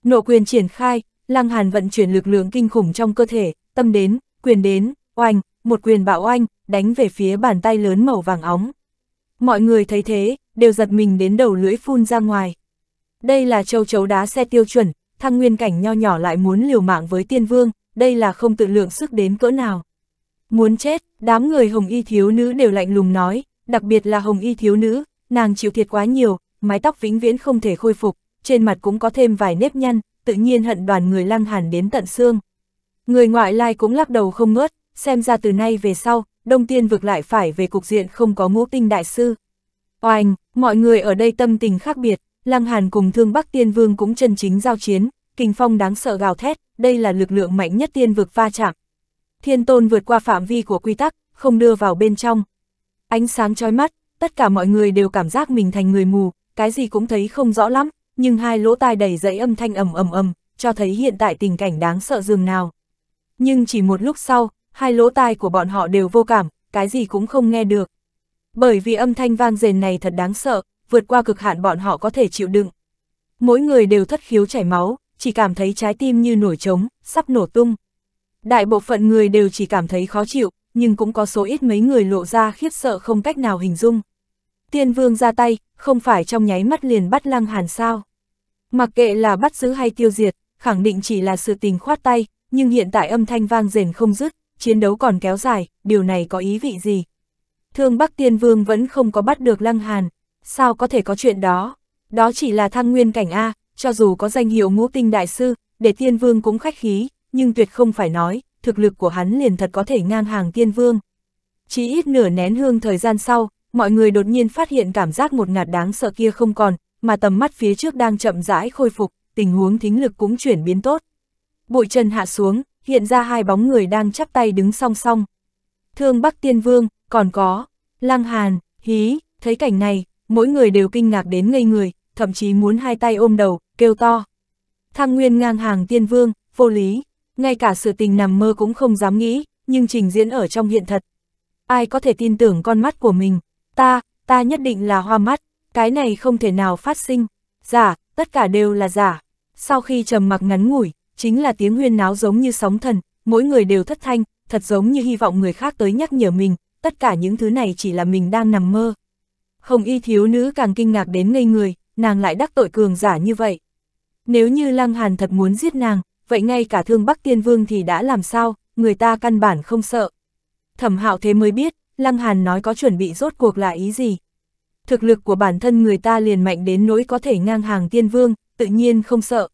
Nộ quyền triển khai, Lăng Hàn vận chuyển lực lượng kinh khủng trong cơ thể, tâm đến, quyền đến, oanh, một quyền bạo oanh, đánh về phía bàn tay lớn màu vàng óng. Mọi người thấy thế, đều giật mình đến đầu lưỡi phun ra ngoài. Đây là châu chấu đá xe tiêu chuẩn, thăng nguyên cảnh nho nhỏ lại muốn liều mạng với tiên vương, đây là không tự lượng sức đến cỡ nào. Muốn chết, đám người hồng y thiếu nữ đều lạnh lùng nói, đặc biệt là hồng y thiếu nữ, nàng chịu thiệt quá nhiều, mái tóc vĩnh viễn không thể khôi phục, trên mặt cũng có thêm vài nếp nhăn, tự nhiên hận đoàn người lăng hàn đến tận xương. Người ngoại lai cũng lắc đầu không ngớt, xem ra từ nay về sau, đông tiên vực lại phải về cục diện không có ngũ tinh đại sư. Oanh, mọi người ở đây tâm tình khác biệt, Lăng Hàn cùng Thương Bắc Tiên Vương cũng chân chính giao chiến, kinh phong đáng sợ gào thét, đây là lực lượng mạnh nhất tiên vực va chạm. Thiên tôn vượt qua phạm vi của quy tắc, không đưa vào bên trong. Ánh sáng chói mắt, tất cả mọi người đều cảm giác mình thành người mù, cái gì cũng thấy không rõ lắm, nhưng hai lỗ tai đầy dẫy âm thanh ầm ầm ầm, cho thấy hiện tại tình cảnh đáng sợ dường nào. Nhưng chỉ một lúc sau, hai lỗ tai của bọn họ đều vô cảm, cái gì cũng không nghe được. Bởi vì âm thanh vang rền này thật đáng sợ, vượt qua cực hạn bọn họ có thể chịu đựng. Mỗi người đều thất khiếu chảy máu, chỉ cảm thấy trái tim như nổi trống, sắp nổ tung. Đại bộ phận người đều chỉ cảm thấy khó chịu, nhưng cũng có số ít mấy người lộ ra khiếp sợ không cách nào hình dung. Tiên vương ra tay, không phải trong nháy mắt liền bắt lăng hàn sao. Mặc kệ là bắt giữ hay tiêu diệt, khẳng định chỉ là sự tình khoát tay, nhưng hiện tại âm thanh vang rền không dứt, chiến đấu còn kéo dài, điều này có ý vị gì? Thương Bắc Tiên Vương vẫn không có bắt được Lăng Hàn, sao có thể có chuyện đó? Đó chỉ là thăng nguyên cảnh A, cho dù có danh hiệu ngũ tinh đại sư, để Tiên Vương cũng khách khí, nhưng tuyệt không phải nói, thực lực của hắn liền thật có thể ngang hàng Tiên Vương. Chỉ ít nửa nén hương thời gian sau, mọi người đột nhiên phát hiện cảm giác một ngạt đáng sợ kia không còn, mà tầm mắt phía trước đang chậm rãi khôi phục, tình huống thính lực cũng chuyển biến tốt. Bụi trần hạ xuống, hiện ra hai bóng người đang chắp tay đứng song song. Thương Bắc Tiên Vương, còn có, Lăng Hàn, Hí, thấy cảnh này, mỗi người đều kinh ngạc đến ngây người, thậm chí muốn hai tay ôm đầu, kêu to. Thăng Nguyên ngang hàng Tiên Vương, vô lý, ngay cả sự tình nằm mơ cũng không dám nghĩ, nhưng trình diễn ở trong hiện thật. Ai có thể tin tưởng con mắt của mình, ta, ta nhất định là hoa mắt, cái này không thể nào phát sinh, giả, tất cả đều là giả. Sau khi trầm mặc ngắn ngủi, chính là tiếng huyên náo giống như sóng thần, mỗi người đều thất thanh, thật giống như hy vọng người khác tới nhắc nhở mình, tất cả những thứ này chỉ là mình đang nằm mơ. Hồng y thiếu nữ càng kinh ngạc đến ngây người, nàng lại đắc tội cường giả như vậy. Nếu như Lăng Hàn thật muốn giết nàng, vậy ngay cả thương Bắc Tiên Vương thì đã làm sao, người ta căn bản không sợ. Thẩm hạo thế mới biết, Lăng Hàn nói có chuẩn bị rốt cuộc là ý gì. Thực lực của bản thân người ta liền mạnh đến nỗi có thể ngang hàng tiên vương, tự nhiên không sợ.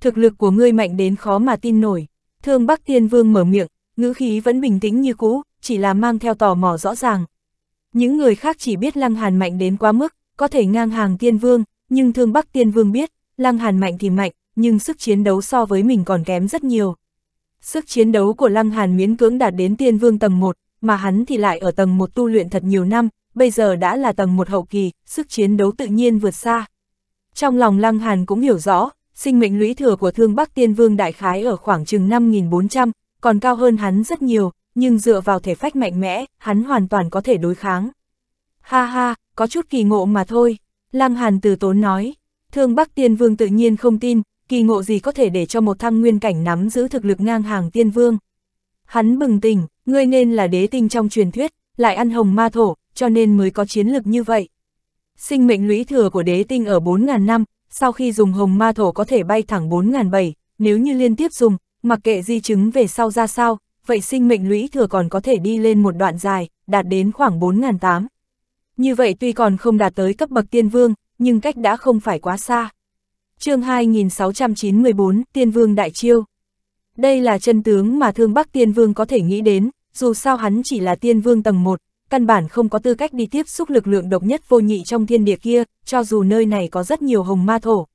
Thực lực của ngươi mạnh đến khó mà tin nổi. Thương Bắc Tiên Vương mở miệng, ngữ khí vẫn bình tĩnh như cũ, chỉ là mang theo tò mò rõ ràng. Những người khác chỉ biết Lăng Hàn mạnh đến quá mức, có thể ngang hàng Tiên Vương, nhưng Thương Bắc Tiên Vương biết, Lăng Hàn mạnh thì mạnh, nhưng sức chiến đấu so với mình còn kém rất nhiều. Sức chiến đấu của Lăng Hàn miễn cưỡng đạt đến Tiên Vương tầng 1, mà hắn thì lại ở tầng 1 tu luyện thật nhiều năm, bây giờ đã là tầng 1 hậu kỳ, sức chiến đấu tự nhiên vượt xa. Trong lòng Lăng Hàn cũng hiểu rõ, sinh mệnh lũy thừa của Thương Bắc Tiên Vương đại khái ở khoảng chừng 5.400, còn cao hơn hắn rất nhiều, nhưng dựa vào thể phách mạnh mẽ, hắn hoàn toàn có thể đối kháng. Ha ha, có chút kỳ ngộ mà thôi, Lăng Hàn từ tốn nói. Thương Bắc Tiên Vương tự nhiên không tin, kỳ ngộ gì có thể để cho một thăng nguyên cảnh nắm giữ thực lực ngang hàng Tiên Vương. Hắn bừng tỉnh, ngươi nên là đế tinh trong truyền thuyết, lại ăn hồng ma thổ, cho nên mới có chiến lực như vậy. Sinh mệnh lũy thừa của đế tinh ở 4.000 năm, sau khi dùng hồng ma thổ có thể bay thẳng 4.007, nếu như liên tiếp dùng, mặc kệ di chứng về sau ra sao, vậy sinh mệnh lũy thừa còn có thể đi lên một đoạn dài, đạt đến khoảng 4.008. Như vậy tuy còn không đạt tới cấp bậc tiên vương, nhưng cách đã không phải quá xa chương 2694, Tiên Vương Đại Chiêu Đây là chân tướng mà Thương Bắc Tiên Vương có thể nghĩ đến, dù sao hắn chỉ là Tiên Vương tầng 1, căn bản không có tư cách đi tiếp xúc lực lượng độc nhất vô nhị trong thiên địa kia, cho dù nơi này có rất nhiều hồng ma thổ.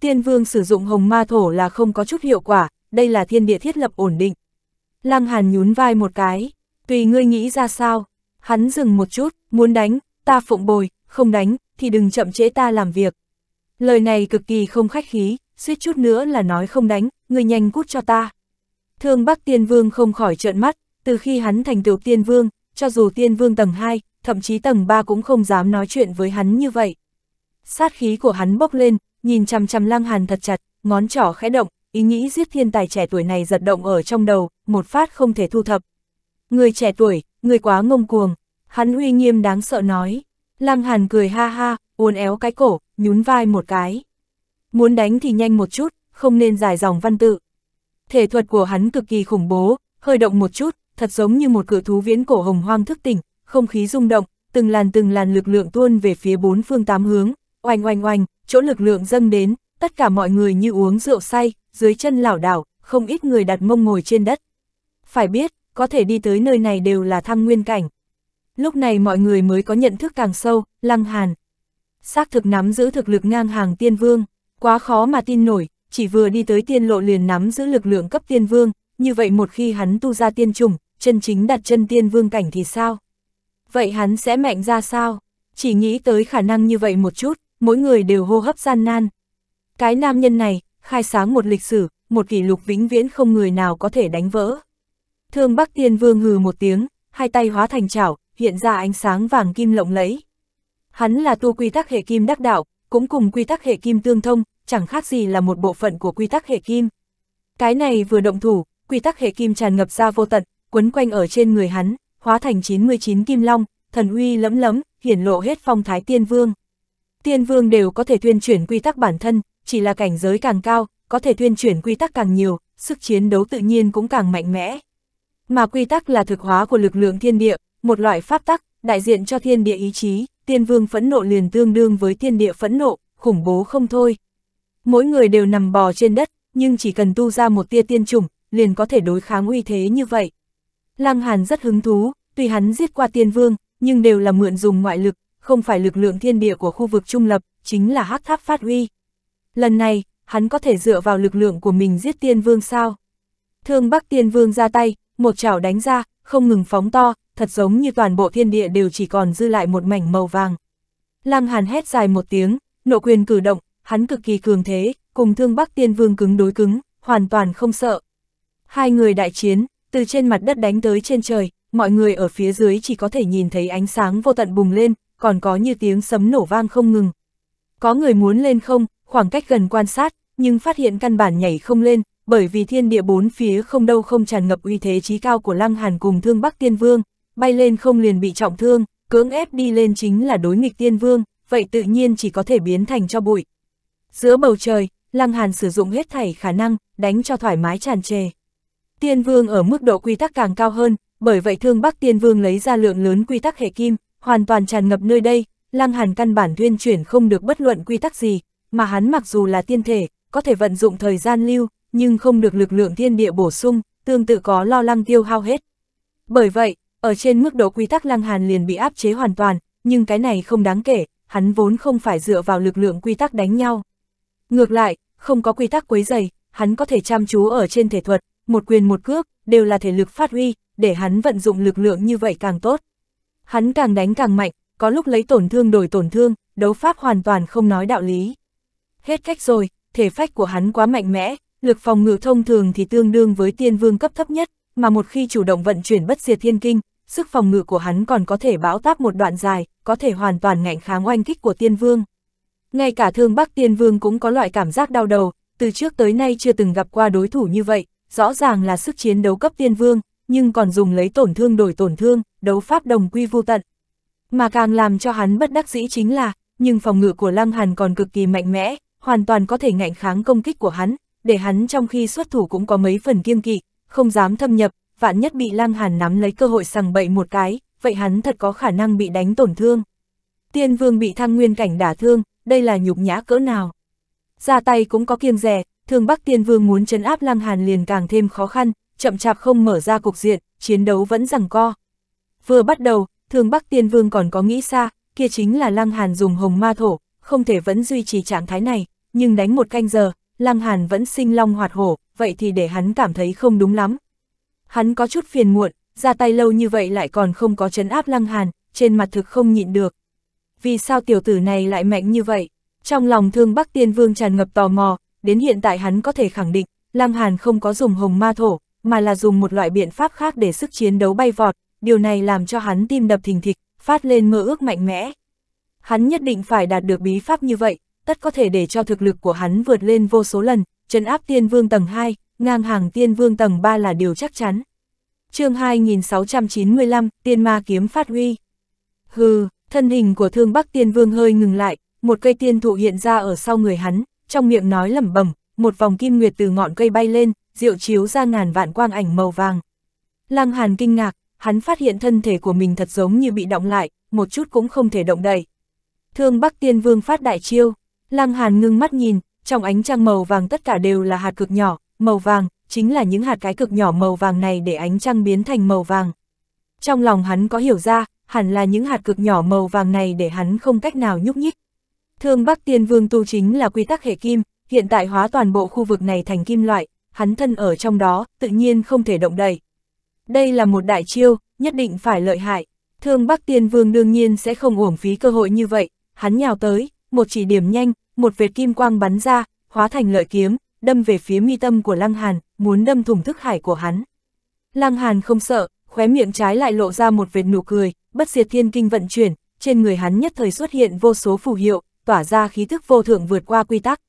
Tiên vương sử dụng hồng ma thổ là không có chút hiệu quả, đây là thiên địa thiết lập ổn định. Lăng Hàn nhún vai một cái, tùy ngươi nghĩ ra sao, hắn dừng một chút, muốn đánh, ta phụng bồi, không đánh, thì đừng chậm trễ ta làm việc. Lời này cực kỳ không khách khí, suýt chút nữa là nói không đánh, người nhanh cút cho ta. Thương Bắc Tiên Vương không khỏi trợn mắt, từ khi hắn thành tựu Tiên Vương, cho dù tiên vương tầng 2, thậm chí tầng 3 cũng không dám nói chuyện với hắn như vậy. Sát khí của hắn bốc lên, nhìn chằm chằm lăng hàn thật chặt, ngón trỏ khẽ động, ý nghĩ giết thiên tài trẻ tuổi này giật động ở trong đầu, một phát không thể thu thập. Người trẻ tuổi, người quá ngông cuồng, hắn uy nghiêm đáng sợ nói. Lăng hàn cười ha ha, uốn éo cái cổ, nhún vai một cái. Muốn đánh thì nhanh một chút, không nên dài dòng văn tự. Thể thuật của hắn cực kỳ khủng bố, hơi động một chút, thật giống như một cự thú viễn cổ hồng hoang thức tỉnh, không khí rung động, từng làn từng làn lực lượng tuôn về phía bốn phương tám hướng, oanh oanh oanh, chỗ lực lượng dâng đến, tất cả mọi người như uống rượu say, dưới chân lảo đảo, không ít người đặt mông ngồi trên đất. Phải biết, có thể đi tới nơi này đều là thăng nguyên cảnh. Lúc này mọi người mới có nhận thức càng sâu, lăng hàn. Xác thực nắm giữ thực lực ngang hàng tiên vương, quá khó mà tin nổi, chỉ vừa đi tới tiên lộ liền nắm giữ lực lượng cấp tiên vương, như vậy một khi hắn tu ra tiên trùng, chân chính đặt chân tiên vương cảnh thì sao? Vậy hắn sẽ mạnh ra sao? Chỉ nghĩ tới khả năng như vậy một chút, mỗi người đều hô hấp gian nan. Cái nam nhân này, khai sáng một lịch sử, một kỷ lục vĩnh viễn không người nào có thể đánh vỡ. Thương Bắc Tiên Vương hừ một tiếng, hai tay hóa thành chảo, hiện ra ánh sáng vàng kim lộng lẫy. Hắn là tu quy tắc hệ kim đắc đạo, cũng cùng quy tắc hệ kim tương thông, chẳng khác gì là một bộ phận của quy tắc hệ kim. Cái này vừa động thủ, quy tắc hệ kim tràn ngập ra vô tận, quấn quanh ở trên người hắn, hóa thành 99 kim long, thần uy lẫm lẫm, hiển lộ hết phong thái tiên vương. Tiên vương đều có thể tuyên chuyển quy tắc bản thân, chỉ là cảnh giới càng cao, có thể tuyên chuyển quy tắc càng nhiều, sức chiến đấu tự nhiên cũng càng mạnh mẽ. Mà quy tắc là thực hóa của lực lượng thiên địa, một loại pháp tắc, đại diện cho thiên địa ý chí, tiên vương phẫn nộ liền tương đương với thiên địa phẫn nộ, khủng bố không thôi. Mỗi người đều nằm bò trên đất, nhưng chỉ cần tu ra một tia tiên chủng, liền có thể đối kháng uy thế như vậy. Lăng Hàn rất hứng thú, tuy hắn giết qua tiên vương, nhưng đều là mượn dùng ngoại lực, không phải lực lượng thiên địa của khu vực trung lập, chính là hắc tháp phát huy. Lần này, hắn có thể dựa vào lực lượng của mình giết tiên vương sao? Thương Bắc tiên vương ra tay, một chảo đánh ra, không ngừng phóng to, thật giống như toàn bộ thiên địa đều chỉ còn dư lại một mảnh màu vàng. Lăng Hàn hét dài một tiếng, nộ quyền cử động, hắn cực kỳ cường thế, cùng thương Bắc tiên vương cứng đối cứng, hoàn toàn không sợ. Hai người đại chiến, từ trên mặt đất đánh tới trên trời, mọi người ở phía dưới chỉ có thể nhìn thấy ánh sáng vô tận bùng lên, còn có như tiếng sấm nổ vang không ngừng. Có người muốn lên không, khoảng cách gần quan sát, nhưng phát hiện căn bản nhảy không lên, bởi vì thiên địa bốn phía không đâu không tràn ngập uy thế trí cao của Lăng Hàn cùng Thương Bắc Tiên Vương, bay lên không liền bị trọng thương, cưỡng ép đi lên chính là đối nghịch Tiên Vương, vậy tự nhiên chỉ có thể biến thành cho bụi. Giữa bầu trời, Lăng Hàn sử dụng hết thảy khả năng, đánh cho thoải mái tràn trề. Tiên Vương ở mức độ quy tắc càng cao hơn, bởi vậy Thương Bắc Tiên Vương lấy ra lượng lớn quy tắc hệ kim, hoàn toàn tràn ngập nơi đây, Lăng Hàn căn bản tuyên chuyển không được bất luận quy tắc gì, mà hắn mặc dù là tiên thể, có thể vận dụng thời gian lưu, nhưng không được lực lượng thiên địa bổ sung, tương tự có lo lăng tiêu hao hết. Bởi vậy, ở trên mức độ quy tắc Lăng Hàn liền bị áp chế hoàn toàn, nhưng cái này không đáng kể, hắn vốn không phải dựa vào lực lượng quy tắc đánh nhau. Ngược lại, không có quy tắc quấy dày, hắn có thể chăm chú ở trên thể thuật, một quyền một cước, đều là thể lực phát huy, để hắn vận dụng lực lượng như vậy càng tốt. Hắn càng đánh càng mạnh, có lúc lấy tổn thương đổi tổn thương, đấu pháp hoàn toàn không nói đạo lý. Hết cách rồi, thể phách của hắn quá mạnh mẽ, lực phòng ngự thông thường thì tương đương với tiên vương cấp thấp nhất, mà một khi chủ động vận chuyển bất diệt thiên kinh, sức phòng ngự của hắn còn có thể bão táp một đoạn dài, có thể hoàn toàn ngạnh kháng oanh kích của tiên vương. Ngay cả thương bắc tiên vương cũng có loại cảm giác đau đầu, từ trước tới nay chưa từng gặp qua đối thủ như vậy, rõ ràng là sức chiến đấu cấp tiên vương, nhưng còn dùng lấy tổn thương đổi tổn thương, đấu pháp đồng quy vô tận. Mà càng làm cho hắn bất đắc dĩ chính là, nhưng phòng ngự của Lăng Hàn còn cực kỳ mạnh mẽ, hoàn toàn có thể ngạnh kháng công kích của hắn, để hắn trong khi xuất thủ cũng có mấy phần kiêng kỵ, không dám thâm nhập, vạn nhất bị Lăng Hàn nắm lấy cơ hội sằng bậy một cái, vậy hắn thật có khả năng bị đánh tổn thương. Tiên vương bị thăng nguyên cảnh đả thương, đây là nhục nhã cỡ nào. Ra tay cũng có kiêng rẻ, thương Bắc Tiên Vương muốn chấn áp Lăng Hàn liền càng thêm khó khăn, chậm chạp không mở ra cục diện, chiến đấu vẫn rằng co. Vừa bắt đầu, thương Bắc Tiên Vương còn có nghĩ xa, kia chính là Lăng Hàn dùng hồng ma thổ, không thể vẫn duy trì trạng thái này, nhưng đánh một canh giờ, Lăng Hàn vẫn sinh long hoạt hổ, vậy thì để hắn cảm thấy không đúng lắm. Hắn có chút phiền muộn, ra tay lâu như vậy lại còn không có chấn áp Lăng Hàn, trên mặt thực không nhịn được. Vì sao tiểu tử này lại mạnh như vậy? Trong lòng thương Bắc Tiên Vương tràn ngập tò mò, đến hiện tại hắn có thể khẳng định, Lăng Hàn không có dùng hồng ma thổ, mà là dùng một loại biện pháp khác để sức chiến đấu bay vọt, điều này làm cho hắn tim đập thình thịch, phát lên mơ ước mạnh mẽ. Hắn nhất định phải đạt được bí pháp như vậy, tất có thể để cho thực lực của hắn vượt lên vô số lần, trấn áp tiên vương tầng 2, ngang hàng tiên vương tầng 3 là điều chắc chắn. chương 2695, tiên ma kiếm phát huy. Hừ, thân hình của thương bắc tiên vương hơi ngừng lại, một cây tiên thụ hiện ra ở sau người hắn, trong miệng nói lẩm bẩm, một vòng kim nguyệt từ ngọn cây bay lên, diệu chiếu ra ngàn vạn quang ảnh màu vàng. Lăng Hàn kinh ngạc, hắn phát hiện thân thể của mình thật giống như bị động lại, một chút cũng không thể động đậy. Thương Bắc Tiên Vương phát đại chiêu, Lăng Hàn ngưng mắt nhìn, trong ánh trăng màu vàng tất cả đều là hạt cực nhỏ, màu vàng, chính là những hạt cái cực nhỏ màu vàng này để ánh trăng biến thành màu vàng. Trong lòng hắn có hiểu ra, hẳn là những hạt cực nhỏ màu vàng này để hắn không cách nào nhúc nhích. Thương Bắc Tiên Vương tu chính là quy tắc hệ kim, hiện tại hóa toàn bộ khu vực này thành kim loại, hắn thân ở trong đó, tự nhiên không thể động đậy. Đây là một đại chiêu, nhất định phải lợi hại. Thương Bắc Tiên Vương đương nhiên sẽ không uổng phí cơ hội như vậy, hắn nhào tới, một chỉ điểm nhanh, một vệt kim quang bắn ra, hóa thành lợi kiếm, đâm về phía mi tâm của Lăng Hàn, muốn đâm thủng thức hải của hắn. Lăng Hàn không sợ, khóe miệng trái lại lộ ra một vệt nụ cười, bất diệt thiên kinh vận chuyển, trên người hắn nhất thời xuất hiện vô số phù hiệu, tỏa ra khí thức vô thượng vượt qua quy tắc.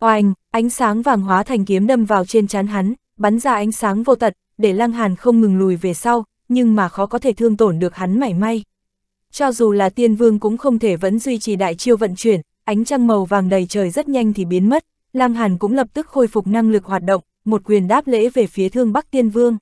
Oanh, ánh sáng vàng hóa thành kiếm đâm vào trên trán hắn, bắn ra ánh sáng vô tận, để Lăng Hàn không ngừng lùi về sau, nhưng mà khó có thể thương tổn được hắn mảy may. Cho dù là tiên vương cũng không thể vẫn duy trì đại chiêu vận chuyển, ánh trăng màu vàng đầy trời rất nhanh thì biến mất, Lăng Hàn cũng lập tức khôi phục năng lực hoạt động, một quyền đáp lễ về phía thương Bắc Tiên Vương.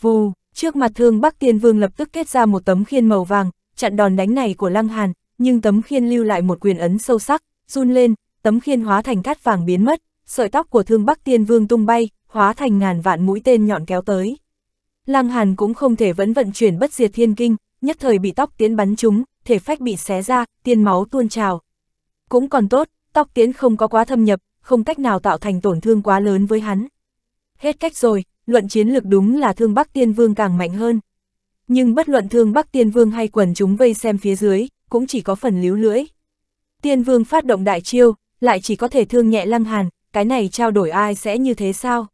Vù, trước mặt thương Bắc Tiên Vương lập tức kết ra một tấm khiên màu vàng, chặn đòn đánh này của Lăng Hàn, nhưng tấm khiên lưu lại một quyền ấn sâu sắc, run lên, tấm khiên hóa thành cát vàng biến mất, sợi tóc của Thương Bắc Tiên Vương tung bay, hóa thành ngàn vạn mũi tên nhọn kéo tới. Lăng Hàn cũng không thể vẫn vận chuyển bất diệt thiên kinh, nhất thời bị tóc tiến bắn trúng, thể phách bị xé ra, tiên máu tuôn trào. Cũng còn tốt, tóc tiến không có quá thâm nhập, không cách nào tạo thành tổn thương quá lớn với hắn. Hết cách rồi, luận chiến lực đúng là thương Bắc Tiên Vương càng mạnh hơn. Nhưng bất luận thương Bắc Tiên Vương hay quần chúng vây xem phía dưới, cũng chỉ có phần líu lưỡi. Tiên Vương phát động đại chiêu, lại chỉ có thể thương nhẹ Lăng Hàn, cái này trao đổi ai sẽ như thế sao?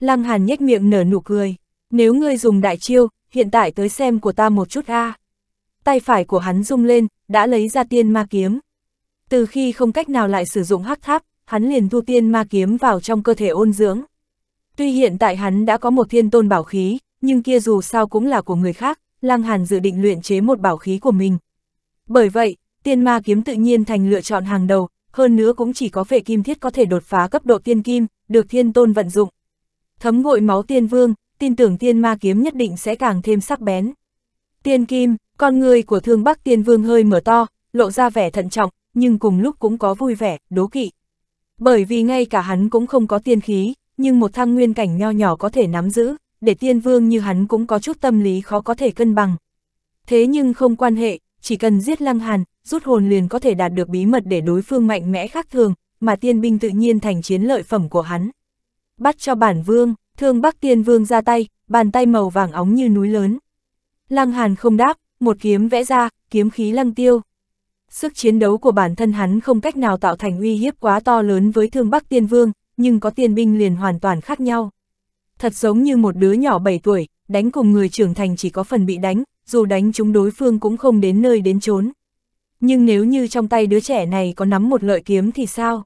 Lăng Hàn nhếch miệng nở nụ cười, nếu ngươi dùng đại chiêu, hiện tại tới xem của ta một chút a. Tay phải của hắn rung lên, đã lấy ra tiên ma kiếm. Từ khi không cách nào lại sử dụng hắc tháp, hắn liền thu tiên ma kiếm vào trong cơ thể ôn dưỡng. Tuy hiện tại hắn đã có một thiên tôn bảo khí, nhưng kia dù sao cũng là của người khác, Lăng Hàn dự định luyện chế một bảo khí của mình. Bởi vậy, tiên ma kiếm tự nhiên thành lựa chọn hàng đầu, hơn nữa cũng chỉ có vệ kim thiết có thể đột phá cấp độ tiên kim, được thiên tôn vận dụng. Thấm gội máu tiên vương, tin tưởng tiên ma kiếm nhất định sẽ càng thêm sắc bén. Tiên kim, con người của thương bắc tiên vương hơi mở to, lộ ra vẻ thận trọng, nhưng cùng lúc cũng có vui vẻ, đố kỵ. Bởi vì ngay cả hắn cũng không có tiên khí, nhưng một thăng nguyên cảnh nho nhỏ có thể nắm giữ, để tiên vương như hắn cũng có chút tâm lý khó có thể cân bằng. Thế nhưng không quan hệ, chỉ cần giết lăng hàn, rút hồn liền có thể đạt được bí mật để đối phương mạnh mẽ khác thường, mà tiên binh tự nhiên thành chiến lợi phẩm của hắn. Bắt cho bản vương, thương bắc tiên vương ra tay, bàn tay màu vàng óng như núi lớn. Lăng hàn không đáp, một kiếm vẽ ra, kiếm khí lăng tiêu. Sức chiến đấu của bản thân hắn không cách nào tạo thành uy hiếp quá to lớn với thương bắc tiên vương, nhưng có tiên binh liền hoàn toàn khác nhau. Thật giống như một đứa nhỏ 7 tuổi, đánh cùng người trưởng thành chỉ có phần bị đánh, dù đánh chúng đối phương cũng không đến nơi đến chốn. Nhưng nếu như trong tay đứa trẻ này có nắm một lợi kiếm thì sao?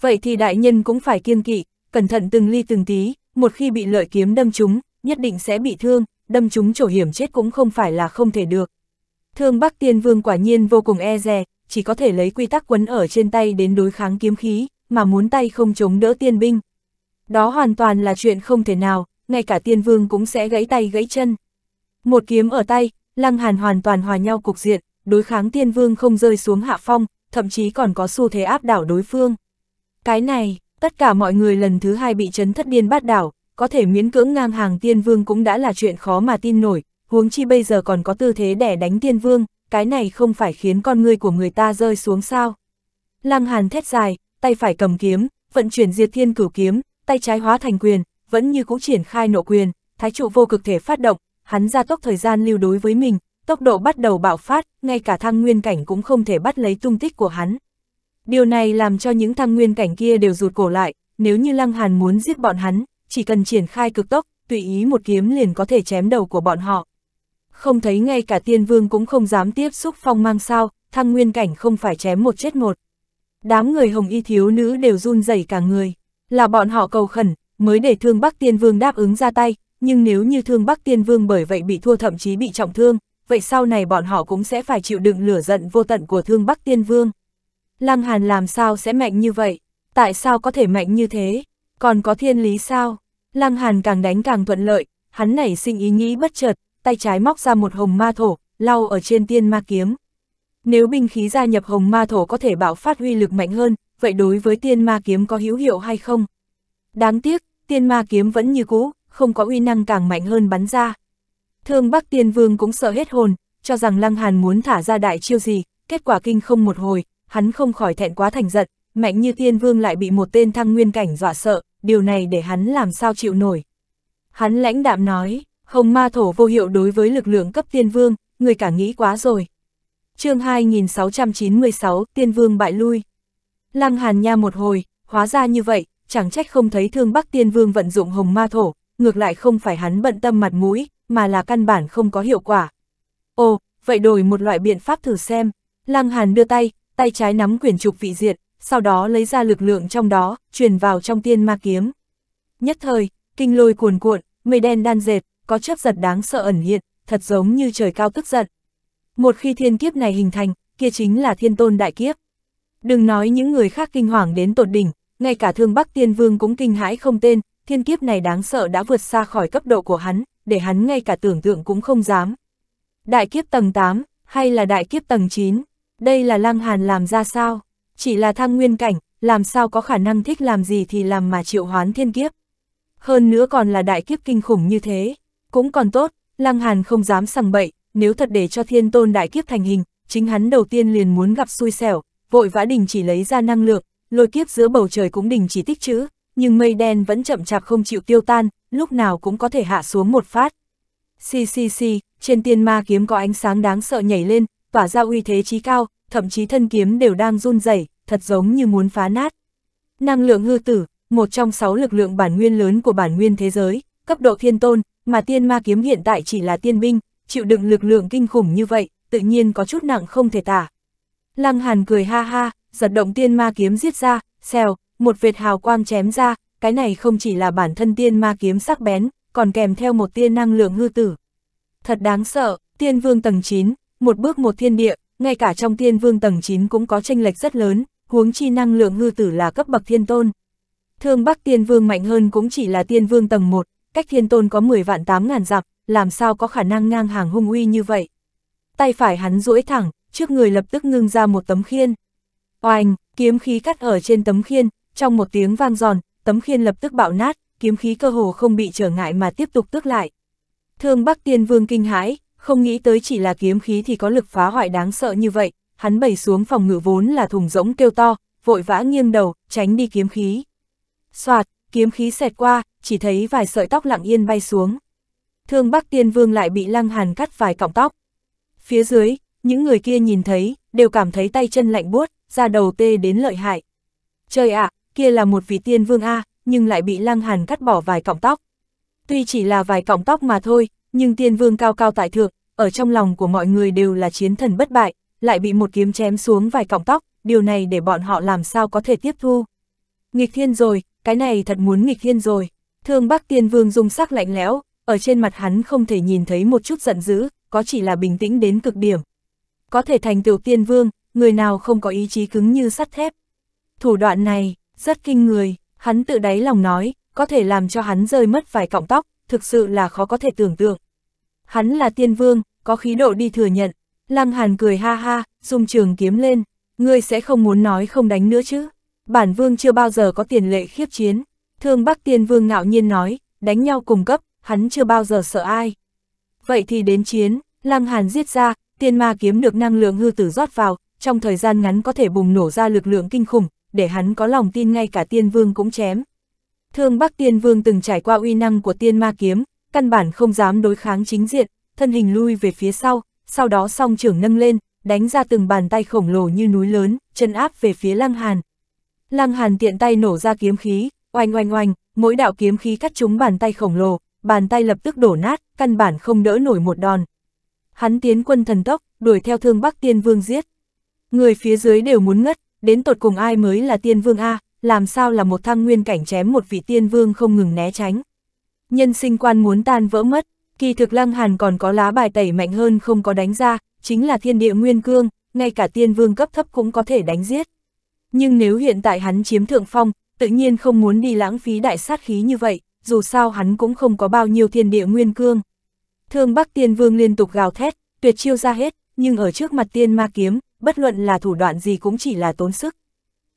Vậy thì đại nhân cũng phải kiêng kỵ, cẩn thận từng ly từng tí, một khi bị lợi kiếm đâm chúng, nhất định sẽ bị thương, đâm chúng chỗ hiểm chết cũng không phải là không thể được. Thương Bắc Tiên Vương quả nhiên vô cùng e dè, chỉ có thể lấy quy tắc quấn ở trên tay đến đối kháng kiếm khí, mà muốn tay không chống đỡ tiên binh. Đó hoàn toàn là chuyện không thể nào, ngay cả tiên vương cũng sẽ gãy tay gãy chân. Một kiếm ở tay, Lăng Hàn hoàn toàn hòa nhau cục diện, đối kháng tiên vương không rơi xuống hạ phong, thậm chí còn có xu thế áp đảo đối phương. Cái này, tất cả mọi người lần thứ hai bị chấn thất điên bát đảo, có thể miễn cưỡng ngang hàng tiên vương cũng đã là chuyện khó mà tin nổi, huống chi bây giờ còn có tư thế để đánh tiên vương, cái này không phải khiến con người của người ta rơi xuống sao. Lăng Hàn thét dài, tay phải cầm kiếm, vận chuyển diệt thiên cửu kiếm, tay trái hóa thành quyền, vẫn như cũ triển khai nộ quyền, thái trụ vô cực thể phát động, hắn ra tốc thời gian lưu đối với mình, tốc độ bắt đầu bạo phát, ngay cả thăng nguyên cảnh cũng không thể bắt lấy tung tích của hắn. Điều này làm cho những thăng nguyên cảnh kia đều rụt cổ lại, nếu như Lăng Hàn muốn giết bọn hắn, chỉ cần triển khai cực tốc, tùy ý một kiếm liền có thể chém đầu của bọn họ. Không thấy ngay cả tiên vương cũng không dám tiếp xúc phong mang sao, thăng nguyên cảnh không phải chém một chết một. Đám người hồng y thiếu nữ đều run rẩy cả người, là bọn họ cầu khẩn, mới để thương Bắc Tiên Vương đáp ứng ra tay, nhưng nếu như thương Bắc Tiên Vương bởi vậy bị thua thậm chí bị trọng thương, vậy sau này bọn họ cũng sẽ phải chịu đựng lửa giận vô tận của thương Bắc Tiên Vương. Lăng Hàn làm sao sẽ mạnh như vậy? Tại sao có thể mạnh như thế? Còn có thiên lý sao? Lăng Hàn càng đánh càng thuận lợi, hắn nảy sinh ý nghĩ bất chợt, tay trái móc ra một hồng ma thổ, lau ở trên tiên ma kiếm. Nếu binh khí gia nhập hồng ma thổ có thể bảo phát huy lực mạnh hơn, vậy đối với tiên ma kiếm có hữu hiệu hay không? Đáng tiếc, tiên ma kiếm vẫn như cũ, không có uy năng càng mạnh hơn bắn ra. Thương Bắc Tiên Vương cũng sợ hết hồn, cho rằng Lăng Hàn muốn thả ra đại chiêu gì, kết quả kinh không một hồi, hắn không khỏi thẹn quá thành giận, mạnh như Tiên Vương lại bị một tên thăng nguyên cảnh dọa sợ, điều này để hắn làm sao chịu nổi. Hắn lãnh đạm nói, hồng ma thổ vô hiệu đối với lực lượng cấp Tiên Vương, người cả nghĩ quá rồi. chương 2696, Tiên Vương bại lui. Lăng Hàn nha một hồi, hóa ra như vậy, chẳng trách không thấy thương Bắc Tiên Vương vận dụng hồng ma thổ, ngược lại không phải hắn bận tâm mặt mũi, mà là căn bản không có hiệu quả. Ồ, vậy đổi một loại biện pháp thử xem. Lăng Hàn đưa tay, tay trái nắm quyển trục vị diệt, sau đó lấy ra lực lượng trong đó, truyền vào trong tiên ma kiếm. Nhất thời, kinh lôi cuồn cuộn, mây đen đan dệt, có chấp giật đáng sợ ẩn hiện, thật giống như trời cao tức giận. Một khi thiên kiếp này hình thành, kia chính là thiên tôn đại kiếp. Đừng nói những người khác kinh hoàng đến tột đỉnh, ngay cả thương Bắc Tiên Vương cũng kinh hãi không tên, thiên kiếp này đáng sợ đã vượt xa khỏi cấp độ của hắn, để hắn ngay cả tưởng tượng cũng không dám. Đại kiếp tầng 8, Hay là đại kiếp tầng 9? Đây là Lăng Hàn làm ra sao? Chỉ là thăng nguyên cảnh, làm sao có khả năng thích làm gì thì làm mà triệu hoán thiên kiếp. Hơn nữa còn là đại kiếp kinh khủng như thế. Cũng còn tốt, Lăng Hàn không dám sằng bậy, nếu thật để cho thiên tôn đại kiếp thành hình, chính hắn đầu tiên liền muốn gặp xui xẻo, vội vã đình chỉ lấy ra năng lượng, lôi kiếp giữa bầu trời cũng đình chỉ tích trữ, nhưng mây đen vẫn chậm chạp không chịu tiêu tan, lúc nào cũng có thể hạ xuống một phát. Xì xì xì, trên tiên ma kiếm có ánh sáng đáng sợ nhảy lên, tỏa ra uy thế chí cao, thậm chí thân kiếm đều đang run rẩy, thật giống như muốn phá nát. Năng lượng hư tử, một trong sáu lực lượng bản nguyên lớn của bản nguyên thế giới, cấp độ thiên tôn, mà tiên ma kiếm hiện tại chỉ là tiên binh, chịu đựng lực lượng kinh khủng như vậy, tự nhiên có chút nặng không thể tả. Lăng Hàn cười ha ha, giật động tiên ma kiếm giết ra, xèo, một vệt hào quang chém ra, cái này không chỉ là bản thân tiên ma kiếm sắc bén, còn kèm theo một tiên năng lượng hư tử. Thật đáng sợ, tiên vương tầng 9, một bước một thiên địa, ngay cả trong tiên vương tầng 9 cũng có tranh lệch rất lớn, huống chi năng lượng hư tử là cấp bậc thiên tôn. Thương Bắc tiên vương mạnh hơn cũng chỉ là tiên vương tầng 1, cách thiên tôn có 10 vạn 8 ngàn dặm, làm sao có khả năng ngang hàng hung uy như vậy. Tay phải hắn duỗi thẳng, trước người lập tức ngưng ra một tấm khiên. Oanh, kiếm khí cắt ở trên tấm khiên, trong một tiếng vang giòn, tấm khiên lập tức bạo nát, kiếm khí cơ hồ không bị trở ngại mà tiếp tục tước lại. Thương Bắc Tiên Vương kinh hãi, không nghĩ tới chỉ là kiếm khí thì có lực phá hoại đáng sợ như vậy, hắn bẩy xuống phòng ngự vốn là thùng rỗng kêu to, vội vã nghiêng đầu, tránh đi kiếm khí. Soạt, kiếm khí xẹt qua, chỉ thấy vài sợi tóc lặng yên bay xuống. Thương Bắc Tiên Vương lại bị Lăng Hàn cắt vài cọng tóc. Phía dưới, những người kia nhìn thấy, đều cảm thấy tay chân lạnh buốt, da đầu tê đến lợi hại. Trời ạ, kia là một vị tiên vương A, nhưng lại bị Lăng Hàn cắt bỏ vài cọng tóc. Tuy chỉ là vài cọng tóc mà thôi, nhưng tiên vương cao cao tại thượng, ở trong lòng của mọi người đều là chiến thần bất bại, lại bị một kiếm chém xuống vài cọng tóc, điều này để bọn họ làm sao có thể tiếp thu. Nghịch thiên rồi, cái này thật muốn nghịch thiên rồi. Thương Bắc Tiên Vương dung sắc lạnh lẽo, ở trên mặt hắn không thể nhìn thấy một chút giận dữ, có chỉ là bình tĩnh đến cực điểm. Có thể thành tựu tiên vương, người nào không có ý chí cứng như sắt thép. Thủ đoạn này, rất kinh người, hắn tự đáy lòng nói, có thể làm cho hắn rơi mất vài cọng tóc, thực sự là khó có thể tưởng tượng. Hắn là tiên vương, có khí độ đi thừa nhận. Lăng Hàn cười ha ha, dùng trường kiếm lên, ngươi sẽ không muốn nói không đánh nữa chứ. Bản vương chưa bao giờ có tiền lệ khiếp chiến. Thương Bắc Tiên Vương ngạo nhiên nói, đánh nhau cùng cấp, hắn chưa bao giờ sợ ai. Vậy thì đến chiến, Lăng Hàn giết ra, tiên ma kiếm được năng lượng hư tử rót vào, trong thời gian ngắn có thể bùng nổ ra lực lượng kinh khủng, để hắn có lòng tin ngay cả tiên vương cũng chém. Thương Bắc Tiên Vương từng trải qua uy năng của tiên ma kiếm, căn bản không dám đối kháng chính diện, thân hình lui về phía sau, sau đó song trưởng nâng lên, đánh ra từng bàn tay khổng lồ như núi lớn, chân áp về phía Lăng Hàn. Lăng Hàn tiện tay nổ ra kiếm khí, oanh oanh oanh, mỗi đạo kiếm khí cắt trúng bàn tay khổng lồ, bàn tay lập tức đổ nát, căn bản không đỡ nổi một đòn. Hắn tiến quân thần tốc, đuổi theo thương Bắc Tiên Vương giết. Người phía dưới đều muốn ngất, đến tột cùng ai mới là Tiên Vương A, làm sao là một thăng nguyên cảnh chém một vị Tiên Vương không ngừng né tránh. Nhân sinh quan muốn tan vỡ mất, kỳ thực Lăng Hàn còn có lá bài tẩy mạnh hơn không có đánh ra, chính là thiên địa nguyên cương, ngay cả Tiên Vương cấp thấp cũng có thể đánh giết. Nhưng nếu hiện tại hắn chiếm thượng phong, tự nhiên không muốn đi lãng phí đại sát khí như vậy, dù sao hắn cũng không có bao nhiêu thiên địa nguyên cương. Thương Bắc Tiên Vương liên tục gào thét, tuyệt chiêu ra hết, nhưng ở trước mặt tiên ma kiếm, bất luận là thủ đoạn gì cũng chỉ là tốn sức.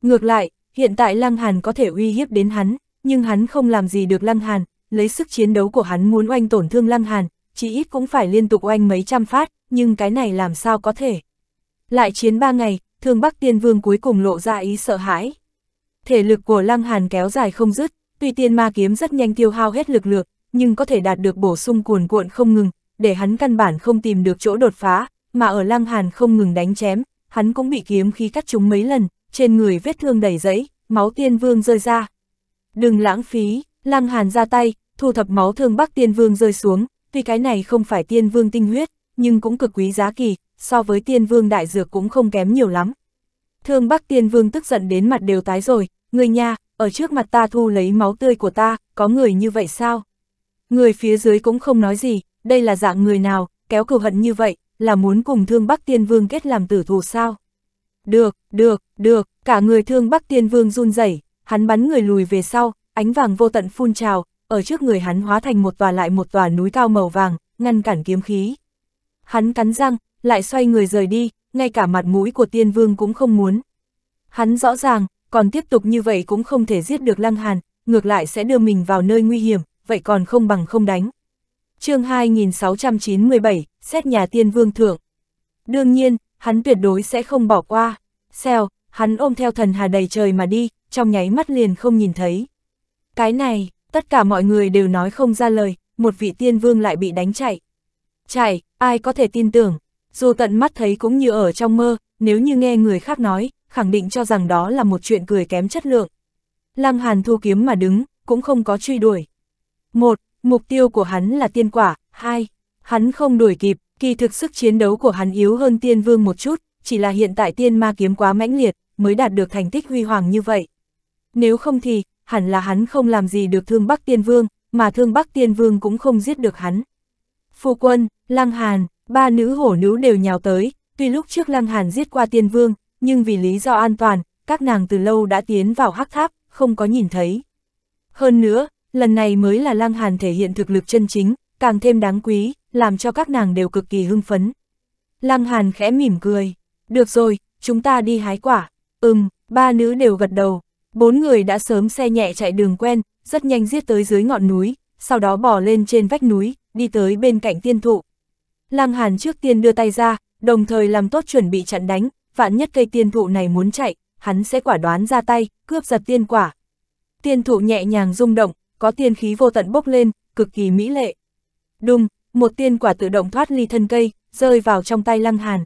Ngược lại, hiện tại Lăng Hàn có thể uy hiếp đến hắn, nhưng hắn không làm gì được Lăng Hàn, lấy sức chiến đấu của hắn muốn oanh tổn thương Lăng Hàn, chỉ ít cũng phải liên tục oanh mấy trăm phát, nhưng cái này làm sao có thể. Lại chiến ba ngày, Thương Bắc Tiên Vương cuối cùng lộ ra ý sợ hãi. Thể lực của Lăng Hàn kéo dài không dứt, tuy tiên ma kiếm rất nhanh tiêu hao hết lực lượng, nhưng có thể đạt được bổ sung cuồn cuộn không ngừng, để hắn căn bản không tìm được chỗ đột phá, mà ở Lăng Hàn không ngừng đánh chém, hắn cũng bị kiếm khí cắt trúng mấy lần, trên người vết thương đầy giấy, máu tiên vương rơi ra. Đừng lãng phí, Lăng Hàn ra tay, thu thập máu thương Bắc tiên vương rơi xuống, tuy cái này không phải tiên vương tinh huyết, nhưng cũng cực quý giá kỳ, so với tiên vương đại dược cũng không kém nhiều lắm. Thương Bắc tiên vương tức giận đến mặt đều tái rồi, người nha, ở trước mặt ta thu lấy máu tươi của ta, có người như vậy sao? Người phía dưới cũng không nói gì, đây là dạng người nào, kéo cừu hận như vậy, là muốn cùng thương Bắc Tiên Vương kết làm tử thù sao? Được, được, được, cả người thương Bắc Tiên Vương run rẩy, hắn bắn người lùi về sau, ánh vàng vô tận phun trào, ở trước người hắn hóa thành một tòa lại một tòa núi cao màu vàng, ngăn cản kiếm khí. Hắn cắn răng, lại xoay người rời đi, ngay cả mặt mũi của tiên vương cũng không muốn. Hắn rõ ràng, còn tiếp tục như vậy cũng không thể giết được Lăng Hàn, ngược lại sẽ đưa mình vào nơi nguy hiểm, vậy còn không bằng không đánh. chương 2697, xét nhà tiên vương thượng. Đương nhiên, hắn tuyệt đối sẽ không bỏ qua. Xèo, hắn ôm theo thần hà đầy trời mà đi, trong nháy mắt liền không nhìn thấy. Cái này, tất cả mọi người đều nói không ra lời, một vị tiên vương lại bị đánh chạy. Chạy, ai có thể tin tưởng, dù tận mắt thấy cũng như ở trong mơ, nếu như nghe người khác nói, khẳng định cho rằng đó là một chuyện cười kém chất lượng. Lăng Hàn thu kiếm mà đứng, cũng không có truy đuổi. Một, mục tiêu của hắn là tiên quả, hai, hắn không đuổi kịp, kỳ thực sức chiến đấu của hắn yếu hơn tiên vương một chút, chỉ là hiện tại tiên ma kiếm quá mãnh liệt, mới đạt được thành tích huy hoàng như vậy. Nếu không thì, hẳn là hắn không làm gì được thương Bắc Tiên Vương, mà thương Bắc Tiên Vương cũng không giết được hắn. Phu quân, Lăng Hàn, ba nữ hổ nữ đều nhào tới, tuy lúc trước Lăng Hàn giết qua Tiên Vương, nhưng vì lý do an toàn, các nàng từ lâu đã tiến vào hắc tháp, không có nhìn thấy. Hơn nữa, lần này mới là Lăng Hàn thể hiện thực lực chân chính, càng thêm đáng quý, làm cho các nàng đều cực kỳ hưng phấn. Lăng Hàn khẽ mỉm cười, được rồi, chúng ta đi hái quả. Ừm, ba nữ đều gật đầu. Bốn người đã sớm xe nhẹ chạy đường quen, rất nhanh giết tới dưới ngọn núi, sau đó bò lên trên vách núi, đi tới bên cạnh tiên thụ. Lăng Hàn trước tiên đưa tay ra, đồng thời làm tốt chuẩn bị chặn đánh, vạn nhất cây tiên thụ này muốn chạy, hắn sẽ quả đoán ra tay, cướp giật tiên quả. Tiên thụ nhẹ nhàng rung động, có tiên khí vô tận bốc lên, cực kỳ mỹ lệ. Đùng, một tiên quả tự động thoát ly thân cây, rơi vào trong tay Lăng Hàn.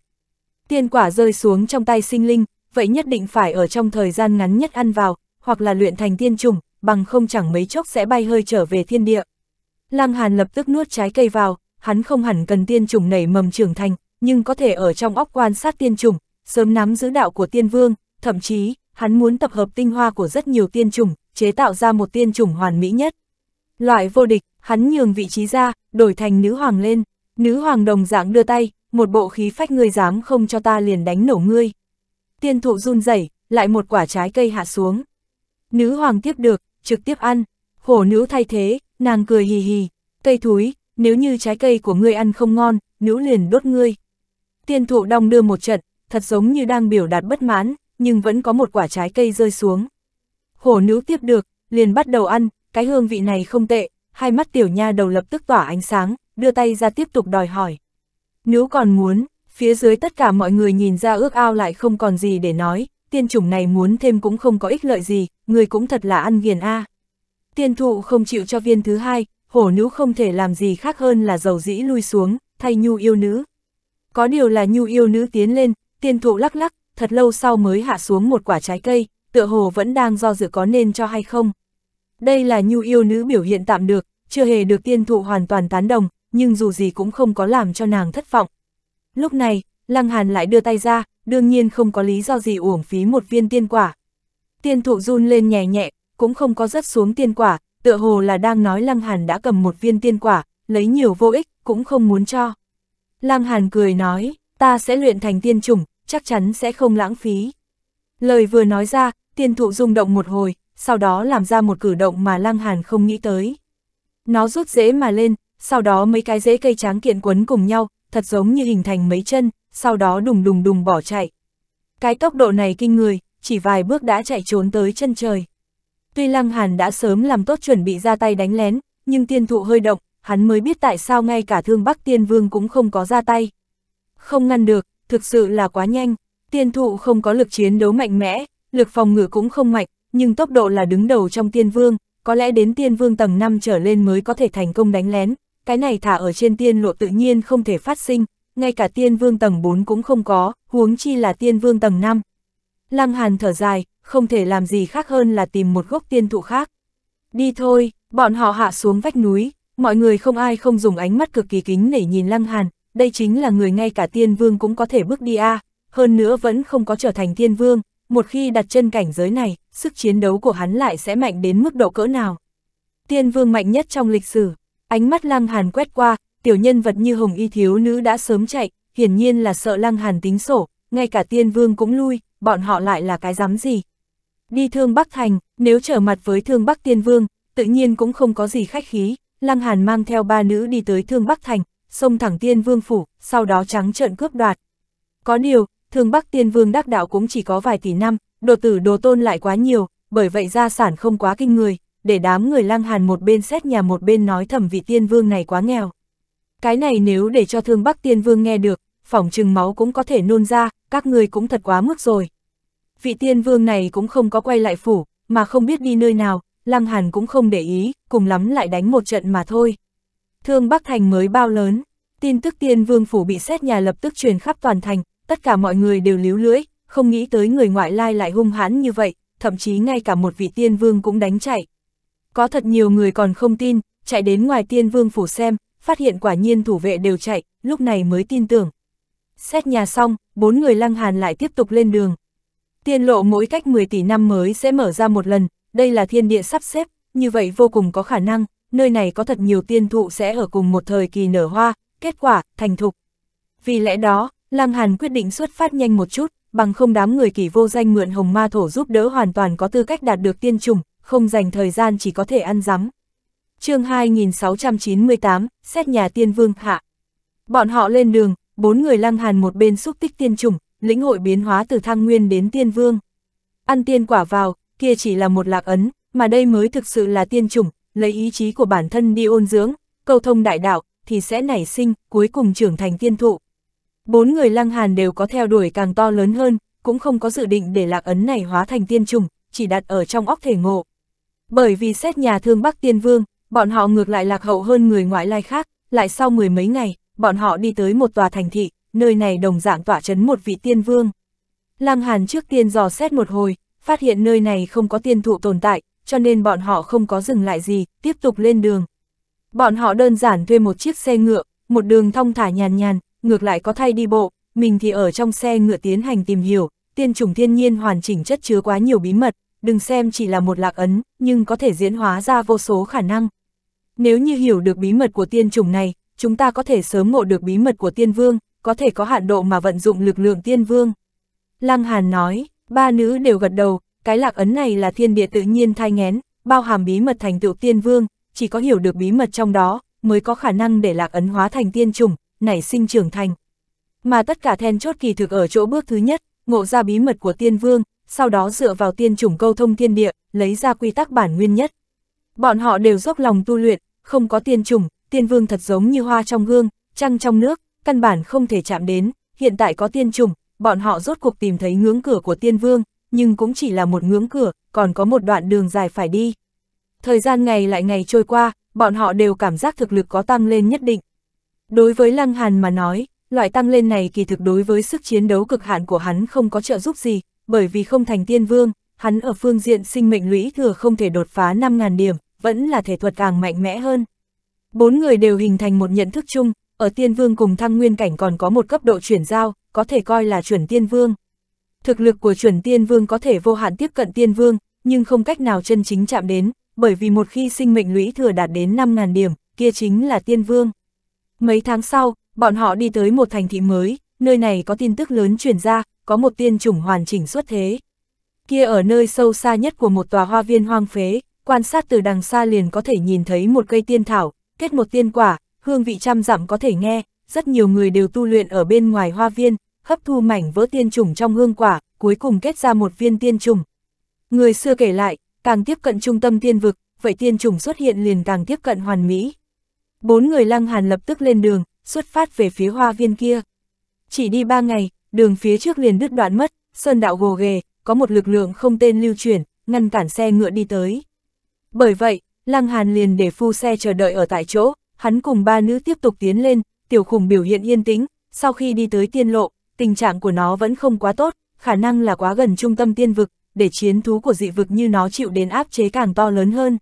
Tiên quả rơi xuống trong tay sinh linh, vậy nhất định phải ở trong thời gian ngắn nhất ăn vào, hoặc là luyện thành tiên trùng, bằng không chẳng mấy chốc sẽ bay hơi trở về thiên địa. Lăng Hàn lập tức nuốt trái cây vào, hắn không hẳn cần tiên trùng nảy mầm trưởng thành, nhưng có thể ở trong óc quan sát tiên trùng, sớm nắm giữ đạo của tiên vương, thậm chí, hắn muốn tập hợp tinh hoa của rất nhiều tiên trùng, chế tạo ra một tiên trùng hoàn mỹ nhất. Loại vô địch, hắn nhường vị trí ra, đổi thành nữ hoàng lên, nữ hoàng đồng dạng đưa tay, một bộ khí phách ngươi dám không cho ta liền đánh nổ ngươi. Tiên thụ run rẩy, lại một quả trái cây hạ xuống. Nữ hoàng tiếp được, trực tiếp ăn, hổ nữ thay thế, nàng cười hì hì, cây thúi, nếu như trái cây của ngươi ăn không ngon, nữ liền đốt ngươi. Tiên thụ đong đưa một trận, thật giống như đang biểu đạt bất mãn, nhưng vẫn có một quả trái cây rơi xuống. Hổ nữ tiếp được, liền bắt đầu ăn, cái hương vị này không tệ, hai mắt tiểu nha đầu lập tức tỏa ánh sáng, đưa tay ra tiếp tục đòi hỏi. Nữ còn muốn, phía dưới tất cả mọi người nhìn ra ước ao lại không còn gì để nói, tiên chủng này muốn thêm cũng không có ích lợi gì, người cũng thật là ăn ghiền a. Tiên thụ không chịu cho viên thứ hai, hổ nữ không thể làm gì khác hơn là dầu dĩ lui xuống, thay nhu yêu nữ. Có điều là nhu yêu nữ tiến lên, tiên thụ lắc lắc, thật lâu sau mới hạ xuống một quả trái cây, tựa hồ vẫn đang do dự có nên cho hay không. Đây là nhu yêu nữ biểu hiện tạm được, chưa hề được tiên thụ hoàn toàn tán đồng, nhưng dù gì cũng không có làm cho nàng thất vọng. Lúc này, Lăng Hàn lại đưa tay ra, đương nhiên không có lý do gì uổng phí một viên tiên quả. Tiên thụ run lên nhẹ nhẹ, cũng không có rớt xuống tiên quả, tựa hồ là đang nói Lăng Hàn đã cầm một viên tiên quả, lấy nhiều vô ích, cũng không muốn cho. Lăng Hàn cười nói, ta sẽ luyện thành tiên chủng, chắc chắn sẽ không lãng phí. Lời vừa nói ra, tiên thụ rung động một hồi, sau đó làm ra một cử động mà Lăng Hàn không nghĩ tới. Nó rút rễ mà lên, sau đó mấy cái rễ cây tráng kiện quấn cùng nhau, thật giống như hình thành mấy chân, sau đó đùng đùng đùng bỏ chạy. Cái tốc độ này kinh người, chỉ vài bước đã chạy trốn tới chân trời. Tuy Lăng Hàn đã sớm làm tốt chuẩn bị ra tay đánh lén, nhưng tiên thụ hơi động, hắn mới biết tại sao ngay cả thương Bắc Tiên Vương cũng không có ra tay. Không ngăn được, thực sự là quá nhanh, tiên thụ không có lực chiến đấu mạnh mẽ, lực phòng ngự cũng không mạnh, nhưng tốc độ là đứng đầu trong tiên vương, có lẽ đến tiên vương tầng 5 trở lên mới có thể thành công đánh lén, cái này thả ở trên tiên lộ tự nhiên không thể phát sinh, ngay cả tiên vương tầng 4 cũng không có, huống chi là tiên vương tầng 5. Lăng Hàn thở dài, không thể làm gì khác hơn là tìm một gốc tiên thụ khác. Đi thôi, bọn họ hạ xuống vách núi, mọi người không ai không dùng ánh mắt cực kỳ kính để nhìn Lăng Hàn, đây chính là người ngay cả tiên vương cũng có thể bước đi a hơn nữa vẫn không có trở thành tiên vương, một khi đặt chân cảnh giới này, sức chiến đấu của hắn lại sẽ mạnh đến mức độ cỡ nào. Tiên vương mạnh nhất trong lịch sử, ánh mắt Lăng Hàn quét qua, tiểu nhân vật như hồng y thiếu nữ đã sớm chạy, hiển nhiên là sợ Lăng Hàn tính sổ, ngay cả tiên vương cũng lui, bọn họ lại là cái dám gì. Đi thương Bắc Thành, nếu trở mặt với thương Bắc Tiên Vương, tự nhiên cũng không có gì khách khí, Lăng Hàn mang theo ba nữ đi tới thương Bắc Thành, xông thẳng tiên vương phủ, sau đó trắng trợn cướp đoạt. Có điều, thương bắc tiên vương đắc đạo cũng chỉ có vài tỷ năm, đồ tử đồ tôn lại quá nhiều, bởi vậy gia sản không quá kinh người, để đám người lăng hàn một bên xét nhà một bên nói thầm vị tiên vương này quá nghèo. Cái này nếu để cho thương bắc tiên vương nghe được, phỏng chừng máu cũng có thể nôn ra, các người cũng thật quá mức rồi. Vị tiên vương này cũng không có quay lại phủ, mà không biết đi nơi nào, lăng hàn cũng không để ý, cùng lắm lại đánh một trận mà thôi. Thương Bắc Thành mới bao lớn, tin tức tiên vương phủ bị xét nhà lập tức truyền khắp toàn thành, tất cả mọi người đều líu lưỡi, không nghĩ tới người ngoại lai lại hung hãn như vậy, thậm chí ngay cả một vị tiên vương cũng đánh chạy. Có thật nhiều người còn không tin, chạy đến ngoài tiên vương phủ xem, phát hiện quả nhiên thủ vệ đều chạy, lúc này mới tin tưởng. Xét nhà xong, bốn người lăng hàn lại tiếp tục lên đường. Tiên lộ mỗi cách 10 tỷ năm mới sẽ mở ra một lần, đây là thiên địa sắp xếp, như vậy vô cùng có khả năng, nơi này có thật nhiều tiên thụ sẽ ở cùng một thời kỳ nở hoa, kết quả, thành thục. Vì lẽ đó, Lăng Hàn quyết định xuất phát nhanh một chút, bằng không đám người kỳ vô danh mượn hồng ma thổ giúp đỡ hoàn toàn có tư cách đạt được tiên trùng, không dành thời gian chỉ có thể ăn rắm. chương 2698, xét nhà tiên vương hạ. Bọn họ lên đường, bốn người lăng hàn một bên xúc tích tiên trùng, lĩnh hội biến hóa từ thăng nguyên đến tiên vương. Ăn tiên quả vào, kia chỉ là một lạc ấn, mà đây mới thực sự là tiên trùng, lấy ý chí của bản thân đi ôn dưỡng, cầu thông đại đạo, thì sẽ nảy sinh, cuối cùng trưởng thành tiên thụ. Bốn người lăng hàn đều có theo đuổi càng to lớn hơn, cũng không có dự định để lạc ấn này hóa thành tiên trùng, chỉ đặt ở trong óc thể ngộ. Bởi vì xét nhà thương Bắc Tiên Vương, bọn họ ngược lại lạc hậu hơn người ngoại lai khác, lại sau mười mấy ngày, bọn họ đi tới một tòa thành thị, nơi này đồng dạng tỏa chấn một vị tiên vương. Lăng Hàn trước tiên dò xét một hồi, phát hiện nơi này không có tiên thụ tồn tại, cho nên bọn họ không có dừng lại gì, tiếp tục lên đường. Bọn họ đơn giản thuê một chiếc xe ngựa, một đường thong thả nhàn nhàn, ngược lại có thay đi bộ, mình thì ở trong xe ngựa tiến hành tìm hiểu, tiên trùng thiên nhiên hoàn chỉnh chất chứa quá nhiều bí mật, đừng xem chỉ là một lạc ấn, nhưng có thể diễn hóa ra vô số khả năng. Nếu như hiểu được bí mật của tiên trùng này, chúng ta có thể sớm ngộ được bí mật của tiên vương, có thể có hạn độ mà vận dụng lực lượng tiên vương. Lăng Hàn nói, ba nữ đều gật đầu, cái lạc ấn này là thiên địa tự nhiên thai ngén, bao hàm bí mật thành tựu tiên vương, chỉ có hiểu được bí mật trong đó, mới có khả năng để lạc ấn hóa thành tiên trùng, nảy sinh trưởng thành. Mà tất cả then chốt kỳ thực ở chỗ bước thứ nhất, ngộ ra bí mật của tiên vương, sau đó dựa vào tiên chủng câu thông thiên địa, lấy ra quy tắc bản nguyên nhất. Bọn họ đều dốc lòng tu luyện, không có tiên chủng, tiên vương thật giống như hoa trong gương, trăng trong nước, căn bản không thể chạm đến, hiện tại có tiên trùng, bọn họ rốt cuộc tìm thấy ngưỡng cửa của tiên vương, nhưng cũng chỉ là một ngưỡng cửa, còn có một đoạn đường dài phải đi. Thời gian ngày lại ngày trôi qua, bọn họ đều cảm giác thực lực có tăng lên nhất định. Đối với Lăng Hàn mà nói, loại tăng lên này kỳ thực đối với sức chiến đấu cực hạn của hắn không có trợ giúp gì, bởi vì không thành tiên vương, hắn ở phương diện sinh mệnh lũy thừa không thể đột phá 5.000 điểm, vẫn là thể thuật càng mạnh mẽ hơn. Bốn người đều hình thành một nhận thức chung, ở tiên vương cùng thăng nguyên cảnh còn có một cấp độ chuyển giao, có thể coi là chuẩn tiên vương. Thực lực của chuẩn tiên vương có thể vô hạn tiếp cận tiên vương, nhưng không cách nào chân chính chạm đến, bởi vì một khi sinh mệnh lũy thừa đạt đến 5.000 điểm, kia chính là tiên vương. Mấy tháng sau, bọn họ đi tới một thành thị mới, nơi này có tin tức lớn truyền ra, có một tiên chủng hoàn chỉnh xuất thế. Kia ở nơi sâu xa nhất của một tòa hoa viên hoang phế, quan sát từ đằng xa liền có thể nhìn thấy một cây tiên thảo, kết một tiên quả, hương vị trăm dặm có thể nghe, rất nhiều người đều tu luyện ở bên ngoài hoa viên, hấp thu mảnh vỡ tiên trùng trong hương quả, cuối cùng kết ra một viên tiên trùng. Người xưa kể lại, càng tiếp cận trung tâm tiên vực, vậy tiên trùng xuất hiện liền càng tiếp cận hoàn mỹ. Bốn người lăng hàn lập tức lên đường, xuất phát về phía hoa viên kia. Chỉ đi ba ngày, đường phía trước liền đứt đoạn mất, sơn đạo gồ ghề, có một lực lượng không tên lưu chuyển, ngăn cản xe ngựa đi tới. Bởi vậy, Lăng Hàn liền để phu xe chờ đợi ở tại chỗ, hắn cùng ba nữ tiếp tục tiến lên, tiểu khủng biểu hiện yên tĩnh, sau khi đi tới tiên lộ, tình trạng của nó vẫn không quá tốt, khả năng là quá gần trung tâm tiên vực, để chiến thú của dị vực như nó chịu đến áp chế càng to lớn hơn.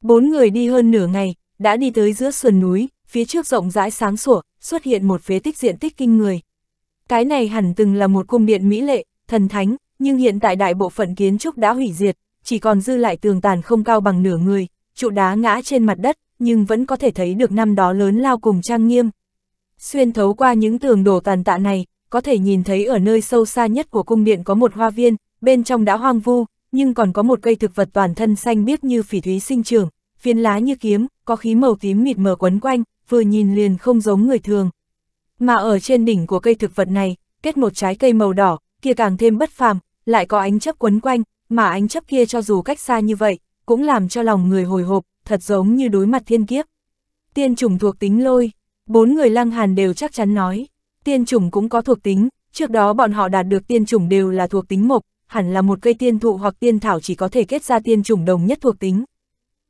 Bốn người đi hơn nửa ngày, đã đi tới giữa sườn núi, phía trước rộng rãi sáng sủa, xuất hiện một phế tích diện tích kinh người. Cái này hẳn từng là một cung điện mỹ lệ, thần thánh, nhưng hiện tại đại bộ phận kiến trúc đã hủy diệt, chỉ còn dư lại tường tàn không cao bằng nửa người, trụ đá ngã trên mặt đất, nhưng vẫn có thể thấy được năm đó lớn lao cùng trang nghiêm. Xuyên thấu qua những tường đổ tàn tạ này, có thể nhìn thấy ở nơi sâu xa nhất của cung điện có một hoa viên, bên trong đã hoang vu, nhưng còn có một cây thực vật toàn thân xanh biếc như phỉ thúy sinh trưởng, phiến lá như kiếm, có khí màu tím mịt mờ quấn quanh, vừa nhìn liền không giống người thường. Mà ở trên đỉnh của cây thực vật này, kết một trái cây màu đỏ, kia càng thêm bất phàm, lại có ánh chấp quấn quanh, mà ánh chấp kia cho dù cách xa như vậy, cũng làm cho lòng người hồi hộp, thật giống như đối mặt thiên kiếp. Tiên chủng thuộc tính lôi, bốn người lăng hàn đều chắc chắn nói, tiên chủng cũng có thuộc tính, trước đó bọn họ đạt được tiên chủng đều là thuộc tính mộc, hẳn là một cây tiên thụ hoặc tiên thảo chỉ có thể kết ra tiên chủng đồng nhất thuộc tính.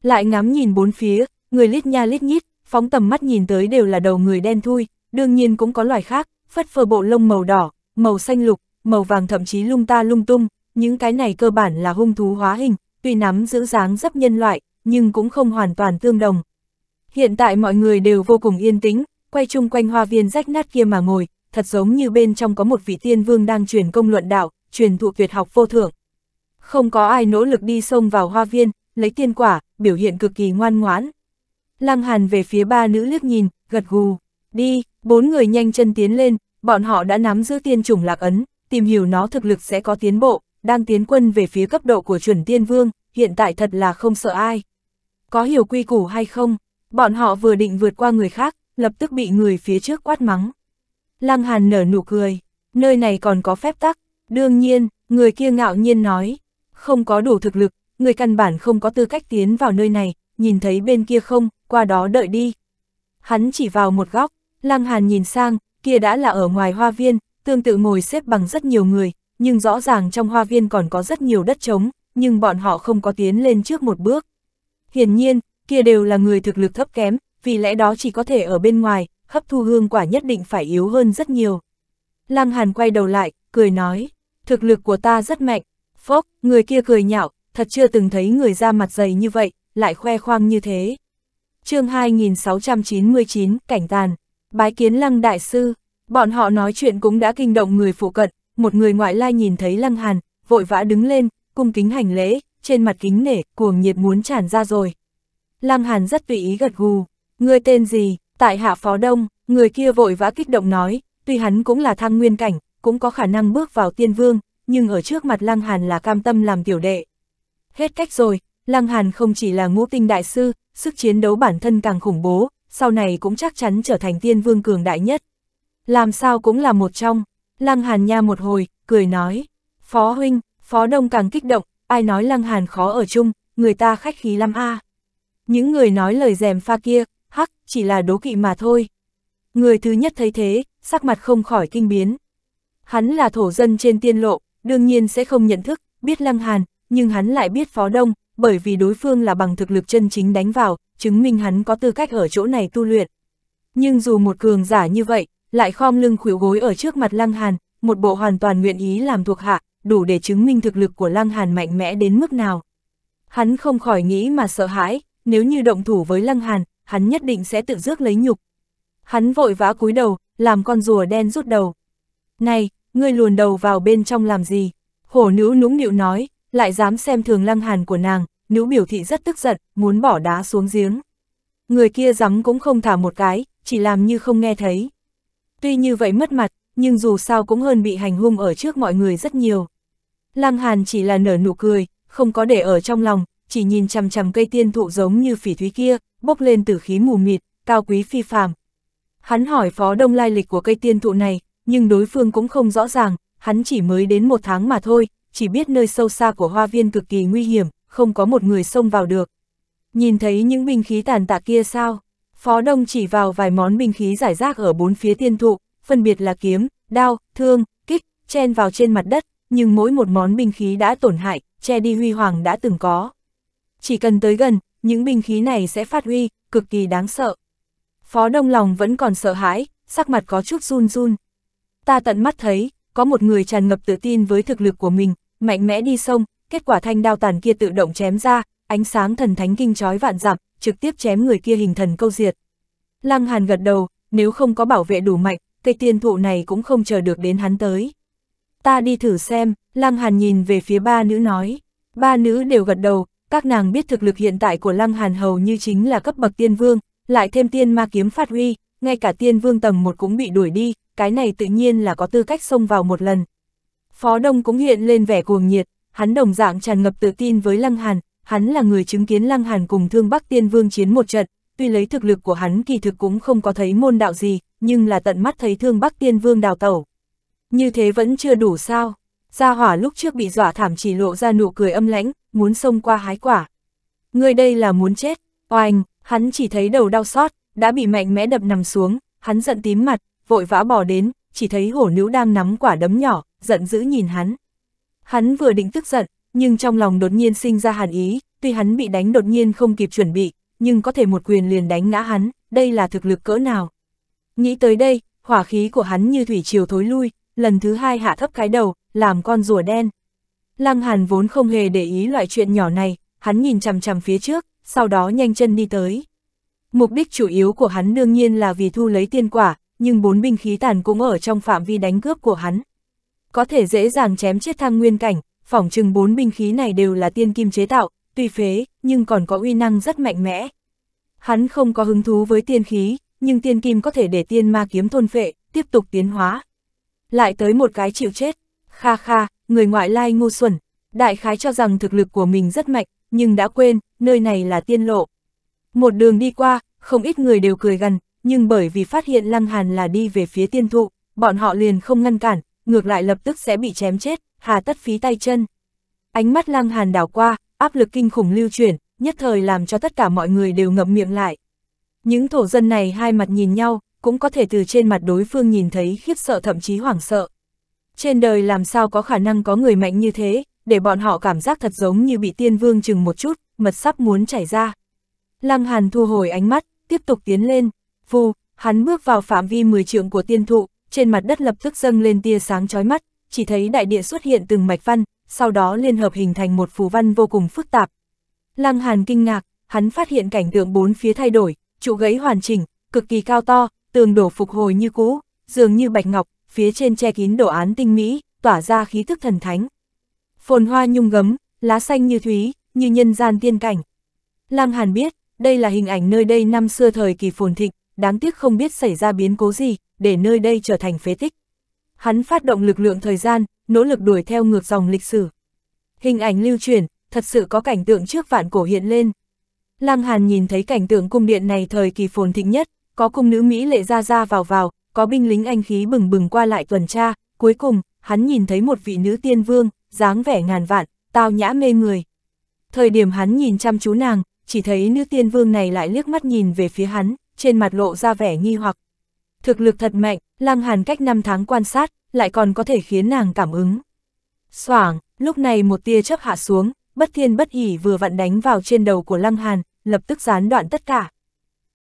Lại ngắm nhìn bốn phía, người lít nha lít nhít, phóng tầm mắt nhìn tới đều là đầu người đen thui, đương nhiên cũng có loài khác, phất phơ bộ lông màu đỏ, màu xanh lục, màu vàng thậm chí lung ta lung tung, những cái này cơ bản là hung thú hóa hình, tuy nắm giữ dáng dấp nhân loại, nhưng cũng không hoàn toàn tương đồng. Hiện tại mọi người đều vô cùng yên tĩnh, quay chung quanh hoa viên rách nát kia mà ngồi, thật giống như bên trong có một vị tiên vương đang truyền công luận đạo, truyền thụ tuyệt học vô thượng. Không có ai nỗ lực đi xông vào hoa viên, lấy tiên quả, biểu hiện cực kỳ ngoan ngoãn. Lăng Hàn về phía ba nữ liếc nhìn, gật gù, đi, bốn người nhanh chân tiến lên, bọn họ đã nắm giữ tiên chủng lạc ấn, tìm hiểu nó thực lực sẽ có tiến bộ, đang tiến quân về phía cấp độ của chuẩn tiên vương, hiện tại thật là không sợ ai. Có hiểu quy củ hay không? Bọn họ vừa định vượt qua người khác, lập tức bị người phía trước quát mắng. Lăng Hàn nở nụ cười, nơi này còn có phép tắc, đương nhiên, người kia ngạo nhiên nói, không có đủ thực lực, người căn bản không có tư cách tiến vào nơi này, nhìn thấy bên kia không, qua đó đợi đi. Hắn chỉ vào một góc, Lăng Hàn nhìn sang, kia đã là ở ngoài hoa viên, tương tự ngồi xếp bằng rất nhiều người, nhưng rõ ràng trong hoa viên còn có rất nhiều đất trống, nhưng bọn họ không có tiến lên trước một bước. Hiển nhiên, kia đều là người thực lực thấp kém, vì lẽ đó chỉ có thể ở bên ngoài, hấp thu hương quả nhất định phải yếu hơn rất nhiều. Lăng Hàn quay đầu lại, cười nói, thực lực của ta rất mạnh. Phốc, người kia cười nhạo, thật chưa từng thấy người ra mặt dày như vậy, lại khoe khoang như thế. chương 2699, Cảnh Tàn, bái kiến Lăng Đại Sư, bọn họ nói chuyện cũng đã kinh động người phụ cận, một người ngoại lai nhìn thấy Lăng Hàn, vội vã đứng lên, cung kính hành lễ, trên mặt kính nể, cuồng nhiệt muốn tràn ra rồi. Lăng Hàn rất tùy ý gật gù, người tên gì, tại hạ phó đông, người kia vội vã kích động nói, tuy hắn cũng là thăng nguyên cảnh, cũng có khả năng bước vào tiên vương, nhưng ở trước mặt Lăng Hàn là cam tâm làm tiểu đệ. Hết cách rồi, Lăng Hàn không chỉ là ngũ tinh đại sư, sức chiến đấu bản thân càng khủng bố, sau này cũng chắc chắn trở thành tiên vương cường đại nhất. Làm sao cũng là một trong, Lăng Hàn nha một hồi, cười nói, Phó huynh, Phó Đông càng kích động, ai nói Lăng Hàn khó ở chung, người ta khách khí lắm a. Những người nói lời dèm pha kia, hắc, chỉ là đố kỵ mà thôi. Người thứ nhất thấy thế, sắc mặt không khỏi kinh biến. Hắn là thổ dân trên tiên lộ, đương nhiên sẽ không nhận thức, biết Lăng Hàn, nhưng hắn lại biết Phó Đông, bởi vì đối phương là bằng thực lực chân chính đánh vào, chứng minh hắn có tư cách ở chỗ này tu luyện. Nhưng dù một cường giả như vậy, lại khom lưng khuỷu gối ở trước mặt Lăng Hàn, một bộ hoàn toàn nguyện ý làm thuộc hạ, đủ để chứng minh thực lực của Lăng Hàn mạnh mẽ đến mức nào. Hắn không khỏi nghĩ mà sợ hãi, nếu như động thủ với Lăng Hàn, hắn nhất định sẽ tự rước lấy nhục. Hắn vội vã cúi đầu, làm con rùa đen rút đầu. Này, ngươi luồn đầu vào bên trong làm gì? Hổ nữ nũng nịu nói, lại dám xem thường Lăng Hàn của nàng, nữ biểu thị rất tức giận, muốn bỏ đá xuống giếng. Người kia dám cũng không thả một cái, chỉ làm như không nghe thấy. Tuy như vậy mất mặt, nhưng dù sao cũng hơn bị hành hung ở trước mọi người rất nhiều. Lăng Hàn chỉ là nở nụ cười, không có để ở trong lòng, chỉ nhìn chằm chằm cây tiên thụ giống như phỉ thúy kia, bốc lên từ khí mù mịt, cao quý phi phàm. Hắn hỏi phó đông lai lịch của cây tiên thụ này, nhưng đối phương cũng không rõ ràng, hắn chỉ mới đến một tháng mà thôi, chỉ biết nơi sâu xa của hoa viên cực kỳ nguy hiểm, không có một người xông vào được. Nhìn thấy những binh khí tàn tạ kia sao? Phó Đông chỉ vào vài món binh khí giải rác ở bốn phía tiên thụ, phân biệt là kiếm, đao, thương, kích, chen vào trên mặt đất, nhưng mỗi một món binh khí đã tổn hại, che đi huy hoàng đã từng có. Chỉ cần tới gần, những binh khí này sẽ phát huy, cực kỳ đáng sợ. Phó Đông lòng vẫn còn sợ hãi, sắc mặt có chút run run. Ta tận mắt thấy, có một người tràn ngập tự tin với thực lực của mình, mạnh mẽ đi sông, kết quả thanh đao tàn kia tự động chém ra, ánh sáng thần thánh kinh chói vạn dặm, trực tiếp chém người kia hình thần câu diệt. Lăng Hàn gật đầu, nếu không có bảo vệ đủ mạnh, cây tiên thụ này cũng không chờ được đến hắn tới. Ta đi thử xem, Lăng Hàn nhìn về phía ba nữ nói. Ba nữ đều gật đầu, các nàng biết thực lực hiện tại của Lăng Hàn hầu như chính là cấp bậc tiên vương, lại thêm tiên ma kiếm phát huy, ngay cả tiên vương tầng một cũng bị đuổi đi, cái này tự nhiên là có tư cách xông vào một lần. Phó Đông cũng hiện lên vẻ cuồng nhiệt, hắn đồng dạng tràn ngập tự tin với Lăng Hàn, hắn là người chứng kiến Lăng Hàn cùng Thương Bắc Tiên Vương chiến một trận, tuy lấy thực lực của hắn kỳ thực cũng không có thấy môn đạo gì, nhưng là tận mắt thấy thương Bắc Tiên Vương đào tẩu. Như thế vẫn chưa đủ sao? Gia hỏa lúc trước bị dọa thảm chỉ lộ ra nụ cười âm lãnh, muốn xông qua hái quả. Người đây là muốn chết, oanh, hắn chỉ thấy đầu đau xót, đã bị mạnh mẽ đập nằm xuống, hắn giận tím mặt, vội vã bỏ đến, chỉ thấy hổ nữ đang nắm quả đấm nhỏ, giận dữ nhìn hắn. Hắn vừa định tức giận, nhưng trong lòng đột nhiên sinh ra hàn ý, tuy hắn bị đánh đột nhiên không kịp chuẩn bị, nhưng có thể một quyền liền đánh ngã hắn, đây là thực lực cỡ nào. Nghĩ tới đây, hỏa khí của hắn như thủy triều thối lui, lần thứ hai hạ thấp cái đầu, làm con rùa đen. Lăng Hàn vốn không hề để ý loại chuyện nhỏ này, hắn nhìn chằm chằm phía trước, sau đó nhanh chân đi tới. Mục đích chủ yếu của hắn đương nhiên là vì thu lấy tiên quả, nhưng bốn binh khí tàn cũng ở trong phạm vi đánh cướp của hắn. Có thể dễ dàng chém chết thăng nguyên cảnh, phỏng chừng bốn binh khí này đều là tiên kim chế tạo, tuy phế, nhưng còn có uy năng rất mạnh mẽ. Hắn không có hứng thú với tiên khí, nhưng tiên kim có thể để tiên ma kiếm thôn phệ, tiếp tục tiến hóa. Lại tới một cái chịu chết, kha kha, người ngoại lai ngu xuẩn, đại khái cho rằng thực lực của mình rất mạnh, nhưng đã quên, nơi này là tiên lộ. Một đường đi qua, không ít người đều cười gần, nhưng bởi vì phát hiện Lăng Hàn là đi về phía tiên thụ, bọn họ liền không ngăn cản, ngược lại lập tức sẽ bị chém chết, hà tất phí tay chân. Ánh mắt Lăng Hàn đảo qua, áp lực kinh khủng lưu chuyển, nhất thời làm cho tất cả mọi người đều ngậm miệng lại. Những thổ dân này hai mặt nhìn nhau, cũng có thể từ trên mặt đối phương nhìn thấy khiếp sợ thậm chí hoảng sợ. Trên đời làm sao có khả năng có người mạnh như thế, để bọn họ cảm giác thật giống như bị tiên vương chừng một chút, mật sắp muốn chảy ra. Lăng Hàn thu hồi ánh mắt, tiếp tục tiến lên, vù, hắn bước vào phạm vi 10 trượng của tiên thụ, trên mặt đất lập tức dâng lên tia sáng chói mắt, chỉ thấy đại địa xuất hiện từng mạch văn, sau đó liên hợp hình thành một phù văn vô cùng phức tạp. Lăng Hàn kinh ngạc, hắn phát hiện cảnh tượng bốn phía thay đổi, trụ gãy hoàn chỉnh, cực kỳ cao to, tường đổ phục hồi như cũ, dường như bạch ngọc, phía trên che kín đồ án tinh mỹ, tỏa ra khí thức thần thánh. Phồn hoa nhung gấm, lá xanh như thúy, như nhân gian tiên cảnh. Lăng Hàn biết, đây là hình ảnh nơi đây năm xưa thời kỳ phồn thịnh, đáng tiếc không biết xảy ra biến cố gì, để nơi đây trở thành phế tích. Hắn phát động lực lượng thời gian, nỗ lực đuổi theo ngược dòng lịch sử. Hình ảnh lưu truyền, thật sự có cảnh tượng trước vạn cổ hiện lên. Lăng Hàn nhìn thấy cảnh tượng cung điện này thời kỳ phồn thịnh nhất, có cung nữ Mỹ lệ ra ra vào vào, có binh lính anh khí bừng bừng qua lại tuần tra, cuối cùng, hắn nhìn thấy một vị nữ tiên vương, dáng vẻ ngàn vạn, tao nhã mê người. Thời điểm hắn nhìn chăm chú nàng, chỉ thấy nữ tiên vương này lại liếc mắt nhìn về phía hắn, trên mặt lộ ra vẻ nghi hoặc. Thực lực thật mạnh, Lăng Hàn cách 5 tháng quan sát, lại còn có thể khiến nàng cảm ứng. Soảng, lúc này một tia chớp hạ xuống, bất thiên bất hỉ vừa vặn đánh vào trên đầu của Lăng Hàn, lập tức gián đoạn tất cả.